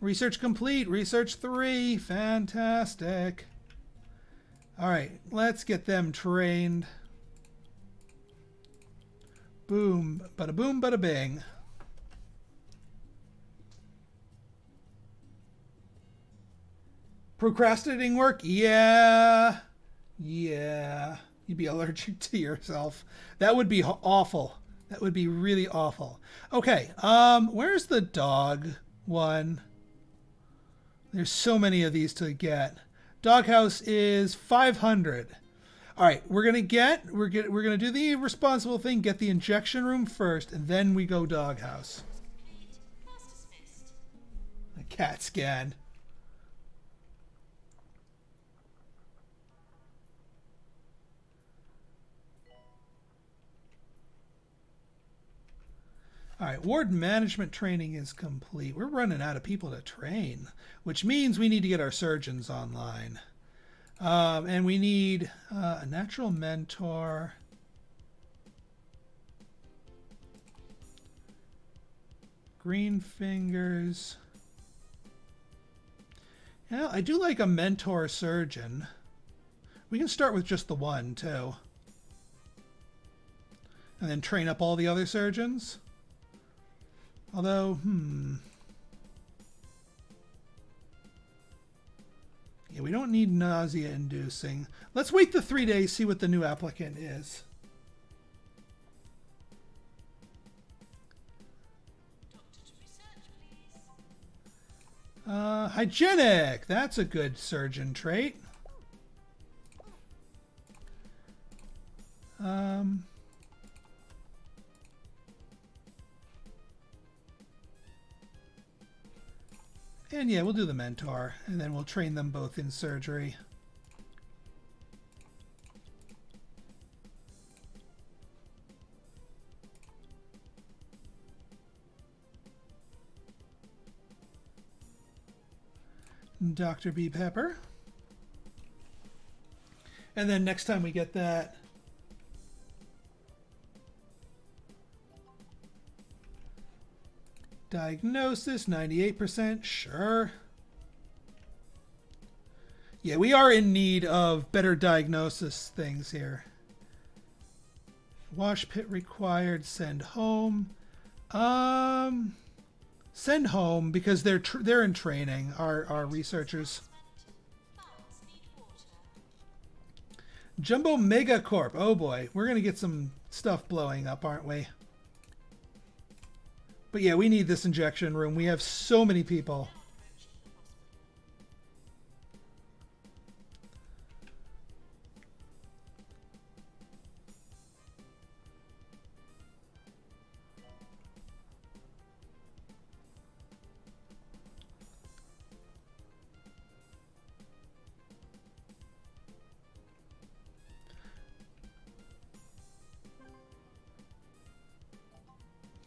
A: Research complete. Research three. Fantastic. All right, let's get them trained. Boom, bada boom, bada bing. Procrastinating work? Yeah. Yeah. You'd be allergic to yourself. That would be awful. That would be really awful. Okay, um, where's the dog one? There's so many of these to get. Doghouse is 500. All right, we're gonna get we're get we're gonna do the responsible thing. Get the injection room first, and then we go doghouse. A CAT scan. All right, ward management training is complete. We're running out of people to train, which means we need to get our surgeons online. Um, and we need uh, a natural mentor. Green fingers. Yeah, I do like a mentor surgeon. We can start with just the one, too. And then train up all the other surgeons. Although, hmm. Yeah, we don't need nausea inducing. Let's wait the three days, see what the new applicant is. Uh, hygienic. That's a good surgeon trait. Um, And yeah, we'll do the mentor, and then we'll train them both in surgery. Dr. B. Pepper. And then next time we get that Diagnosis, 98%, sure. Yeah, we are in need of better diagnosis things here. Wash pit required, send home. Um, send home because they're they're in training, our, our researchers. Jumbo Megacorp. Oh boy, we're going to get some stuff blowing up, aren't we? But yeah, we need this injection room. We have so many people.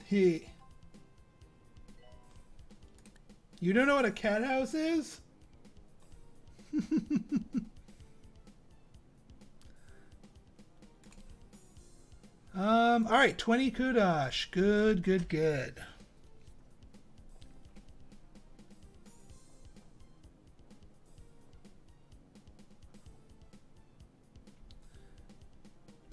A: He You don't know what a cat house is? um, all right, 20 kudosh. Good, good, good.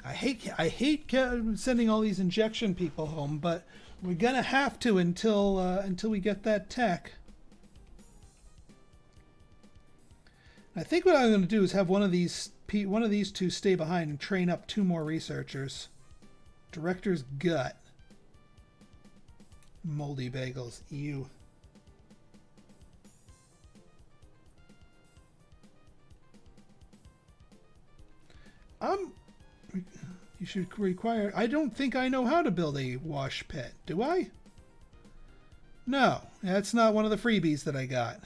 A: I hate I hate sending all these injection people home, but we're gonna have to until uh, until we get that tech. I think what I'm going to do is have one of these one of these two stay behind and train up two more researchers. Director's gut. Moldy bagels. Ew. Um, you should require. I don't think I know how to build a wash pit, do I? No, that's not one of the freebies that I got.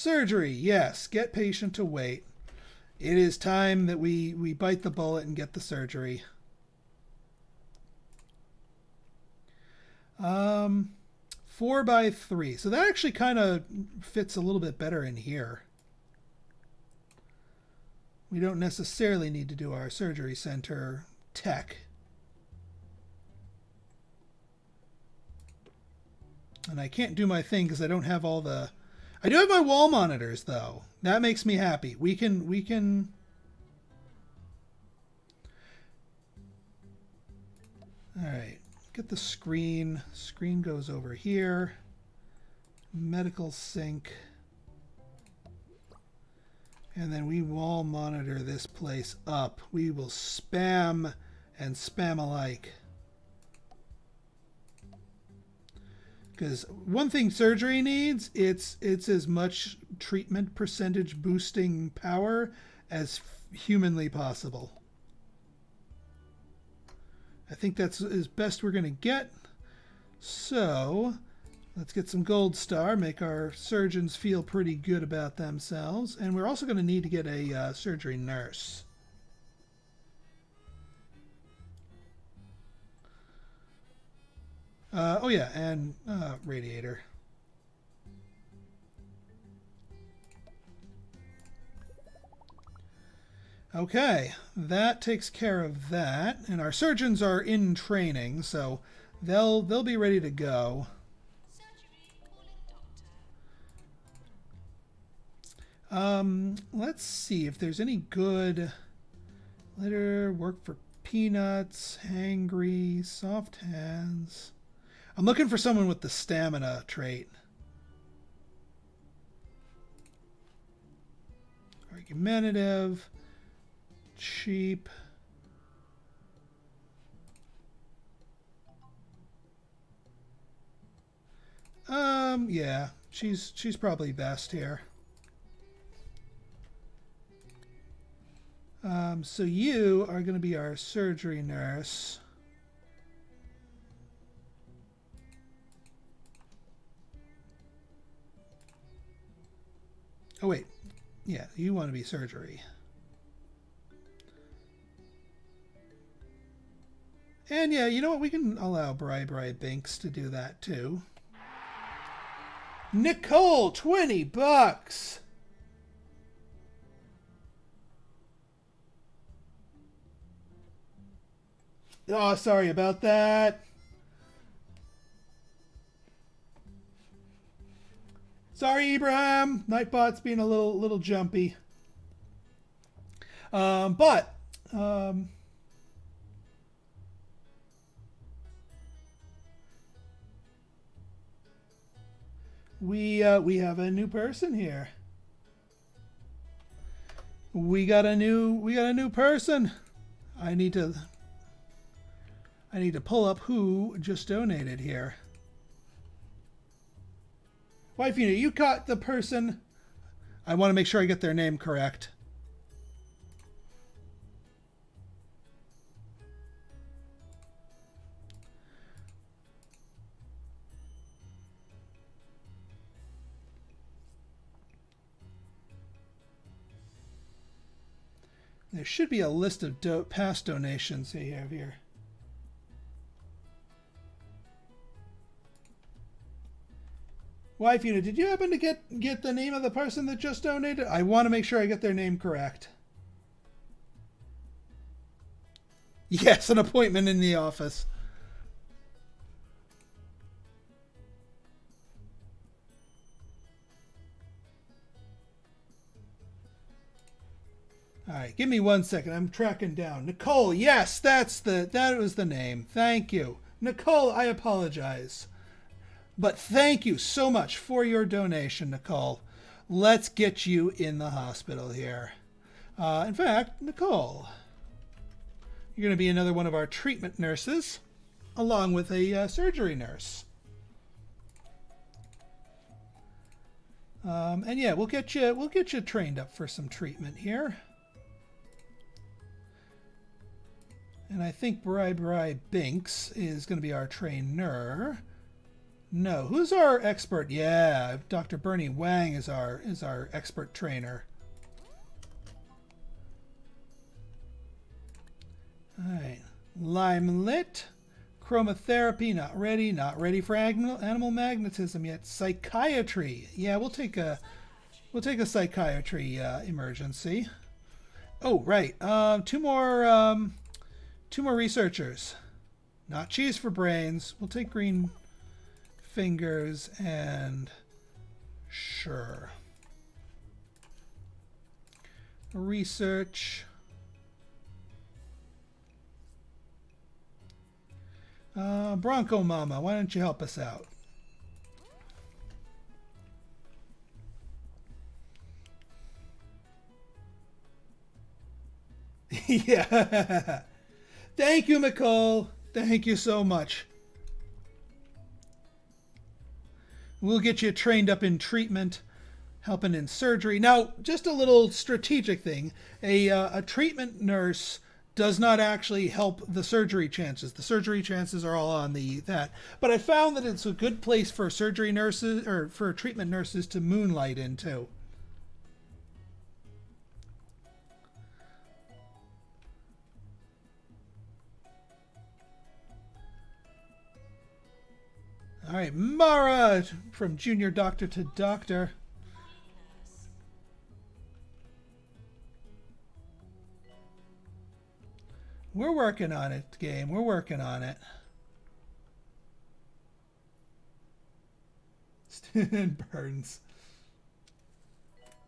A: Surgery, yes. Get patient to wait. It is time that we, we bite the bullet and get the surgery. Um, four by three. So that actually kind of fits a little bit better in here. We don't necessarily need to do our surgery center tech. And I can't do my thing because I don't have all the I do have my wall monitors though. That makes me happy. We can we can All right. Get the screen. Screen goes over here. Medical sink. And then we wall monitor this place up. We will spam and spam alike. Because one thing surgery needs it's it's as much treatment percentage boosting power as humanly possible. I think that's as best we're going to get. So let's get some gold star make our surgeons feel pretty good about themselves and we're also going to need to get a uh, surgery nurse Uh, oh yeah, and uh, radiator. Okay, that takes care of that, and our surgeons are in training, so they'll they'll be ready to go. Um, let's see if there's any good litter work for peanuts, hangry, soft hands. I'm looking for someone with the stamina trait. Argumentative, cheap. Um, yeah, she's she's probably best here. Um, so you are going to be our surgery nurse. Oh, wait. Yeah, you want to be surgery. And yeah, you know what? We can allow Bri Bri Binks to do that too. Nicole, 20 bucks. Oh, sorry about that. Sorry, Ibrahim. Nightbot's being a little little jumpy. Um, but um, we uh, we have a new person here. We got a new we got a new person. I need to I need to pull up who just donated here. Wife, you—you caught the person. I want to make sure I get their name correct. There should be a list of do past donations they have here. Wife, you know, did you happen to get get the name of the person that just donated? I want to make sure I get their name correct. Yes, an appointment in the office. All right, give me one second. I'm tracking down Nicole. Yes, that's the that was the name. Thank you, Nicole. I apologize, but thank you so much for your donation, Nicole. Let's get you in the hospital here. Uh, in fact, Nicole, you're going to be another one of our treatment nurses, along with a uh, surgery nurse. Um, and yeah, we'll get you we'll get you trained up for some treatment here. And I think Bri Bri Binks is going to be our trainer. No, who's our expert? Yeah, Dr. Bernie Wang is our is our expert trainer. All right, Limelit, chromotherapy, not ready, not ready for animal magnetism yet. Psychiatry, yeah, we'll take a we'll take a psychiatry uh, emergency. Oh, right, uh, two more. Um, Two more researchers. Not cheese for brains. We'll take green fingers and sure. Research. Uh, Bronco Mama, why don't you help us out? yeah. Thank you, Nicole. Thank you so much. We'll get you trained up in treatment, helping in surgery. Now, just a little strategic thing. A, uh, a treatment nurse does not actually help the surgery chances. The surgery chances are all on the that. But I found that it's a good place for surgery nurses or for treatment nurses to moonlight into. All right, Mara from junior doctor to doctor. We're working on it, game. We're working on it. Student Burns.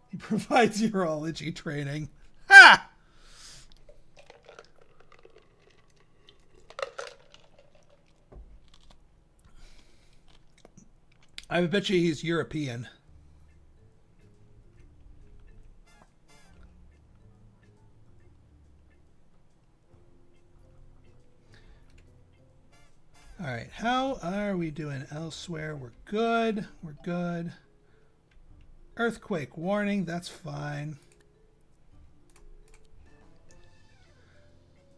A: He provides urology training. Ha! I bet you he's European. All right, how are we doing elsewhere? We're good. We're good. Earthquake warning, that's fine.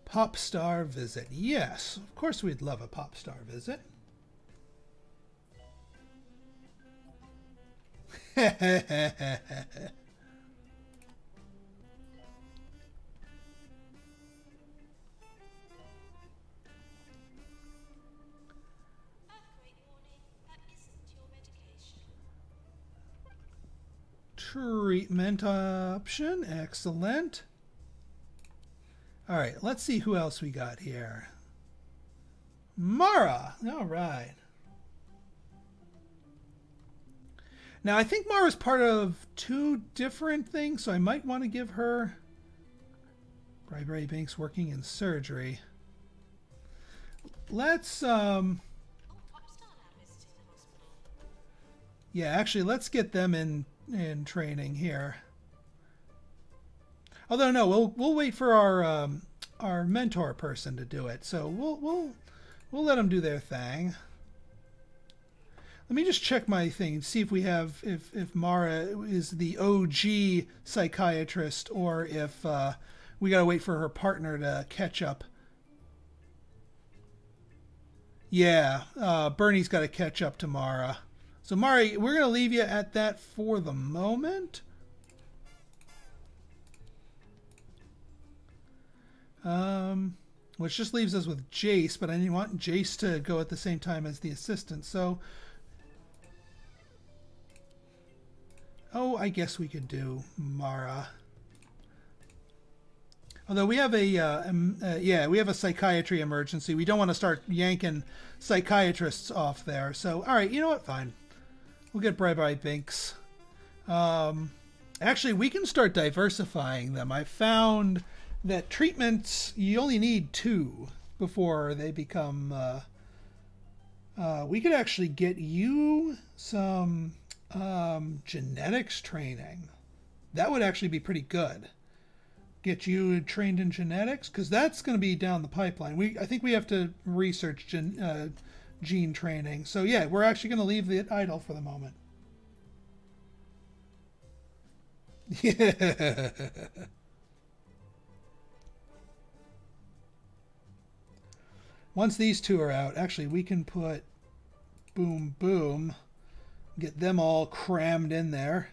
A: Pop star visit. Yes, of course we'd love a pop star visit. Treatment option, excellent. All right, let's see who else we got here. Mara, all right. Now, I think Mara's part of two different things, so I might want to give her Bri Bri Binks working in surgery. Let's, um... Yeah, actually, let's get them in in training here. Although no, we'll we'll wait for our um, our mentor person to do it. So we'll we'll we'll let them do their thing. Let me just check my thing, and see if we have if if Mara is the OG psychiatrist or if uh, we gotta wait for her partner to catch up. Yeah, uh, Bernie's got to catch up to Mara. So Mara, we're gonna leave you at that for the moment. Um, which just leaves us with Jace, but I didn't want Jace to go at the same time as the assistant. So, oh, I guess we could do Mara. Although we have a, uh, um, uh, yeah, we have a psychiatry emergency. We don't want to start yanking psychiatrists off there. So, all right, you know what? Fine. We'll get Bri Bri Binks. Um, actually, we can start diversifying them. I found that treatments, you only need two before they become. Uh, uh, we could actually get you some um, genetics training. That would actually be pretty good get you trained in genetics because that's going to be down the pipeline. We I think we have to research gen, uh, gene training. So yeah, we're actually going to leave it idle for the moment. Yeah. Once these two are out, actually we can put boom boom, get them all crammed in there.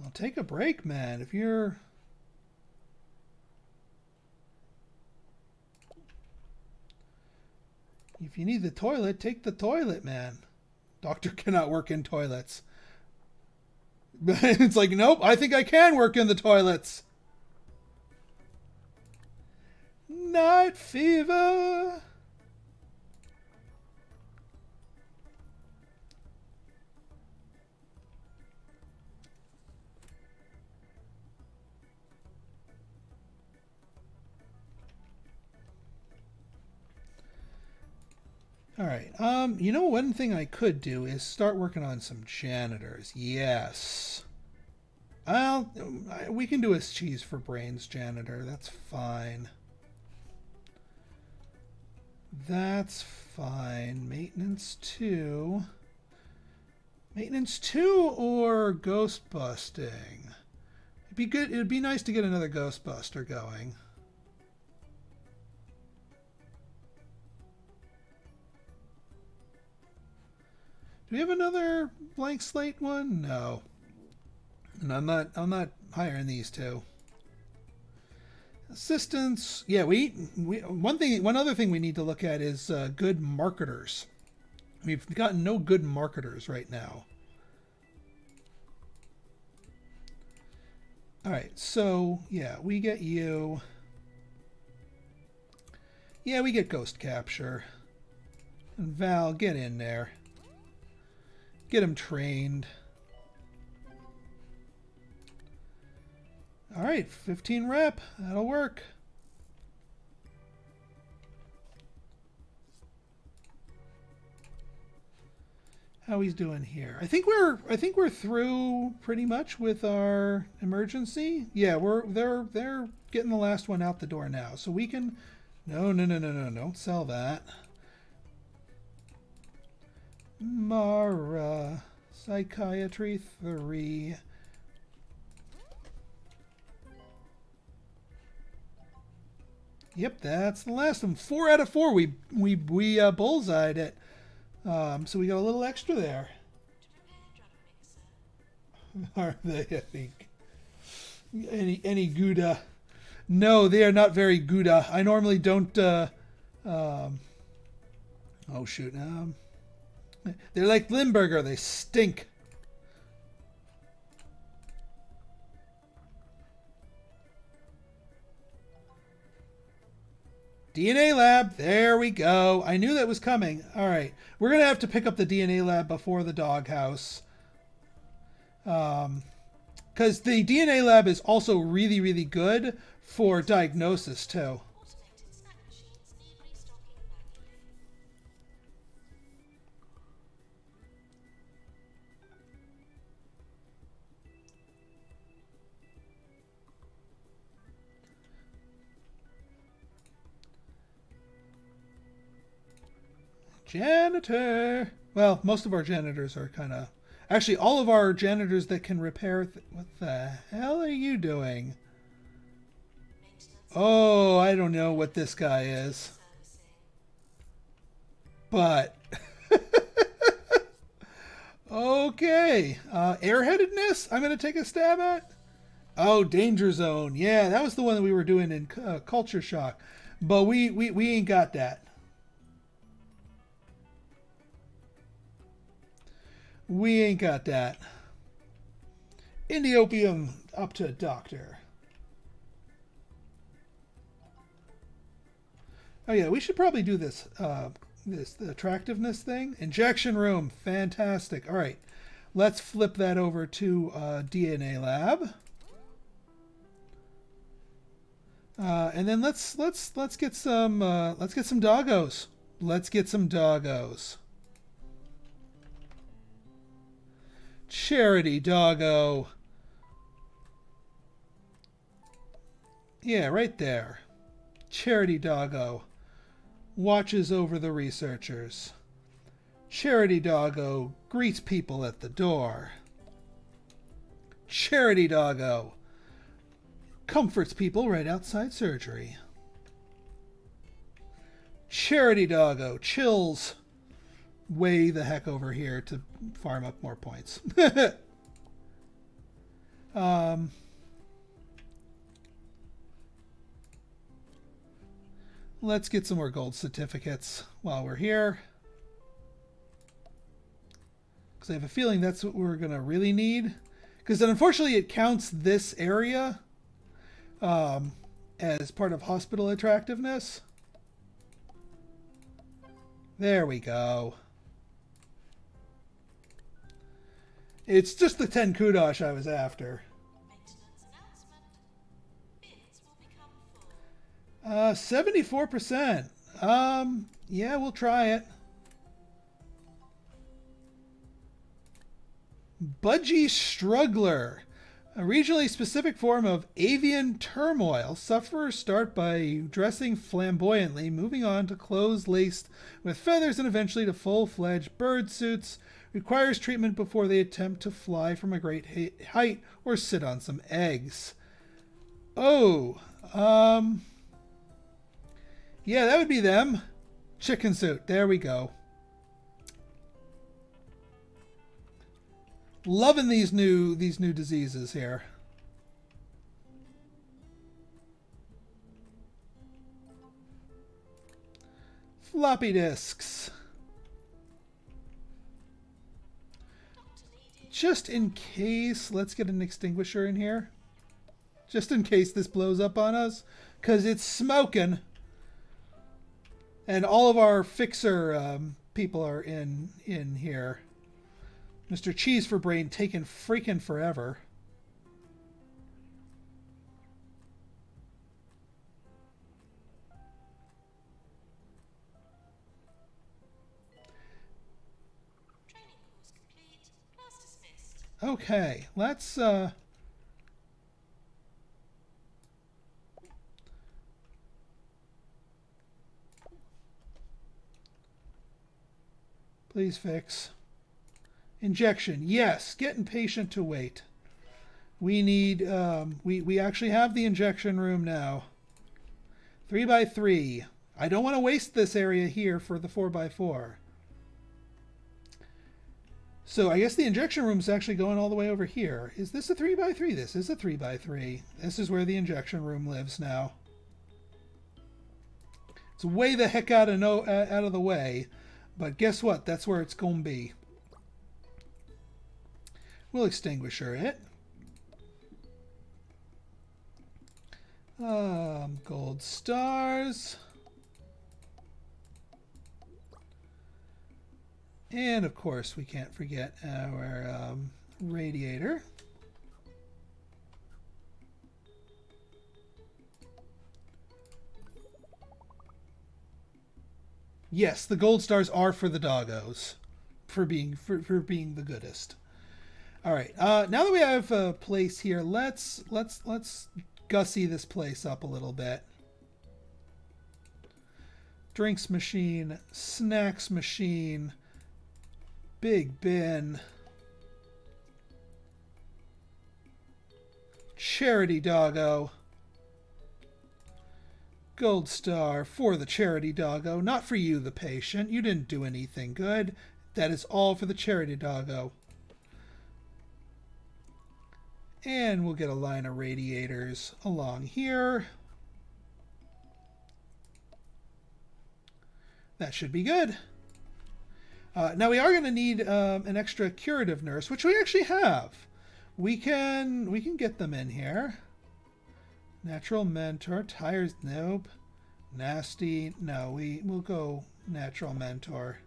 A: Well, take a break, man. If you're... If you need the toilet, take the toilet, man. Doctor cannot work in toilets. it's like, nope, I think I can work in the toilets. Night fever. All right. Um, you know, one thing I could do is start working on some janitors. Yes. Well, we can do a cheese for brains janitor. That's fine. That's fine. Maintenance 2. Maintenance 2 or ghost busting? It'd be good. It'd be nice to get another Ghostbuster going. Do we have another blank slate one? No. And I'm not I'm not hiring these two. Assistance. Yeah, we, we one thing one other thing we need to look at is uh, good marketers. We've got no good marketers right now. All right, so yeah, we get you. Yeah, we get ghost capture. And Val, get in there. Get him trained. All right, 15 rep. That'll work. How he's doing here? I think we're I think we're through pretty much with our emergency. Yeah, we're they're they're getting the last one out the door now. So we can No, no, no, no, no, don't sell that. Mara. Psychiatry 3. Yep, that's the last one. Four out of four. We we we uh, bullseyed it. Um, so we got a little extra there. Are they any any any Gouda? No, they are not very Gouda. I normally don't. Uh, um, oh shoot! Um, they're like Limburger. They stink. DNA lab. There we go. I knew that was coming. All right. We're to have to pick up the DNA lab before the doghouse. Um, because the DNA lab is also really, really good for diagnosis, too. Janitor. Well, most of our janitors are kind of. Actually, all of our janitors that can repair. Th what the hell are you doing? Oh, I don't know what this guy is. But. okay. Uh, airheadedness, I'm going to take a stab at. Oh, Danger Zone. Yeah, that was the one that we were doing in uh, Culture Shock. But we, we, we ain't got that. We ain't got that. Indiopium up to doctor. Oh yeah, we should probably do this uh, this the attractiveness thing. Injection room, fantastic. All right, let's flip that over to uh, DNA lab. Uh, and then let's let's let's get some uh, let's get some doggos. Let's get some doggos. Charity doggo. Yeah, right there. Charity doggo watches over the researchers. Charity doggo greets people at the door. Charity doggo comforts people right outside surgery. Charity Doggo chills way the heck over here to farm up more points. um, let's get some more gold certificates while we're here. Because I have a feeling that's what we're going to really need. Because unfortunately it counts this area um, as part of hospital attractiveness. There we go. It's just the 10 kudosh I was after. Uh, 74%. Um, yeah, we'll try it. Budgie Struggler. A regionally specific form of avian turmoil, sufferers start by dressing flamboyantly, moving on to clothes laced with feathers and eventually to full fledged bird suits. Requires treatment before they attempt to fly from a great height or sit on some eggs. Oh, um. Yeah, that would be them. Chicken suit. There we go. Loving these new these new diseases here. Floppy disks. Just in case, let's get an extinguisher in here. Just in case this blows up on us. Because it's smoking. And all of our fixer um, people are in in here. Mr. Cheese for Brain taking freaking forever. Okay, let's uh Please fix. Injection, yes. Getting patient to wait. We need, um, we, we actually have the injection room now. Three by three. I don't want to waste this area here for the four by four. So I guess the injection room is actually going all the way over here. Is this a three by three? This is a three by three. This is where the injection room lives now. It's way the heck out of no out of the way, but guess what? That's where it's going to be. We'll extinguisher it. Um, gold stars. And of course, we can't forget our um, radiator. Yes, the gold stars are for the doggos, for being for, for being the goodest. All right. Uh, now that we have a place here, let's let's let's gussy this place up a little bit. Drinks machine, snacks machine, big Ben. charity doggo, Gold star for the charity doggo, not for you, the patient. You didn't do anything good. That is all for the charity doggo. And we'll get a line of radiators along here. That should be good. Uh, now we are going to need um, an extra curative nurse, which we actually have. We can we can get them in here. Natural mentor, tires, nope. Nasty, no. We we'll go natural mentor.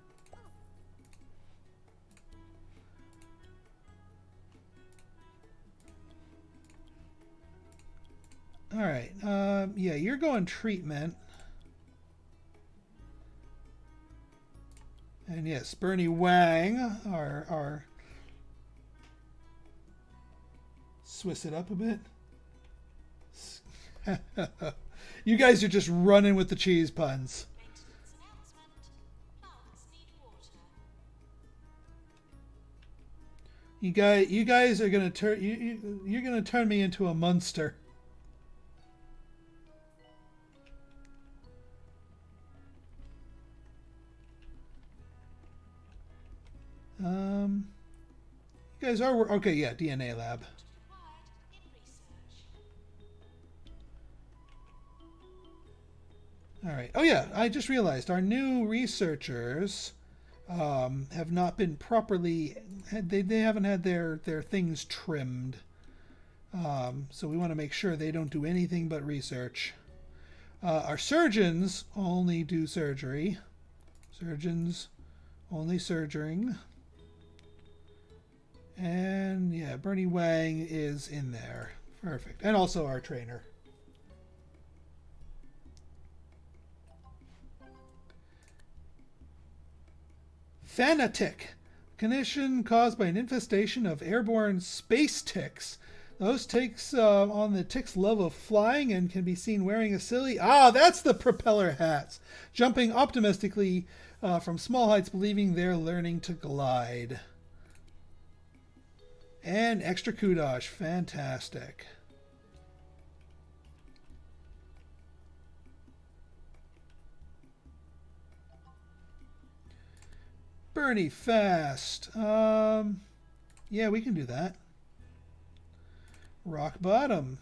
A: All right. Um, yeah, you're going treatment. And yes, Bernie Wang, our, our Swiss it up a bit. you guys are just running with the cheese puns. You guys, you guys are gonna turn you, you you're gonna turn me into a monster. Um, you guys are okay. Yeah, DNA lab. All right. Oh yeah, I just realized our new researchers um, have not been properly. They they haven't had their their things trimmed. Um, so we want to make sure they don't do anything but research. Uh, our surgeons only do surgery. Surgeons only surgering. And yeah, Bernie Wang is in there. Perfect. And also our trainer. Fanatic, condition caused by an infestation of airborne space ticks. Those ticks uh, on the tick's love of flying and can be seen wearing a silly. Ah, that's the propeller hats. Jumping optimistically uh, from small heights, believing they're learning to glide. And extra kudos. Fantastic. Bernie Fast. Um, yeah, we can do that. Rock Bottom.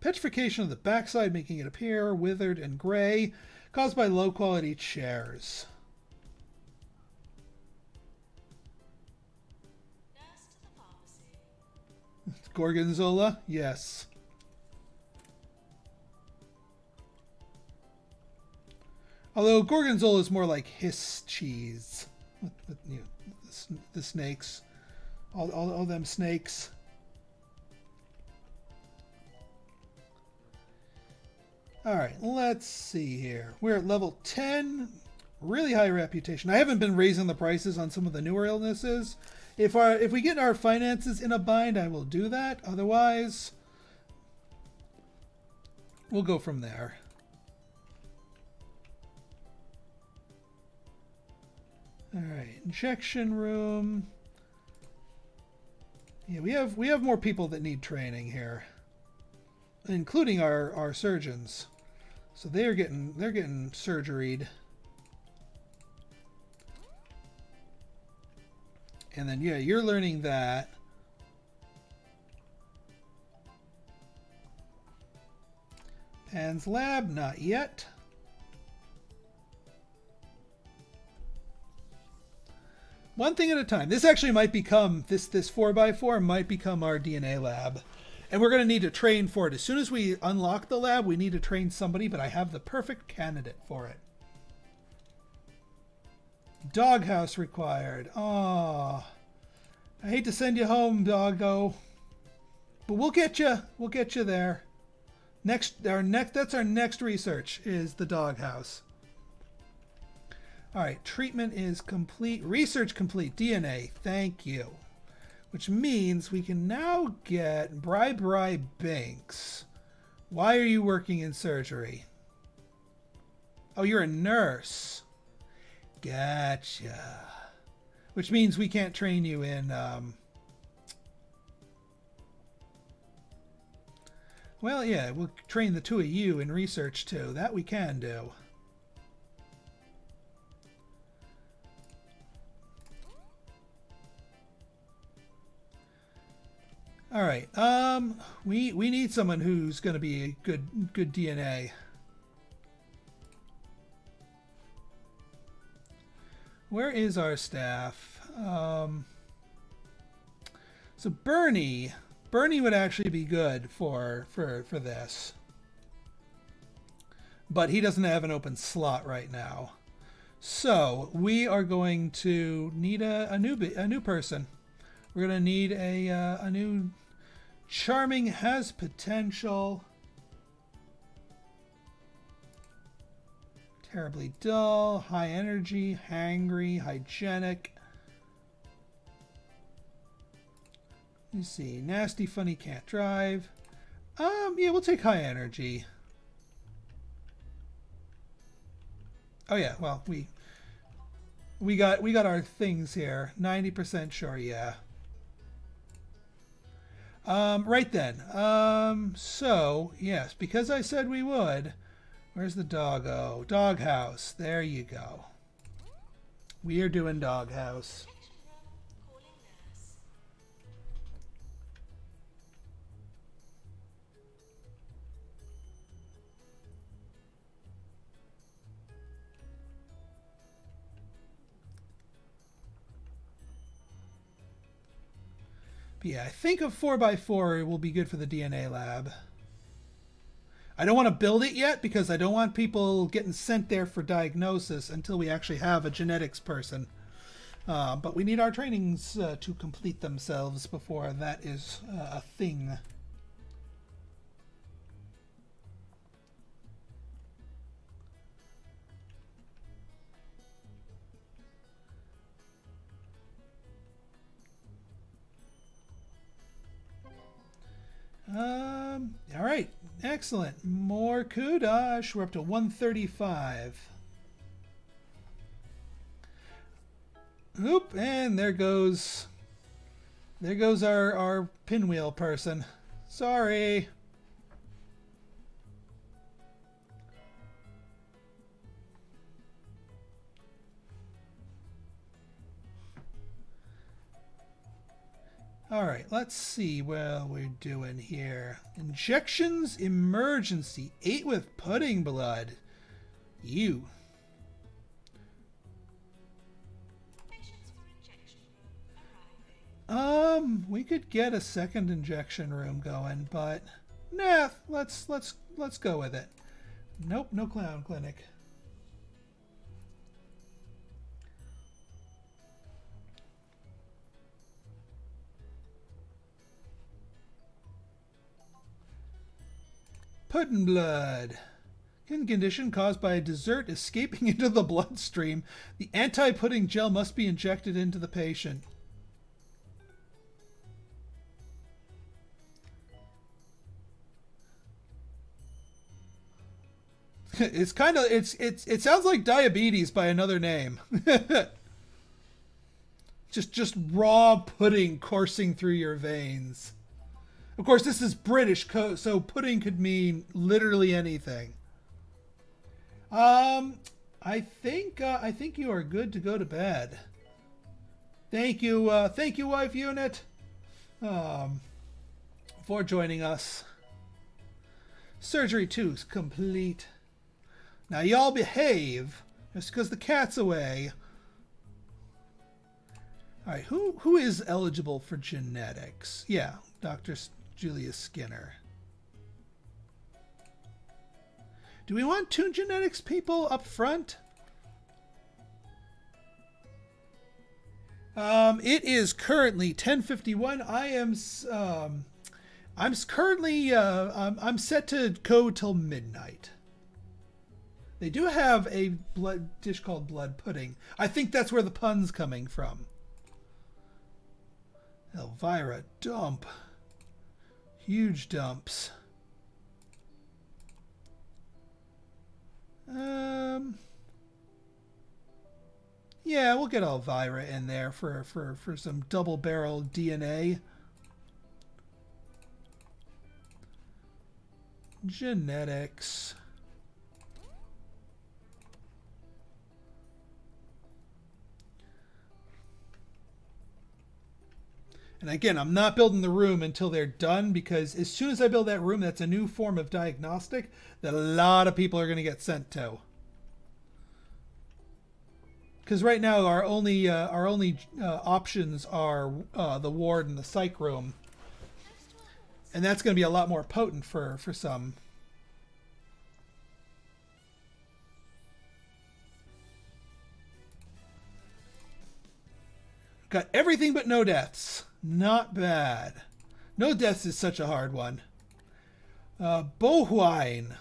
A: Petrification of the backside, making it appear withered and gray, caused by low quality chairs. Gorgonzola? Yes. Although Gorgonzola is more like hiss cheese. You know, the, the, snakes. All, all, all them snakes. Alright, let's see here. We're at level 10. Really high reputation. I haven't been raising the prices on some of the newer illnesses. If our if we get our finances in a bind, I will do that. Otherwise, we'll go from there. All right, injection room. Yeah, we have we have more people that need training here, including our our surgeons. So they're getting they're getting surgeried. And then, yeah, you're learning that. Pan's Lab, not yet. One thing at a time. This actually might become, this, this 4x4 might become our DNA lab. And we're going to need to train for it. As soon as we unlock the lab, we need to train somebody, but I have the perfect candidate for it. Doghouse required. Ah, I hate to send you home, doggo. But we'll get you. We'll get you there. Next, our next. That's our next research is the doghouse. All right, treatment is complete. Research complete. DNA. Thank you. Which means we can now get Bri Bri Binks. Why are you working in surgery? Oh, you're a nurse. Gotcha. Which means we can't train you in. Um, Well, yeah, we'll train the two of you in research too. That we can do. All right. Um, we we need someone who's going to be a good good DNA. Where is our staff? Um, so Bernie, Bernie would actually be good for for for this, but he doesn't have an open slot right now. So we are going to need a, a new a new person. We're gonna need a uh, a new charming has potential. Terribly dull, high energy, hangry, hygienic. You see, nasty, funny, can't drive. Um, yeah, we'll take high energy. Oh yeah, well we we got we got our things here. Ninety percent sure, yeah. Um, right then. Um, so, yes, because I said we would. Where's the doggo? Doghouse. There you go. We are doing doghouse. yeah, I think a 4x4 will be good for the DNA lab. I don't want to build it yet because I don't want people getting sent there for diagnosis until we actually have a genetics person. Uh, but we need our trainings uh, to complete themselves before that is uh, a thing. Excellent. More kudosh. We're up to 135. Oop, and there goes, there goes our, our pinwheel person. Sorry. All right, let's see what we're doing here. Injections emergency. Eight with pudding blood. You. Um, we could get a second injection room going, but nah, let's let's let's go with it. Nope, no clown clinic. Pudding blood. In condition caused by a dessert escaping into the bloodstream, the anti-pudding gel must be injected into the patient. it's kind of it's it's it sounds like diabetes by another name. just just raw pudding coursing through your veins. Of course, this is British, so pudding could mean literally anything. Um, I think uh, I think you are good to go to bed. Thank you, uh, thank you, wife unit, um, for joining us. Surgery two is complete. Now y'all behave, just because the cat's away. All right, who who is eligible for genetics? Yeah, Doctor Julius Skinner. Do we want two genetics people up front? Um, it is currently 10:51. I am um, I'm currently uh, I'm, I'm set to go till midnight. They do have a blood dish called blood pudding. I think that's where the pun's coming from. Elvira, dump. Huge dumps. Um, yeah, we'll get Elvira in there for, for, for some double barrel DNA. Genetics. And again, I'm not building the room until they're done because as soon as I build that room, that's a new form of diagnostic that a lot of people are going to get sent to. Because right now our only uh, our only uh, options are uh, the ward and the psych room, and that's going to be a lot more potent for for some. Got everything but no deaths. Not bad. No deaths is such a hard one. Uh, Bohwine.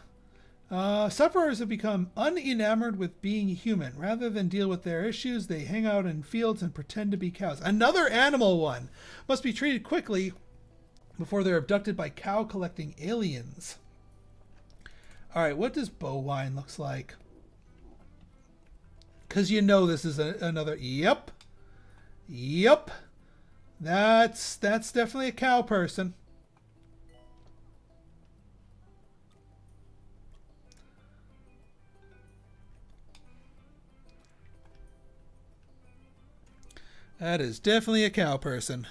A: Uh, sufferers have become unenamored with being human. Rather than deal with their issues, they hang out in fields and pretend to be cows. Another animal one. Must be treated quickly before they're abducted by cow collecting aliens. All right, what does Bowine looks like? Because you know this is a, another. Yep. Yep. That's that's definitely a cow person. That is definitely a cow person.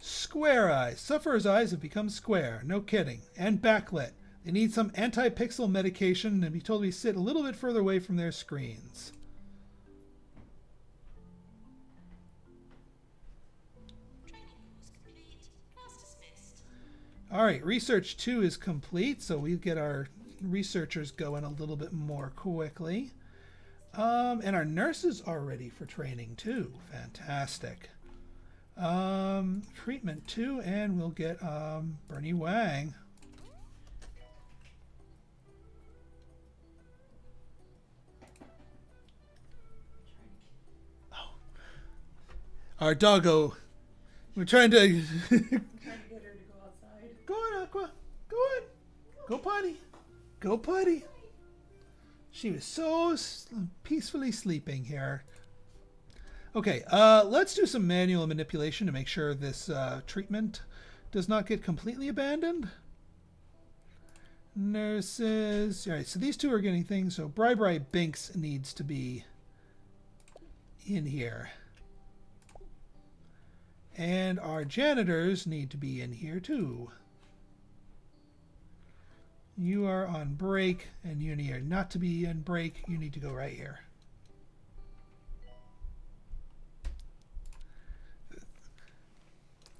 A: Square eyes. Sufferer's eyes have become square. No kidding. And backlit. They need some anti-pixel medication and be told to sit a little bit further away from their screens. All right, research two is complete, so we get our researchers going a little bit more quickly. Um, and our nurses are ready for training too. Fantastic. Um, treatment two, and we'll get um, Bernie Wang. Oh. Our doggo. We're trying to Aqua. Go on. Go potty. Go potty. She was so peacefully sleeping here. Okay, uh, let's do some manual manipulation to make sure this uh, treatment does not get completely abandoned. Nurses. All right, so these two are getting things. So Bri Bri Binks needs to be in here. And our janitors need to be in here too. You are on break, and you need not to be in break. You need to go right here.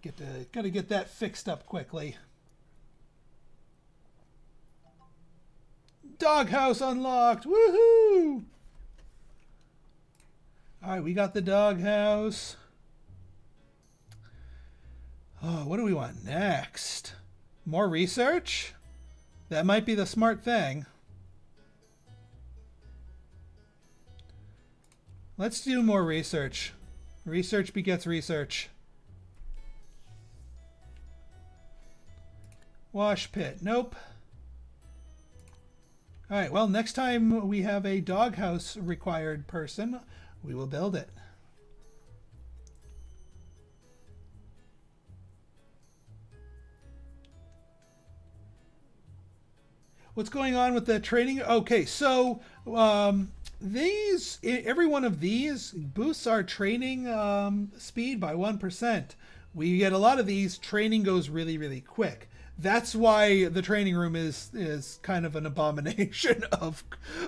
A: Get to, gotta get that fixed up quickly. Doghouse unlocked! Woohoo! Alright, we got the doghouse. Oh, what do we want next? More research? That might be the smart thing. Let's do more research. Research begets research. Wash pit. Nope. Alright, well, next time we have a doghouse required person, we will build it. What's going on with the training? Okay, so um, these every one of these boosts our training um, speed by one percent. We get a lot of these. Training goes really really quick. That's why the training room is is kind of an abomination of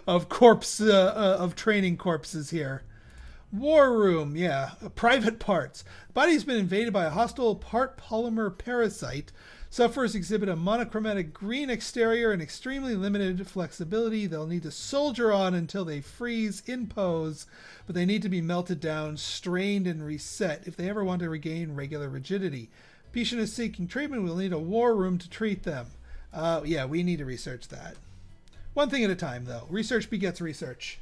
A: of corpse uh, uh, of training corpses here. War room, yeah, private parts. Body's been invaded by a hostile part polymer parasite Sufferers exhibit a monochromatic green exterior and extremely limited flexibility. They'll need to soldier on until they freeze in pose, but they need to be melted down, strained, and reset if they ever want to regain regular rigidity. Patient is seeking treatment. We'll need a war room to treat them. Uh, yeah, we need to research that. One thing at a time, though. Research begets research.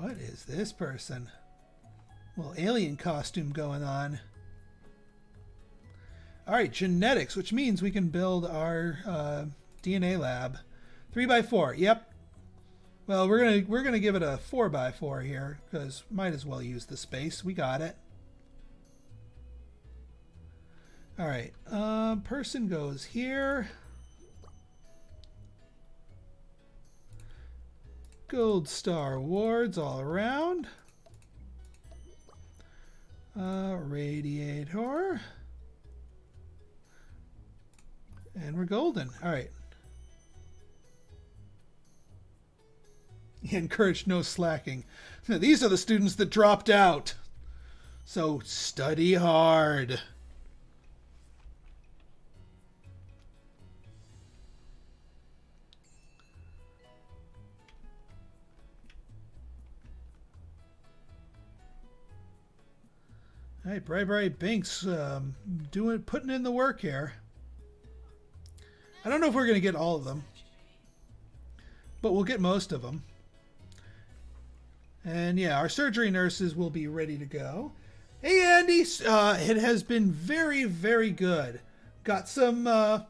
A: What is this person? Well, alien costume going on. All right, genetics, which means we can build our uh, DNA lab. Three by four. Yep. Well, we're gonna we're gonna give it a four by four here because might as well use the space. We got it. All right. Uh, person goes here. Gold Star Awards all around. Uh, radiator. And we're golden. All right. He encouraged no slacking. These are the students that dropped out. So study hard. Hey, Bright Binks, um, doing putting in the work here. I don't know if we're going to get all of them, but we'll get most of them. And yeah, our surgery nurses will be ready to go. Hey, Andy, uh, it has been very, very good. Got some uh,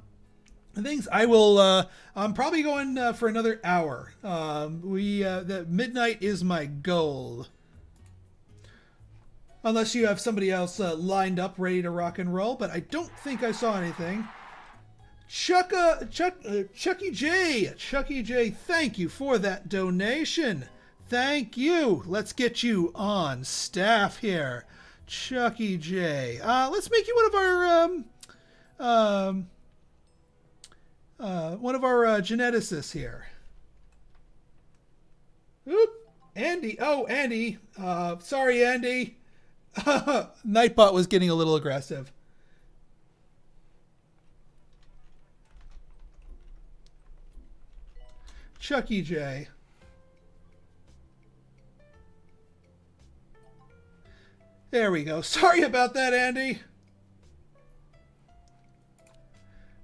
A: things. I will. Uh, I'm probably going uh, for another hour. Um, we uh, the midnight is my goal. Unless you have somebody else uh, lined up ready to rock and roll, but I don't think I saw anything. Chuck, uh, Chuck, uh, Chucky J, Chucky J, thank you for that donation. Thank you. Let's get you on staff here, Chucky J. Uh, let's make you one of our um, um, uh, one of our uh, geneticists here. Oop, Andy. Oh, Andy. Uh, sorry, Andy. Nightbot was getting a little aggressive. Chucky J. There we go. Sorry about that, Andy.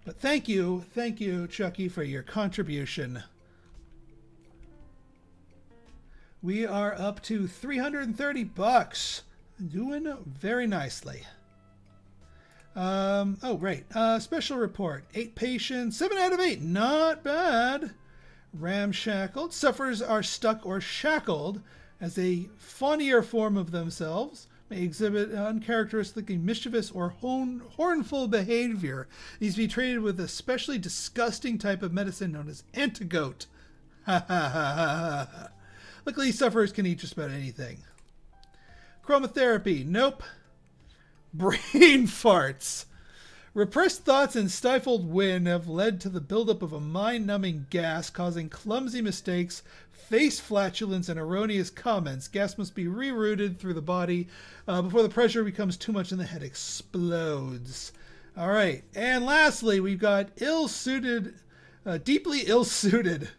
A: But thank you, thank you, Chucky, for your contribution. We are up to 330 bucks. Doing very nicely. Um, oh, right. Uh, special report. Eight patients, seven out of eight. Not bad ramshackled. Sufferers are stuck or shackled as a funnier form of themselves, may exhibit uncharacteristically mischievous or horn, hornful behavior. These be treated with a specially disgusting type of medicine known as antigote. Luckily, sufferers can eat just about anything. Chromotherapy, nope. Brain farts. Repressed thoughts and stifled wind have led to the buildup of a mind numbing gas, causing clumsy mistakes, face flatulence, and erroneous comments. Gas must be rerouted through the body uh, before the pressure becomes too much and the head explodes. All right. And lastly, we've got ill suited, uh, deeply ill suited.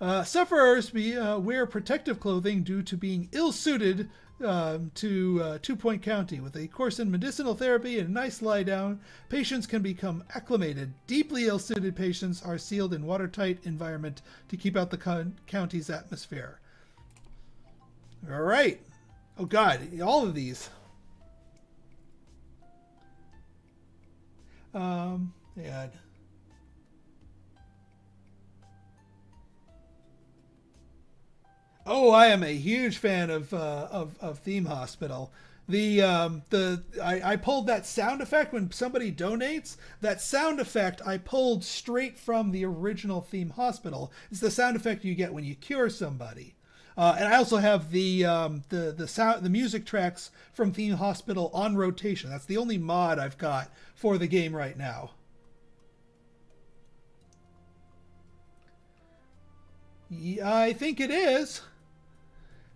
A: Uh, sufferers be, uh, wear protective clothing due to being ill suited um, to uh, Two Point County. With a course in medicinal therapy and a nice lie down, patients can become acclimated. Deeply ill suited patients are sealed in watertight environment to keep out the con- county's atmosphere. All right. Oh, God. All of these. Um, yeah. Oh, I am a huge fan of uh, of, of Theme Hospital. The um, the I, I pulled that sound effect when somebody donates. That sound effect I pulled straight from the original Theme Hospital. It's the sound effect you get when you cure somebody. Uh, and I also have the um, the the sound the music tracks from Theme Hospital on rotation. That's the only mod I've got for the game right now. Yeah, I think it is.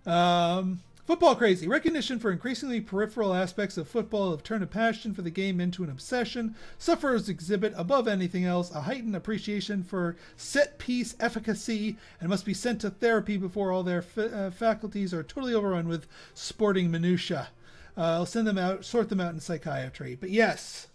A: Um, football crazy. Recognition for increasingly peripheral aspects of football have turned a passion for the game into an obsession. Sufferers exhibit, above anything else, a heightened appreciation for set piece efficacy and must be sent to therapy before all their uh, faculties are totally overrun with sporting minutiae. Uh, I'll send them out, sort them out in psychiatry. But yes,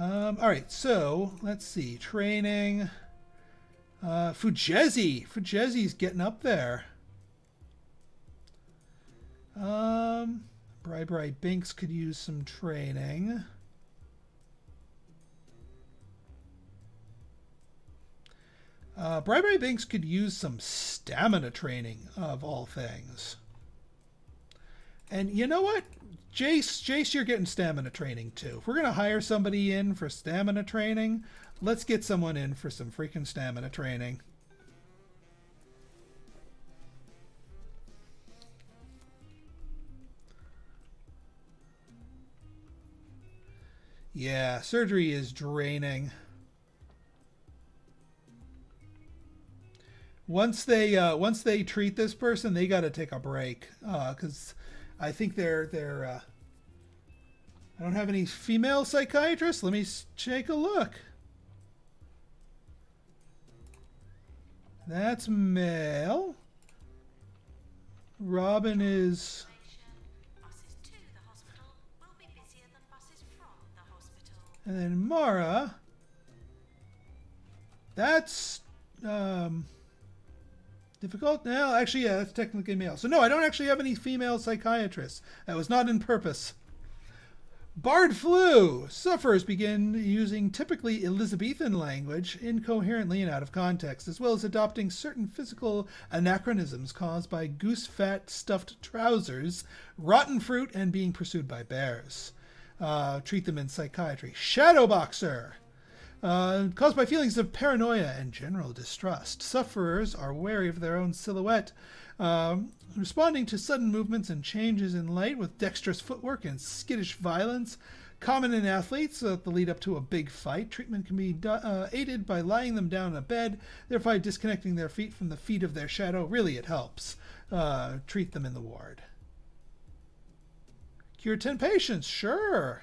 A: Um, all right, so let's see. Training. Uh, Fujezi. Fujezi's getting up there. Um, Bri Bri Binks could use some training. Uh, Bri Bri Binks could use some stamina training, of all things. And you know what? Jace, Jace, you're getting stamina training too. If we're going to hire somebody in for stamina training, let's get someone in for some freaking stamina training. Yeah, surgery is draining. Once they uh, once they treat this person, they got to take a break because uh, I think they're they're. Uh, I don't have any female psychiatrists. Let me take a look. That's male. Robin is And then Mara, that's um, difficult. Now, actually, yeah, that's technically male. So no, I don't actually have any female psychiatrists. That was not in purpose. Bard flu. Sufferers begin using typically Elizabethan language incoherently and out of context, as well as adopting certain physical anachronisms caused by goose fat stuffed trousers, rotten fruit, and being pursued by bears uh, treat them in psychiatry. Shadowboxer. Uh, caused by feelings of paranoia and general distrust. Sufferers are wary of their own silhouette, um, responding to sudden movements and changes in light with dexterous footwork and skittish violence. Common in athletes at the lead up to a big fight. Treatment can be uh, aided by lying them down in a bed, thereby disconnecting their feet from the feet of their shadow. Really, it helps. Uh, treat them in the ward. Cure 10 patients, sure.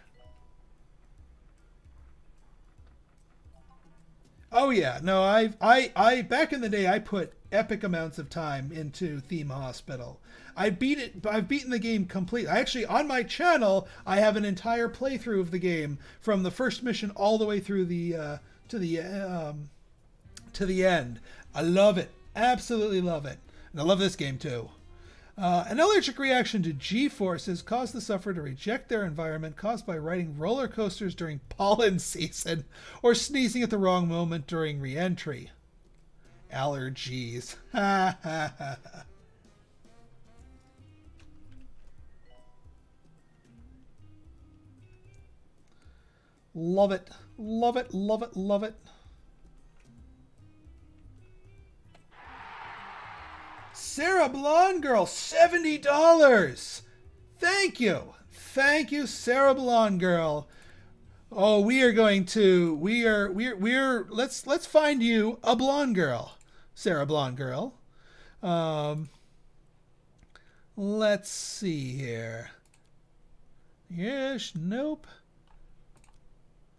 A: Oh yeah, no, I I I back in the day I put epic amounts of time into Theme Hospital. I beat it I've beaten the game completely. I actually on my channel I have an entire playthrough of the game from the first mission all the way through the uh, to the um, to the end. I love it. Absolutely love it. And I love this game too. Uh, an allergic reaction to G forces caused the sufferer to reject their environment caused by riding roller coasters during pollen season or sneezing at the wrong moment during re entry. Allergies. Love it. Love it. Love it. Love it. Sarah Blonde Girl, $70. Thank you. Thank you, Sarah Blonde Girl. Oh, we are going to we are we're we're let's let's find you a blonde girl, Sarah Blonde Girl. Um let's see here. Yes, nope.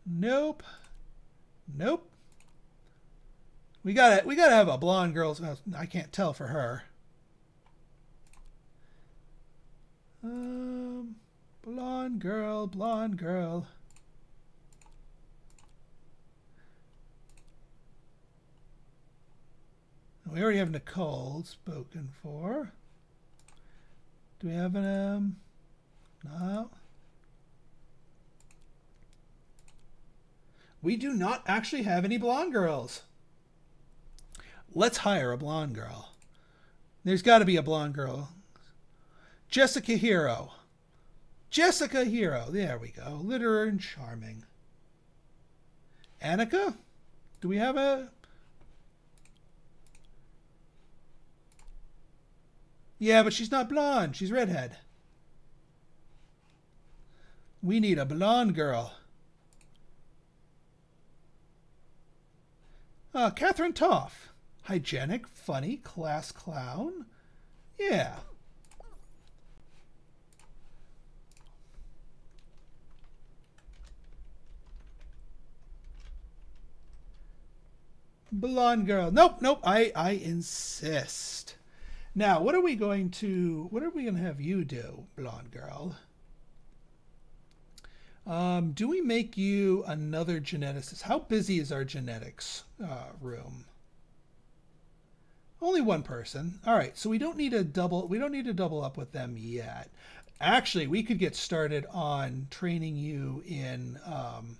A: Nope. Nope. We gotta we gotta have a blonde girl. I can't tell for her. Um, blonde girl, blonde girl. We already have Nicole spoken for. Do we have an, um, no. We do not actually have any blonde girls. Let's hire a blonde girl. There's got to be a blonde girl. Jessica Hero. Jessica Hero. There we go. Literary and charming. Annika? Do we have a. Yeah, but she's not blonde. She's redhead. We need a blonde girl. Uh, Catherine Toff. Hygienic, funny, class clown. Yeah. Blonde girl. Nope, nope. I I insist. Now, what are we going to what are we going to have you do, blonde girl? Um, do we make you another geneticist? How busy is our genetics uh, room? Only one person. All right, so we don't need a double. We don't need to double up with them yet. Actually, we could get started on training you in um,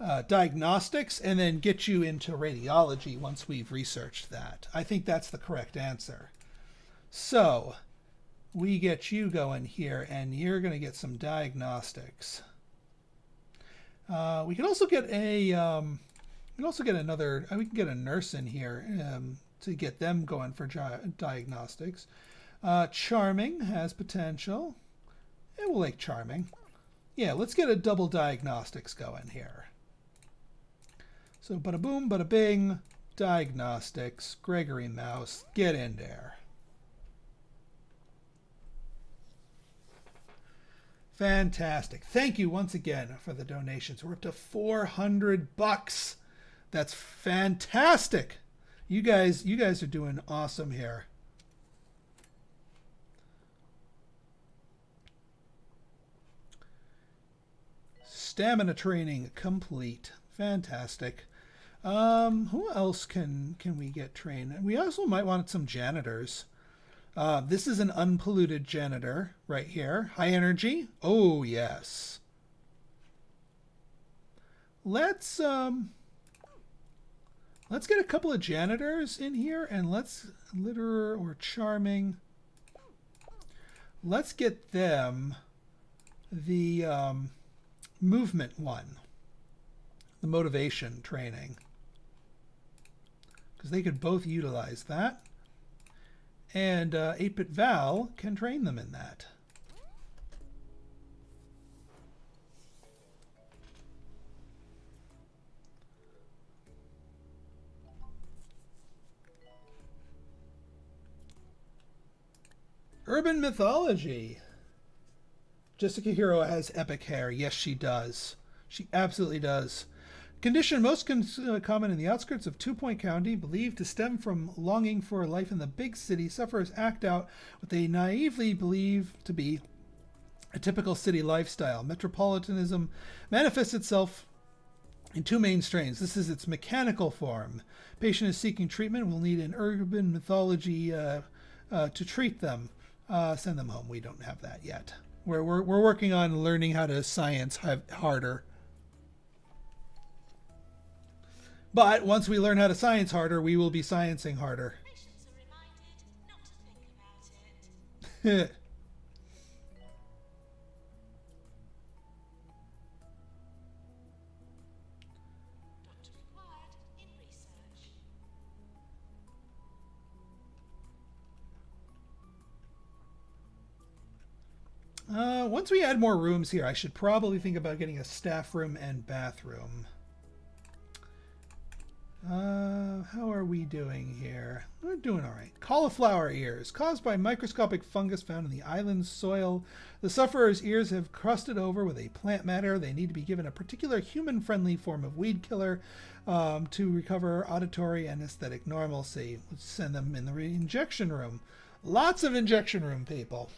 A: uh, diagnostics and then get you into radiology once we've researched that. I think that's the correct answer. So we get you going here, and you're going to get some diagnostics. Uh, we can also get a. Um, we can also get another. Uh, we can get a nurse in here um, to get them going for diagnostics. Uh, charming has potential. Yeah, we'll like Charming. Yeah, let's get a double diagnostics going here. So bada boom, bada bing, diagnostics, Gregory Mouse, get in there. Fantastic. Thank you once again for the donations. We're up to 400 bucks. That's fantastic. You guys, you guys are doing awesome here. Stamina training complete. Fantastic. Um, who else can can we get trained? We also might want some janitors. Uh, this is an unpolluted janitor right here. High energy. Oh yes. Let's um, Let's get a couple of janitors in here and let's litterer or charming. Let's get them the um, movement one, the motivation training, because they could both utilize that. And uh, 8-Bit Val can train them in that. Urban mythology. Jessica Hero has epic hair. Yes, she does. She absolutely does. Condition most con uh, common in the outskirts of Two Point County, believed to stem from longing for a life in the big city, sufferers act out what they naively believe to be a typical city lifestyle. Metropolitanism manifests itself in two main strains. This is its mechanical form. Patient is seeking treatment will need an urban mythology uh, uh, to treat them uh, send them home. We don't have that yet. We're, we're, we're working on learning how to science harder. But once we learn how to science harder, we will be sciencing harder. Uh, once we add more rooms here, I should probably think about getting a staff room and bathroom. How are we doing here? We're doing all right. Cauliflower ears. Caused by microscopic fungus found in the island's soil, the sufferer's ears have crusted over with a plant matter. They need to be given a particular human-friendly form of weed killer um, to recover auditory and aesthetic normalcy. Let's send them in the injection room. Lots of injection room people.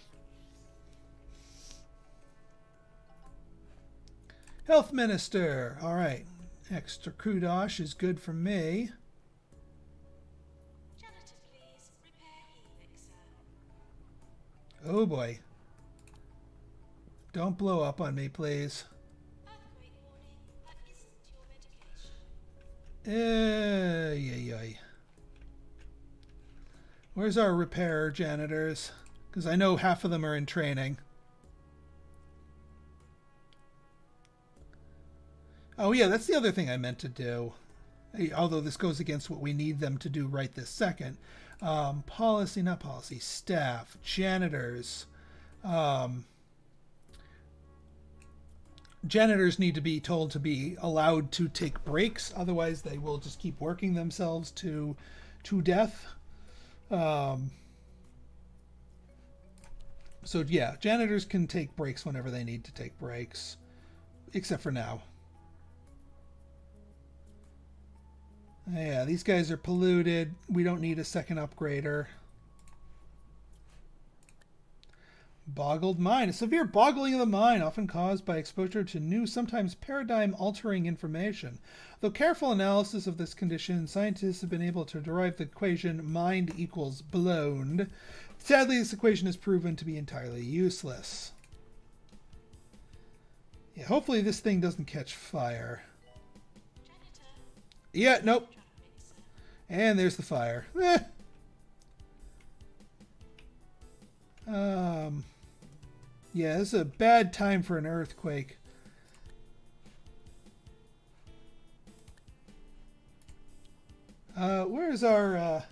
A: Health Minister. All right. Extra kudosh is good for me. Oh boy. Don't blow up on me, please. Eh, yay, Where's our repair janitors? Because I know half of them are in training. Oh yeah, that's the other thing I meant to do. Although this goes against what we need them to do right this second. Um, policy, not policy, staff, janitors. Um, janitors need to be told to be allowed to take breaks, otherwise they will just keep working themselves to to death. Um, so yeah, janitors can take breaks whenever they need to take breaks, except for now. Yeah, these guys are polluted. We don't need a second upgrader. Boggled mind. A severe boggling of the mind, often caused by exposure to new, sometimes paradigm altering information. Though careful analysis of this condition, scientists have been able to derive the equation mind equals blown. Sadly, this equation is proven to be entirely useless. Yeah, hopefully this thing doesn't catch fire. Yeah, nope. And there's the fire. Eh. Um, yeah, this is a bad time for an earthquake. Uh, where's our, uh,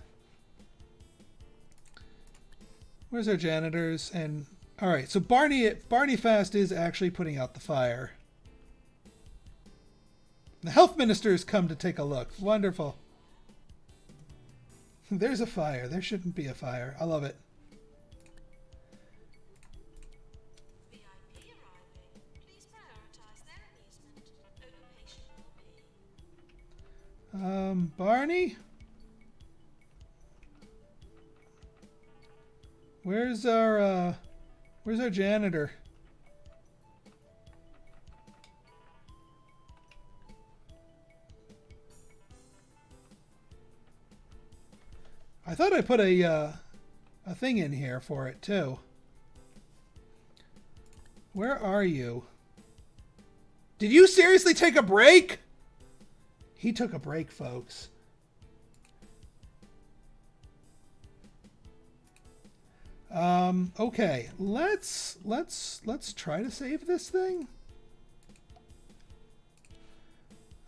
A: where's our janitors? And, all right, so Barney, Barney Fast is actually putting out the fire. The health minister has come to take a look. Wonderful. There's a fire. There shouldn't be a fire. I love it. Um, Barney? Where's our, uh, where's our janitor? I thought I put a, uh, a thing in here for it, too. Where are you? Did you seriously take a break? He took a break, folks. Um, okay, let's let's let's try to save this thing.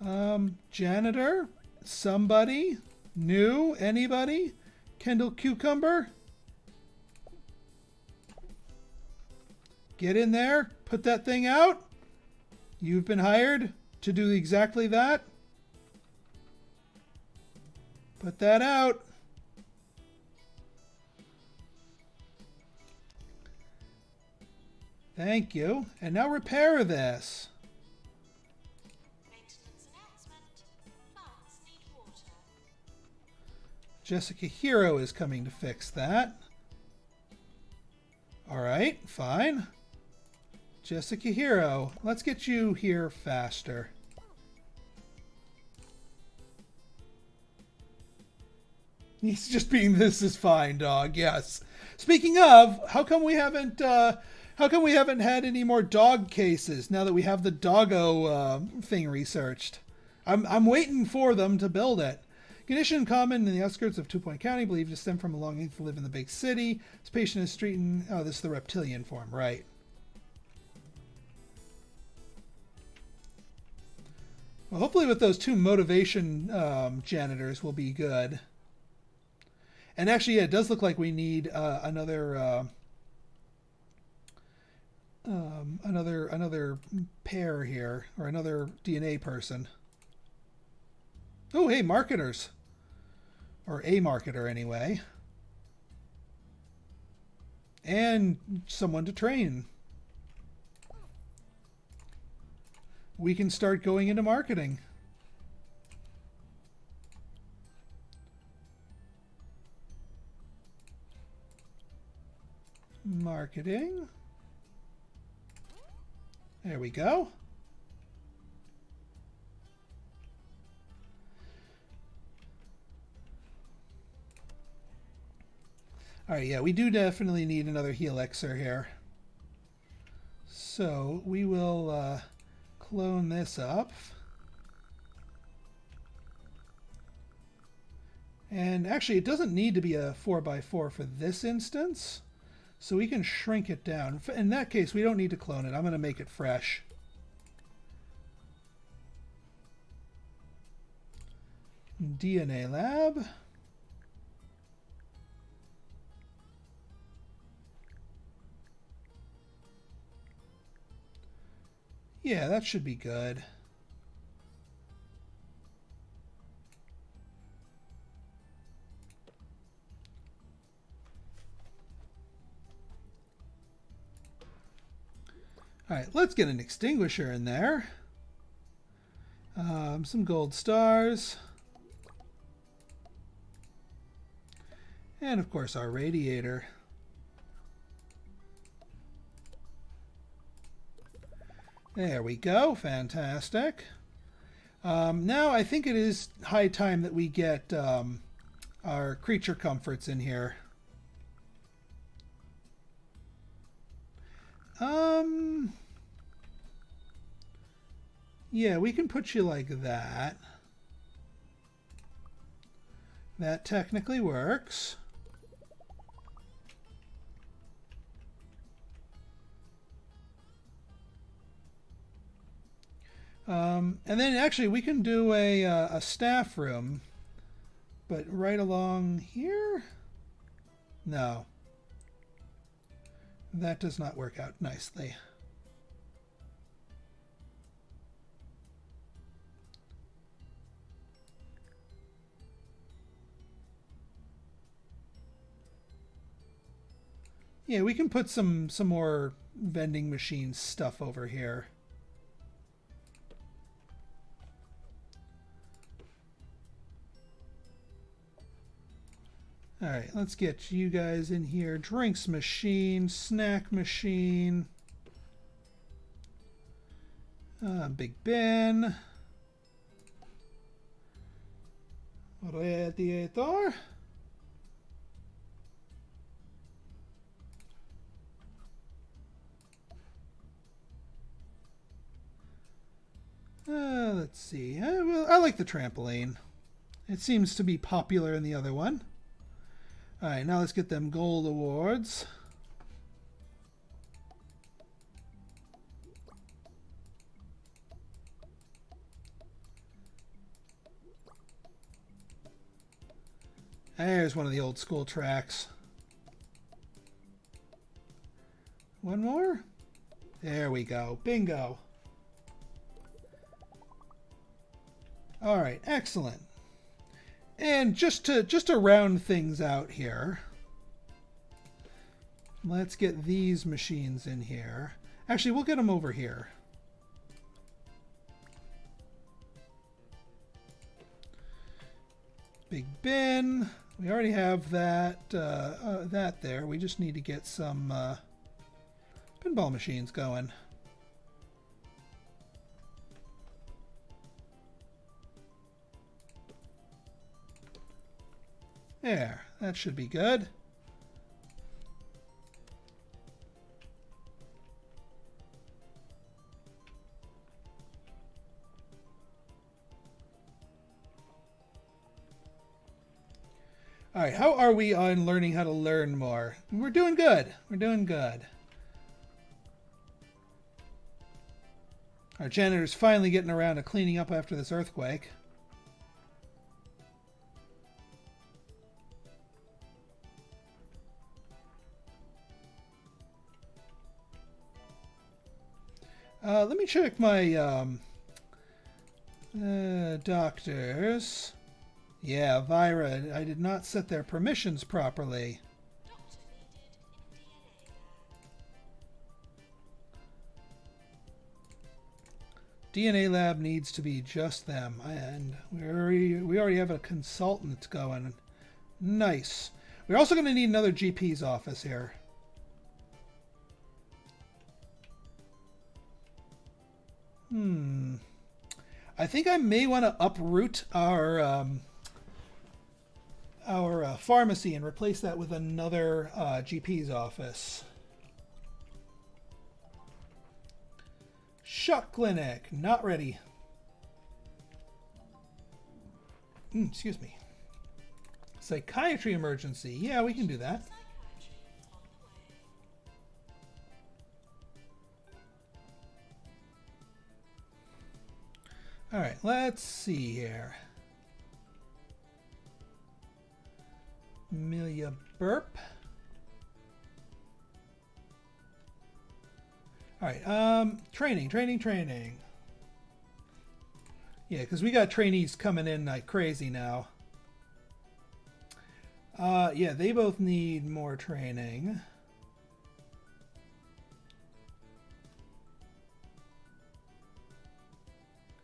A: Um, janitor, somebody new, anybody? Kendall Cucumber? Get in there, put that thing out. You've been hired to do exactly that. Put that out. Thank you. And now repair this. Jessica Hero is coming to fix that. All right, fine. Jessica Hero, let's get you here faster. He's just being this is fine, dog. Yes. Speaking of, how come we haven't uh, how come we haven't had any more dog cases now that we have the doggo uh, thing researched? I'm I'm waiting for them to build it. Condition common in the outskirts of Two Point County, believed to stem from a longing to live in the big city. This patient is treating. Oh, this is the reptilian form, right? Well, hopefully, with those two motivation um, janitors, will be good. And actually, yeah, it does look like we need uh, another uh, um, another another pair here, or another DNA person. Oh, hey, marketers, or a marketer anyway, and someone to train. We can start going into marketing. Marketing. There we go. All right, yeah, we do definitely need another helixer here. So we will uh, clone this up. And actually, it doesn't need to be a 4x4 for this instance. So we can shrink it down. In that case, we don't need to clone it. I'm going to make it fresh. DNA lab. Yeah, that should be good. All right, let's get an extinguisher in there. Um, some gold stars. And of course our radiator. There we go. Fantastic. Um, now I think it is high time that we get um, our creature comforts in here. Um, yeah, we can put you like that. That technically works. Um, and then actually we can do a, uh, a staff room, but right along here? No. That does not work out nicely. Yeah, we can put some some more vending machine stuff over here. All right, let's get you guys in here. Drinks machine, snack machine. Uh, Big Ben. Radiator. Uh, let's see. Uh, well, I like the trampoline. It seems to be popular in the other one. All right, now let's get them gold awards. There's one of the old school tracks. One more? There we go. Bingo. All right, excellent. And just to just to round things out here, let's get these machines in here. Actually, we'll get them over here. Big bin. We already have that uh, uh, that there. We just need to get some uh, pinball machines going. There, that should be good. All right, how are we on learning how to learn more? We're doing good. We're doing good. Our janitor's finally getting around to cleaning up after this earthquake. Uh, let me check my um, uh, doctors. Yeah, Vira, I did not set their permissions properly. DNA lab needs to be just them, and we already, we already have a consultant going. Nice. We're also going to need another GP's office here. Hmm. I think I may want to uproot our um, our uh, pharmacy and replace that with another uh, GP's office. Shock clinic, not ready. Mm, excuse me. Psychiatry emergency. Yeah, we can do that. All right, let's see here. Amelia Burp. All right, um, training, training, training. Yeah, because we got trainees coming in like crazy now. Uh, yeah, they both need more training.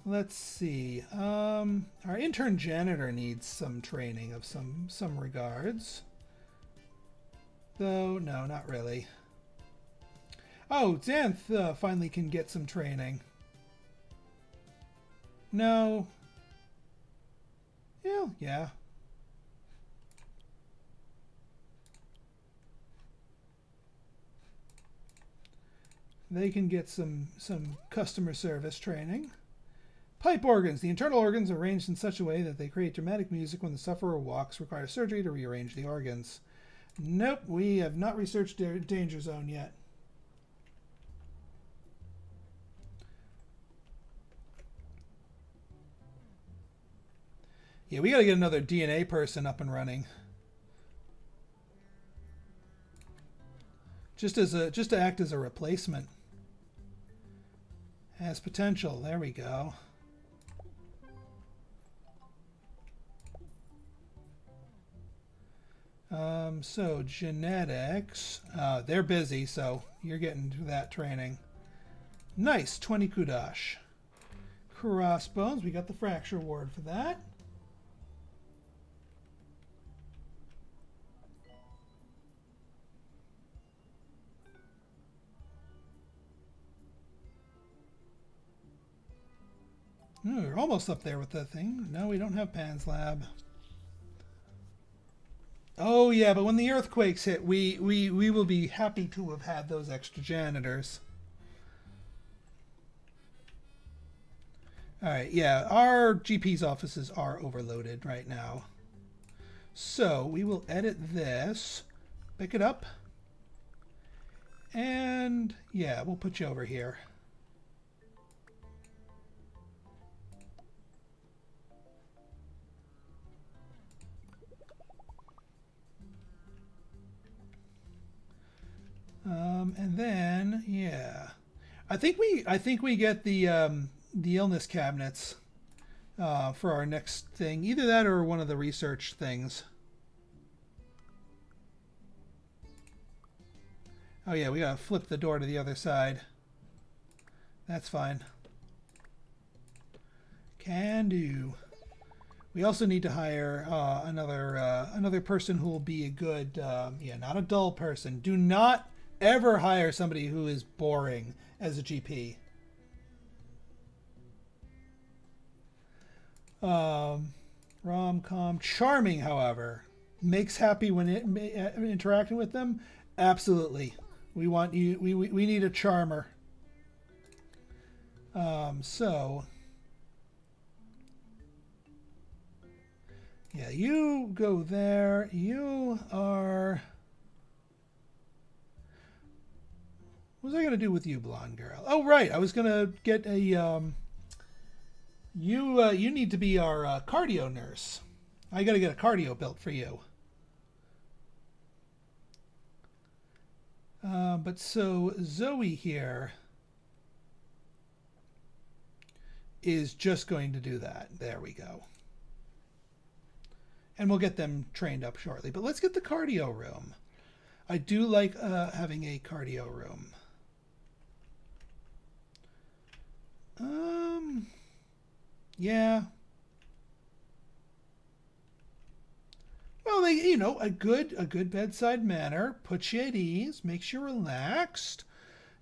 A: Let's see. Um, our intern janitor needs some training of some some regards. Though, no, not really. Oh, Xanth uh, finally can get some training. No. Yeah, yeah. They can get some some customer service training. Pipe organs. The internal organs are arranged in such a way that they create dramatic music when the sufferer walks, require surgery to rearrange the organs. Nope, we have not researched Danger Zone yet. Yeah, we got to get another DNA person up and running. Just as a just to act as a replacement. Has potential. There we go. Um, so genetics, uh, they're busy, so you're getting to that training. Nice, 20 kudosh. Crossbones, we got the fracture ward for that. Hmm, we're almost up there with the thing. No, we don't have Pan's Lab. Oh yeah, but when the earthquakes hit, we we we will be happy to have had those extra janitors. All right, yeah, our GP's offices are overloaded right now. So we will edit this, pick it up, and yeah, we'll put you over here. Um, and then, yeah, I think we I think we get the um, the illness cabinets uh, for our next thing. Either that or one of the research things. Oh yeah, we gotta flip the door to the other side. That's fine. Can do. We also need to hire uh, another uh, another person who will be a good, um, yeah, not a dull person. Do not ever hire somebody who is boring as a GP. Um, rom com, charming, however, makes happy when it, uh, interacting with them. Absolutely, we want you. We we, we need a charmer. Um, so. Yeah, you go there. You are. What was I to do with you, blonde girl? Oh, right. I was to get a. Um, you uh, you need to be our uh, cardio nurse. I got to get a cardio built for you. Uh, but so Zoe here is just going to do that. There we go. And we'll get them trained up shortly. But let's get the cardio room. I do like uh, having a cardio room. Um, yeah. Well, they, you know, a good a good bedside manner puts you at ease, makes you relaxed.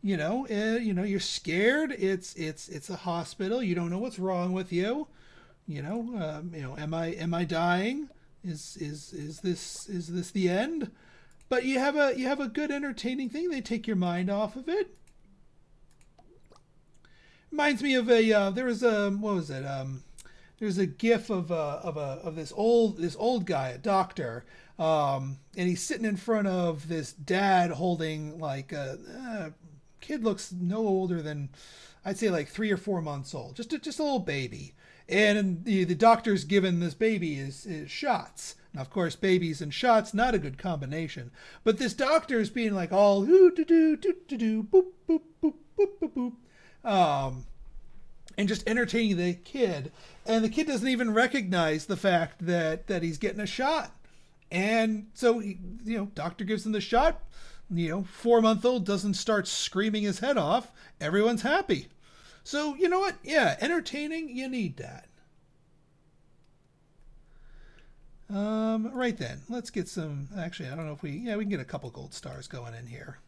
A: You know, uh, you know, you're scared. It's it's it's a hospital. You don't know what's wrong with you. You know, um, you know, am I am I dying? Is is is this is this the end? But you have a you have a good entertaining thing. They take your mind off of it. Reminds me of a uh, there was a what was it? Um, there's a gif of a, of a of this old this old guy, a doctor, um, and he's sitting in front of this dad holding like a, a kid looks no older than I'd say like three or four months old, just a, just a little baby, and the the doctor's given this baby is, is shots. Now, of course, babies and shots not a good combination, but this doctor is being like all hoo doo doo doo doo doo boop boop boop boop boop boop um, and just entertaining the kid. And the kid doesn't even recognize the fact that that he's getting a shot. And so, he, you know, doctor gives him the shot. You know, four month old doesn't start screaming his head off. Everyone's happy. So, you know what? Yeah, entertaining, you need that. Um, right then, let's get some. Actually, I don't know if we. Yeah, we can get a couple gold stars going in here.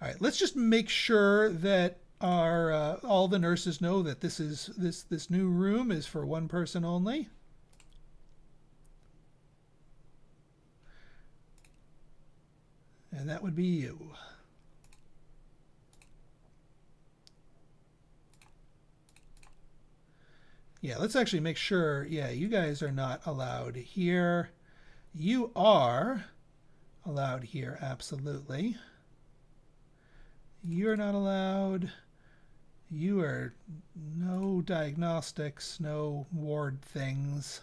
A: All right, let's just make sure that our uh, all the nurses know that this is this this new room is for one person only. And that would be you. Yeah, let's actually make sure. Yeah, you guys are not allowed here. You are allowed here, absolutely. You're not allowed. You are no diagnostics, no ward things.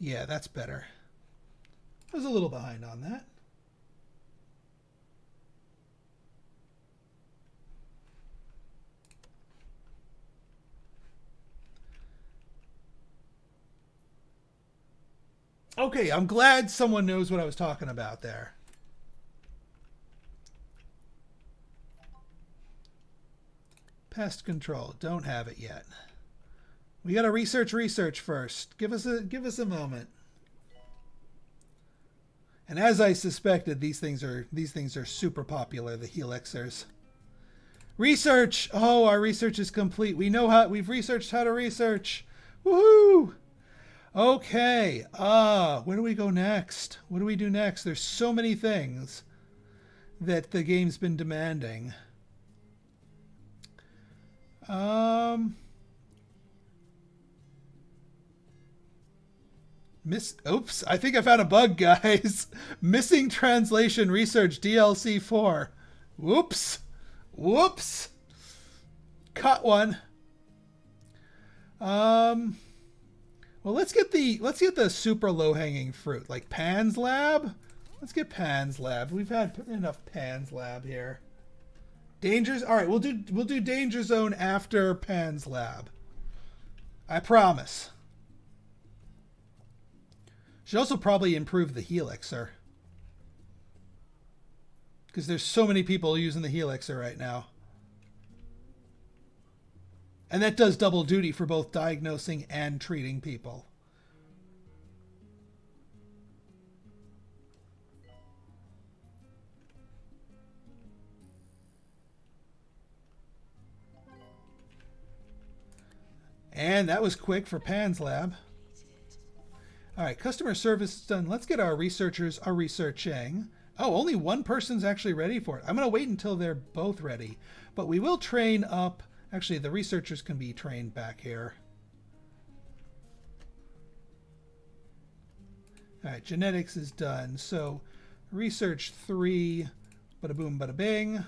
A: Yeah, that's better. I was a little behind on that. Okay, I'm glad someone knows what I was talking about there. Pest control, don't have it yet. We got to research research first. Give us a give us a moment. And as I suspected, these things are these things are super popular, the Helixers. Research! Oh, our research is complete. We know how we've researched how to research. Woohoo! Okay. Ah, uh, where do we go next? What do we do next? There's so many things that the game's been demanding. Um Miss Oops, I think I found a bug, guys. Missing translation research DLC 4. Whoops. Whoops. Cut one. Um well, let's get the let's get the super low hanging fruit, like Pan's Lab. Let's get Pan's Lab. We've had enough Pan's Lab here. Dangers. All right, we'll do we'll do Danger Zone after Pan's Lab. I promise. Should also probably improve the Helixer. Because there's so many people using the Helixer right now. And that does double duty for both diagnosing and treating people. And that was quick for Pan's Lab. All right, customer service is done. Let's get our researchers are researching. Oh, only one person's actually ready for it. I'm going to wait until they're both ready. But we will train up Actually, the researchers can be trained back here. All right, genetics is done. So research three, bada boom, bada bing.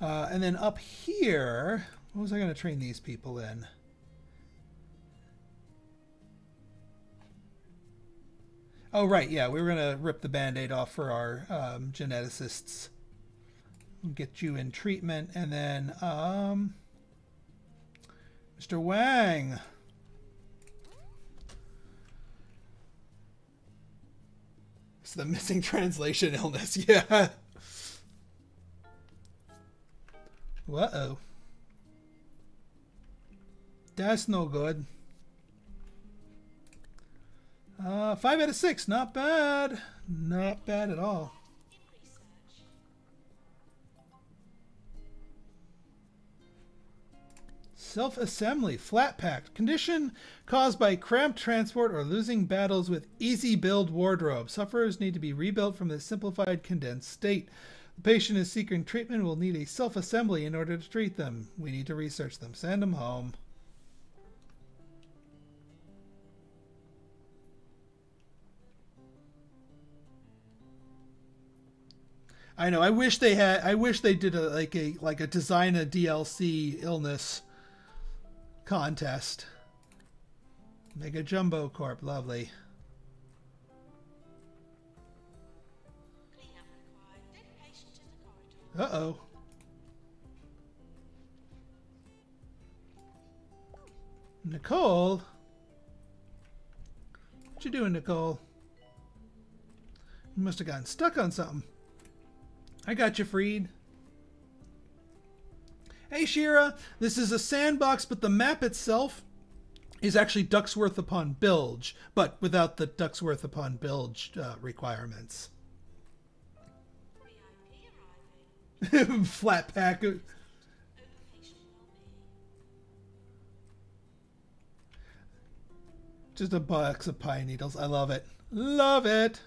A: Uh, and then up here, what was I going to train these people in? Oh, right. Yeah, we were going to rip the band-aid off for our um, geneticists. Get you in treatment. And then, um, Mr. Wang. It's the missing translation illness. Yeah. Uh-oh. That's no good. Uh, five out of six, not bad. Not bad at all. Self-assembly, flat packed. Condition caused by cramped transport or losing battles with easy build wardrobe. Sufferers need to be rebuilt from the simplified condensed state. The patient is seeking treatment will need a self-assembly in order to treat them. We need to research them. Send them home. I know. I wish they had. I wish they did a like a like a design a DLC illness contest. Mega Jumbo Corp, lovely. Uh oh. Nicole? What you doing, Nicole? You must have gotten stuck on something. I got you, Freed. Hey, Hey Shira, this is a sandbox, but the map itself is actually Duckworth upon Bilge, but without the Duckworth upon Bilge uh, requirements. Flat pack. Just a box of pine needles. I love it. Love it.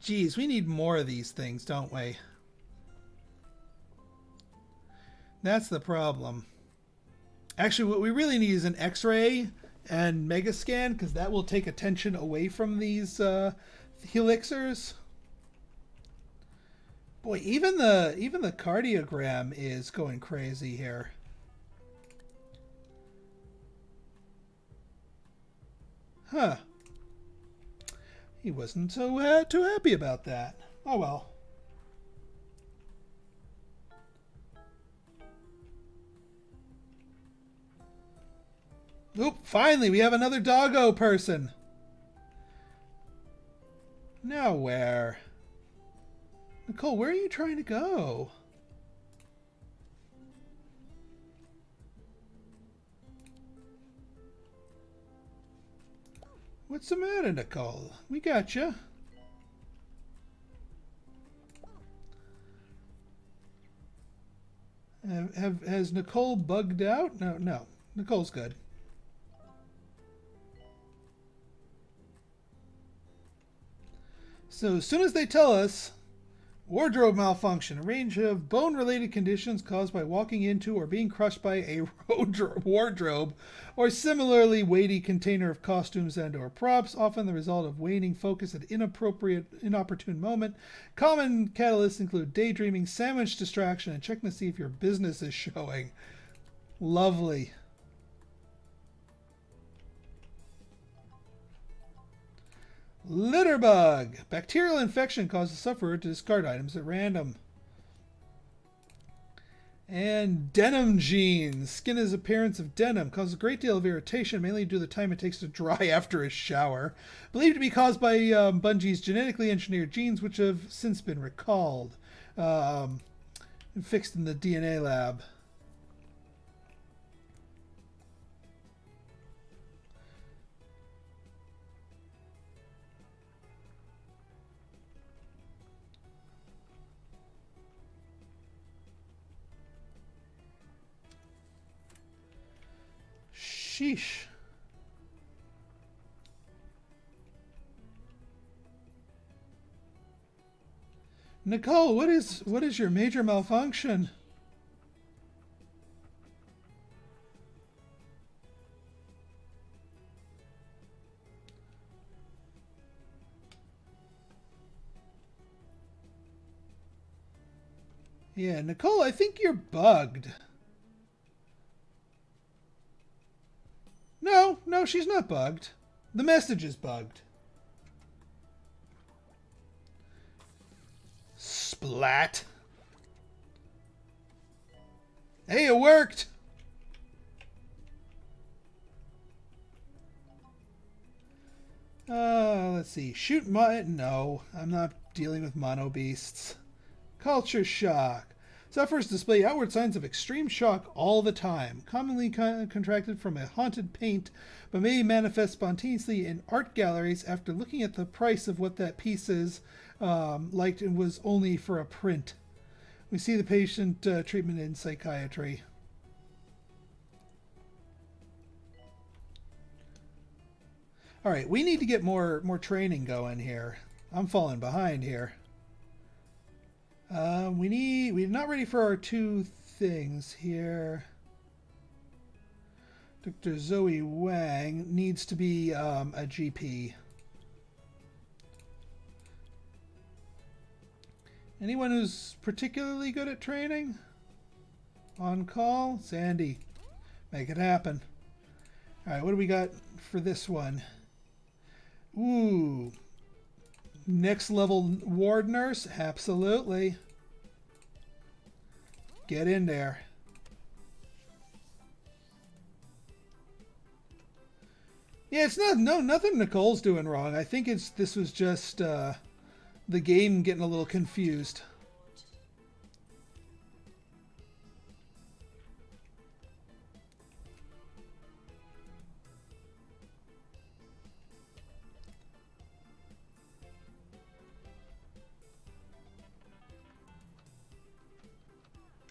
A: Geez, we need more of these things, don't we? That's the problem. Actually, what we really need is an X-ray and Mega Scan because that will take attention away from these uh, helixirs. Boy, even the even the cardiogram is going crazy here. Huh. He wasn't so uh, too happy about that. Oh well. Oop, finally, we have another doggo person. Now where? Nicole, where are you trying to go? What's the matter, Nicole? We got you. Have, have, has Nicole bugged out? No, no. Nicole's good. So as soon as they tell us wardrobe malfunction, a range of bone-related conditions caused by walking into or being crushed by a wardrobe or similarly weighty container of costumes and or props, often the result of waning focus at inappropriate inopportune moment. Common catalysts include daydreaming, sandwich distraction, and checking to see if your business is showing. Lovely. Litterbug. Bacterial infection causes the sufferer to discard items at random. And denim jeans. Skin is appearance of denim. Causes a great deal of irritation, mainly due to the time it takes to dry after a shower. Believed to be caused by um, Bungie's genetically engineered genes, which have since been recalled. Um, fixed in the DNA lab. Sheesh. Nicole, what is what is your major malfunction? Yeah, Nicole, I think you're bugged. No, no, she's not bugged. The message is bugged. Splat. Hey, it worked! Uh, let's see. Shoot my... No, I'm not dealing with mono beasts. Culture shock. Sufferers display outward signs of extreme shock all the time, commonly con- contracted from a haunted paint, but may manifest spontaneously in art galleries after looking at the price of what that piece is, um, liked and was only for a print. We see the patient uh, treatment in psychiatry. All right, we need to get more more training going here. I'm falling behind here. Um, we need, we're not ready for our two things here. Dr. Zoe Wang needs to be um, a GP. Anyone who's particularly good at training? On call? Sandy. Make it happen. Alright, what do we got for this one? Ooh, Next level ward nurse? Absolutely. Get in there. Yeah, it's not no nothing Nicole's doing wrong. I think it's this was just uh, the game getting a little confused.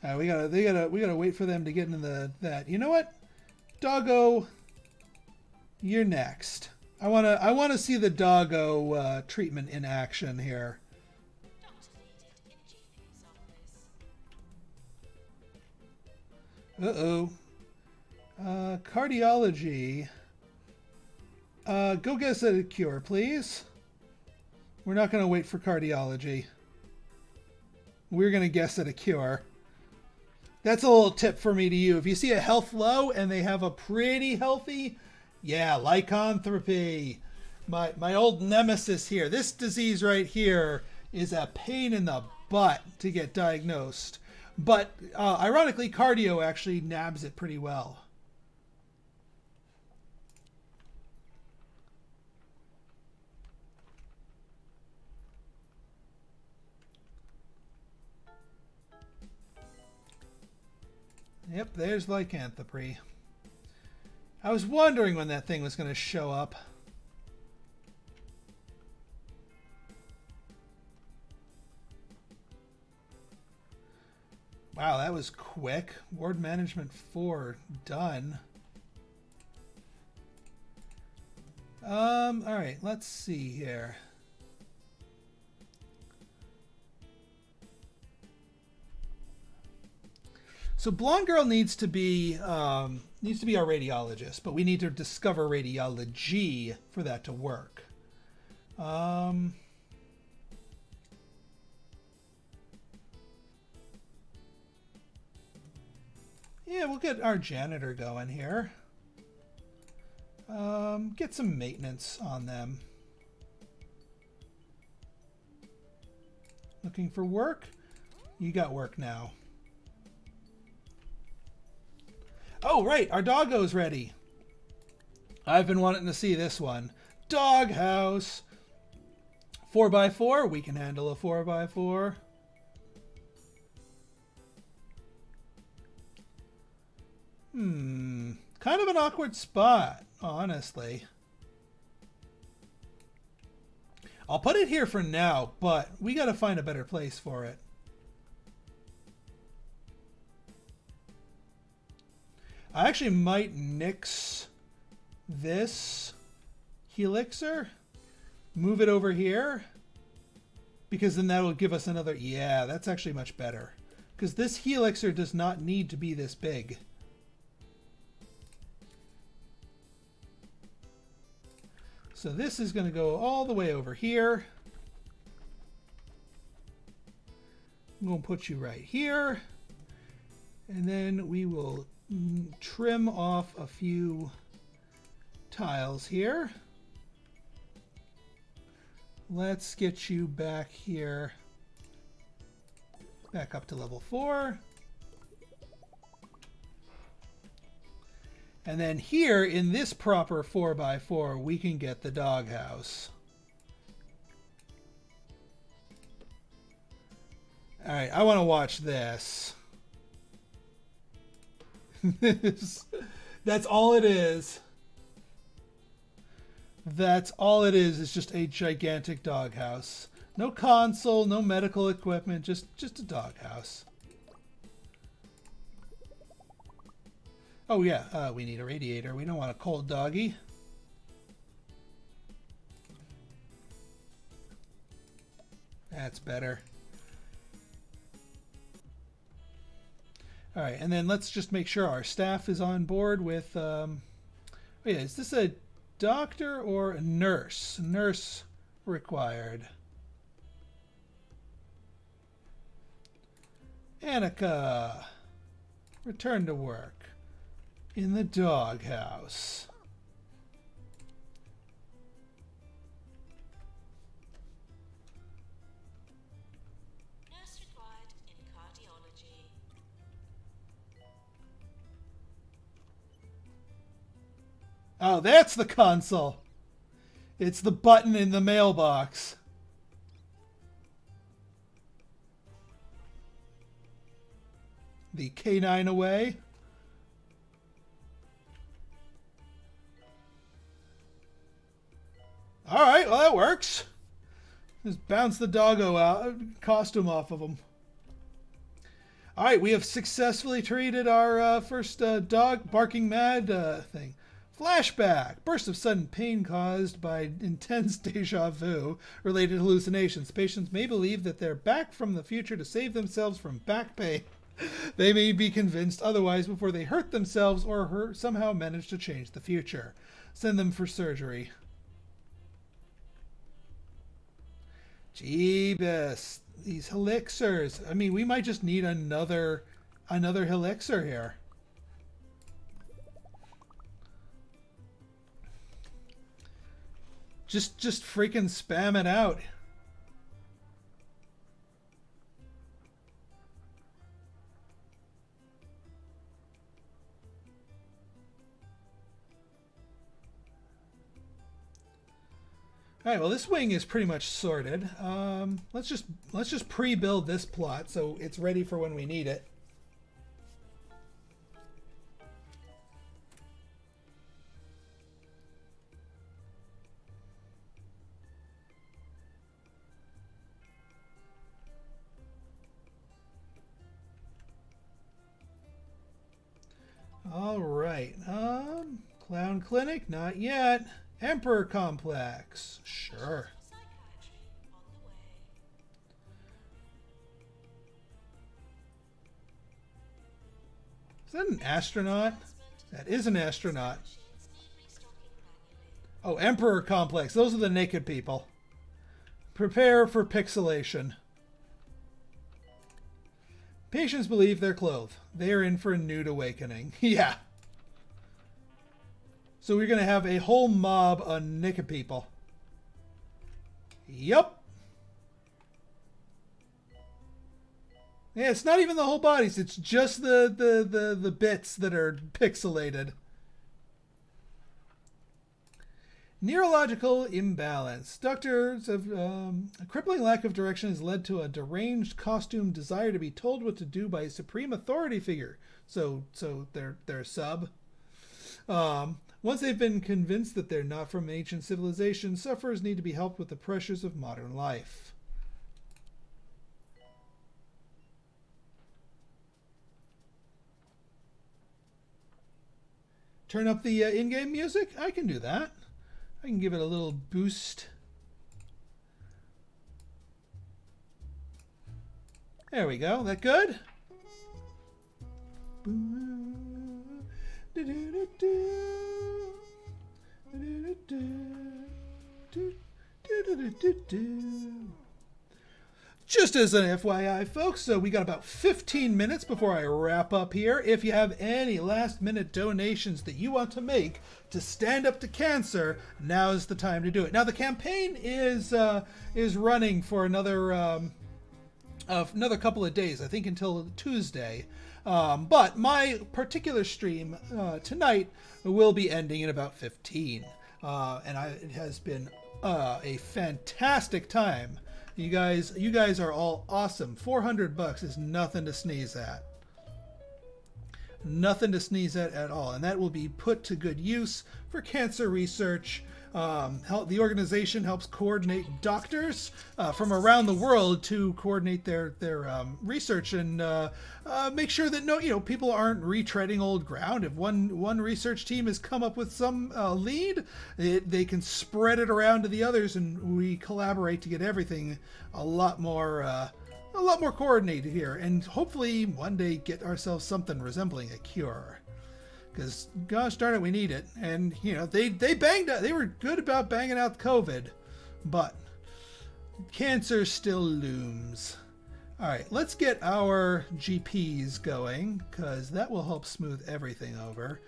A: Uh, we gotta, they gotta, we gotta wait for them to get into the that. You know what, doggo, you're next. I wanna, I wanna see the doggo uh, treatment in action here. Uh oh. Uh, cardiology. Uh, go get us a cure, please. We're not going to wait for cardiology. We're going to guess at a cure. That's a little tip for me to you. If you see a health low and they have a pretty healthy, yeah, lycanthropy. My, my old nemesis here. This disease right here is a pain in the butt to get diagnosed. But uh, ironically, cardio actually nabs it pretty well. Yep, there's lycanthropy. I was wondering when that thing was going to show up. Wow, that was quick. Ward Management 4 done. Um, all right, let's see here. So blonde girl needs to be um, needs to be our radiologist, but we need to discover radiology for that to work. Um, yeah, we'll get our janitor going here. Um, get some maintenance on them. Looking for work? You got work now. Oh, right, our doggo's ready. I've been wanting to see this one. Doghouse. 4x4, we can handle a 4x4. Hmm, kind of an awkward spot, honestly. I'll put it here for now, but we got to find a better place for it. I actually might nix this helixer, move it over here, because then that will give us another, yeah, that's actually much better. Because this helixer does not need to be this big. So this is going to go all the way over here. I'm going to put you right here. And then we will Mm, trim off a few tiles here. Let's get you back here, back up to level four. And then here in this proper 4x4, we can get the doghouse. All right, I want to watch this. That's all it is. That's all it is, It's just a gigantic doghouse. No console, no medical equipment, just, just a doghouse. Oh yeah, uh, we need a radiator. We don't want a cold doggy. That's better. All right, and then let's just make sure our staff is on board with. Um, oh yeah, is this a doctor or a nurse? Nurse required. Annika, return to work in the doghouse. Oh, that's the console. It's the button in the mailbox. The canine away. All right, well that works. Just bounce the doggo out costume off of him. All right, we have successfully treated our uh, first uh, dog barking mad uh, thing. Flashback. Burst of sudden pain caused by intense deja vu related hallucinations. Patients may believe that they're back from the future to save themselves from back pain. They may be convinced otherwise before they hurt themselves or hurt, somehow manage to change the future. Send them for surgery. Jeebus. These elixirs. I mean, we might just need another another elixir here. Just just freaking spam it out. All right, well, this wing is pretty much sorted. Um, let's just let's just pre-build this plot so it's ready for when we need it. All right, um, Clown Clinic, not yet. Emperor Complex. Sure. Is that an astronaut? That is an astronaut. Oh, Emperor Complex. Those are the naked people. Prepare for pixelation. Patients believe they're clothed. They are in for a nude awakening. yeah. So we're going to have a whole mob of naked people. Yup. Yeah, it's not even the whole bodies. It's just the, the, the, the bits that are pixelated. Neurological imbalance. Doctors of um, a crippling lack of direction has led to a deranged costume desire to be told what to do by a supreme authority figure. So, so they're they're sub. Um, once they've been convinced that they're not from ancient civilization, sufferers need to be helped with the pressures of modern life. Turn up the uh, in-game music? I can do that. I can give it a little boost. There we go. That good? Just as an FYI, folks, so we got about 15 minutes before I wrap up here. If you have any last minute donations that you want to make to stand up to cancer, now is the time to do it. Now, the campaign is uh, is running for another um, uh, another couple of days, I think until Tuesday. Um, but my particular stream uh, tonight will be ending in about 15. Uh, and I, it has been uh, a fantastic time. You guys, you guys are all awesome. 400 bucks is nothing to sneeze at. Nothing to sneeze at at all. And that will be put to good use for cancer research um, help, the organization helps coordinate doctors uh, from around the world to coordinate their their um, research and uh, uh, make sure that no you know people aren't retreading old ground. If one one research team has come up with some uh, lead, it, they can spread it around to the others, and we collaborate to get everything a lot more uh, a lot more coordinated here, and hopefully one day get ourselves something resembling a cure because gosh darn it, we need it. And you know, they they banged out. They were good about banging out COVID, but cancer still looms. All right, let's get our GPs going because that will help smooth everything over.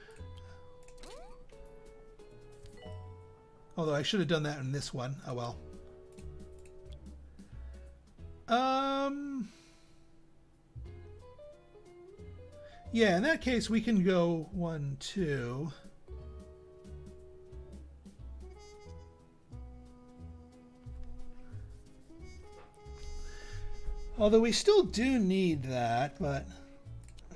A: Although I should have done that in this one. Oh well. Um. Yeah, in that case, we can go one, two. Although we still do need that, but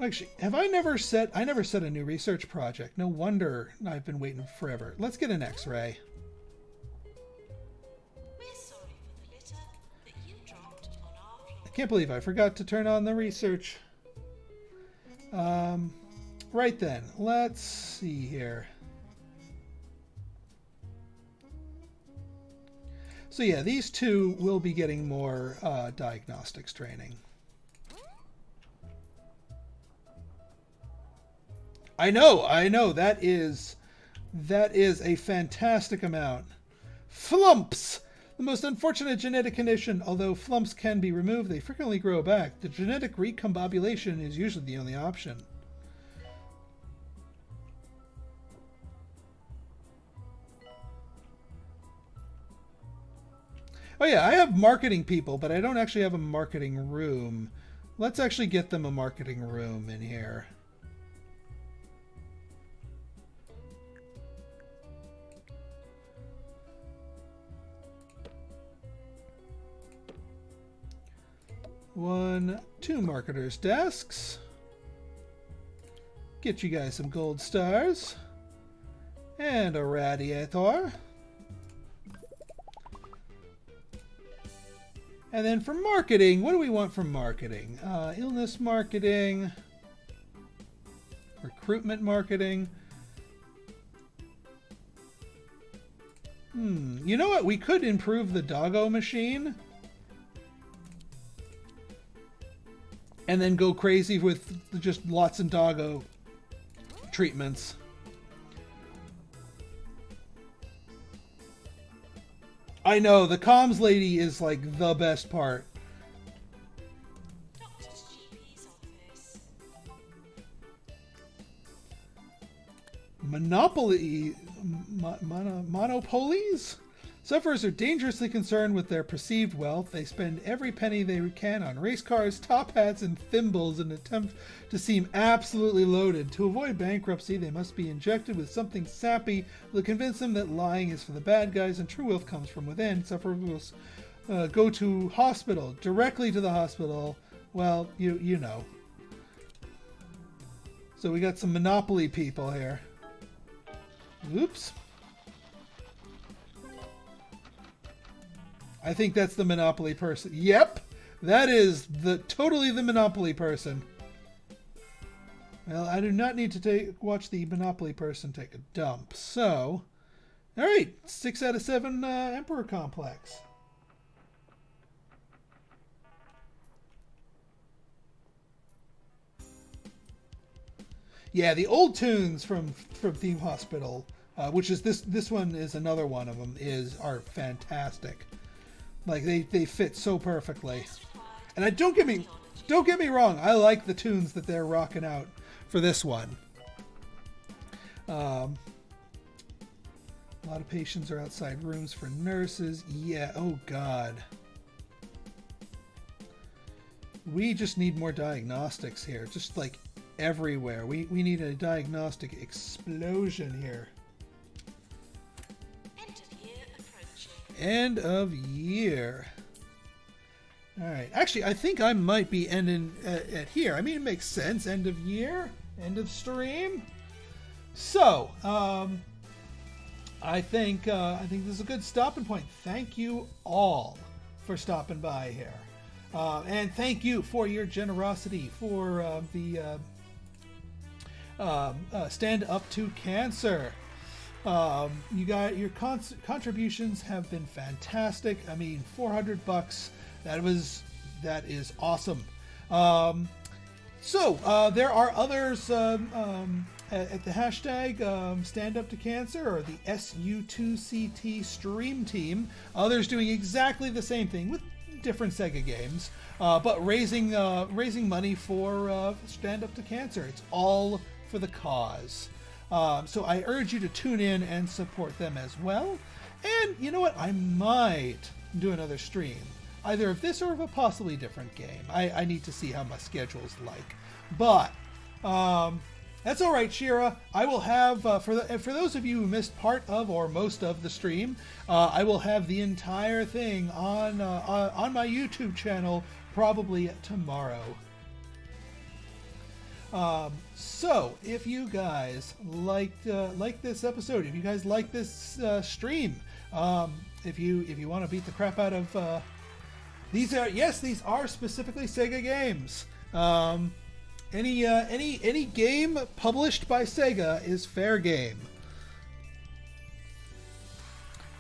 A: actually, have I never set, I never set a new research project. No wonder I've been waiting forever. Let's get an x-ray. I can't believe I forgot to turn on the research. Um, right then, let's see here. So yeah, these two will be getting more uh, diagnostics training. I know, I know. That is that is a fantastic amount. Flumps! The most unfortunate genetic condition. Although flumps can be removed, they frequently grow back. The genetic recombobulation is usually the only option. Oh yeah, I have marketing people, but I don't actually have a marketing room. Let's actually get them a marketing room in here. One, two marketers' desks. Get you guys some gold stars. And a radiator. And then for marketing, what do we want from marketing? Uh, illness marketing, recruitment marketing. Hmm, you know what? We could improve the doggo machine. And then go crazy with just lots and doggo treatments. I know, the comms lady is like the best part. Monopoly... Mon monopolies? Sufferers are dangerously concerned with their perceived wealth. They spend every penny they can on race cars, top hats, and thimbles in an attempt to seem absolutely loaded. To avoid bankruptcy, they must be injected with something sappy that convince them that lying is for the bad guys and true wealth comes from within. Sufferers uh, go to hospital, directly to the hospital. Well, you you know. So we got some Monopoly people here. Oops. I think that's the Monopoly person. Yep, that is the totally the Monopoly person. Well, I do not need to take watch the Monopoly person take a dump. So, all right, six out of seven uh, Emperor Complex. Yeah, the old tunes from from Theme Hospital, uh, which is this this one is another one of them, is are fantastic. Like they, they fit so perfectly. And I don't get me don't get me wrong, I like the tunes that they're rocking out for this one. Um, a lot of patients are outside rooms for nurses. Yeah, oh god. We just need more diagnostics here, just like everywhere. We, we need a diagnostic explosion here. End of year. All right. Actually, I think I might be ending at, at, here. I mean, it makes sense. End of year, end of stream. So, um, I think uh, I think this is a good stopping point. Thank you all for stopping by here, uh, and thank you for your generosity for uh, the uh, um, uh, stand up to cancer. Um, you got your con- contributions have been fantastic. I mean, 400 bucks. That was that is awesome. Um, so uh, there are others um, um at, at, the hashtag um, Stand Up to Cancer or the SU2CT Stream Team. Others doing exactly the same thing with different Sega games, uh, but raising uh, raising money for uh, Stand Up to Cancer. It's all for the cause. Um, so I urge you to tune in and support them as well. And you know what? I might do another stream, either of this or of a possibly different game. I, I need to see how my schedule's like. But um, that's all right, Shira. I will have uh, for the, for those of you who missed part of or most of the stream, uh, I will have the entire thing on uh, on my YouTube channel probably tomorrow. Um, so, if you guys liked uh, like this episode, if you guys like this uh, stream, um, if you if you want to beat the crap out of uh, these are yes these are specifically Sega games. Um, Any uh, any any game published by Sega is fair game.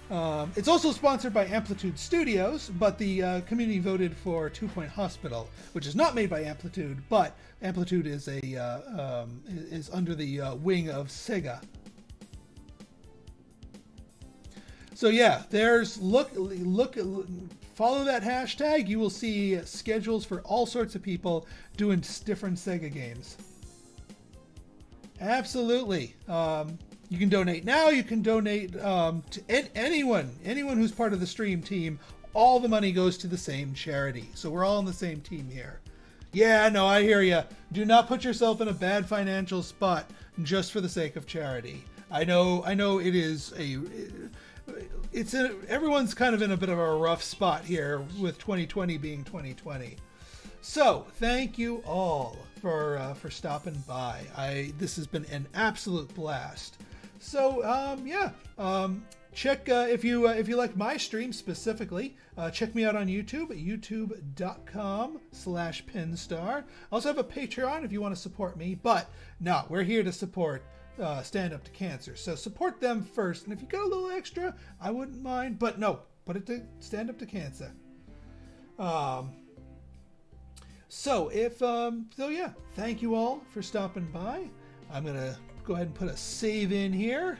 A: Um, it's also sponsored by Amplitude Studios, but the uh, community voted for Two Point Hospital, which is not made by Amplitude, but Amplitude is a uh, um, is under the uh, wing of Sega. So yeah, there's look look follow that hashtag. You will see schedules for all sorts of people doing different Sega games. Absolutely. Um, you can donate now. You can donate um, to anyone, anyone who's part of the stream team. All the money goes to the same charity. So we're all on the same team here. Yeah, no, I hear you. Do not put yourself in a bad financial spot just for the sake of charity. I know, I know, it is a. It's a, everyone's kind of in a bit of a rough spot here with 2020 being 2020. So thank you all for uh, for stopping by. I this has been an absolute blast. So um, yeah, um, check uh, if you uh, if you like my stream specifically. Uh, check me out on YouTube at youtube.com slash pinstar. I also have a Patreon if you want to support me. But no, we're here to support uh, Stand Up to Cancer. So support them first. And if you got a little extra, I wouldn't mind. But no, put it to Stand Up to Cancer. Um, so if um, so, yeah. Thank you all for stopping by. I'm gonna go ahead and put a save in here.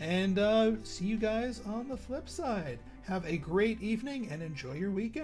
A: And uh, see you guys on the flip side. Have a great evening and enjoy your weekend.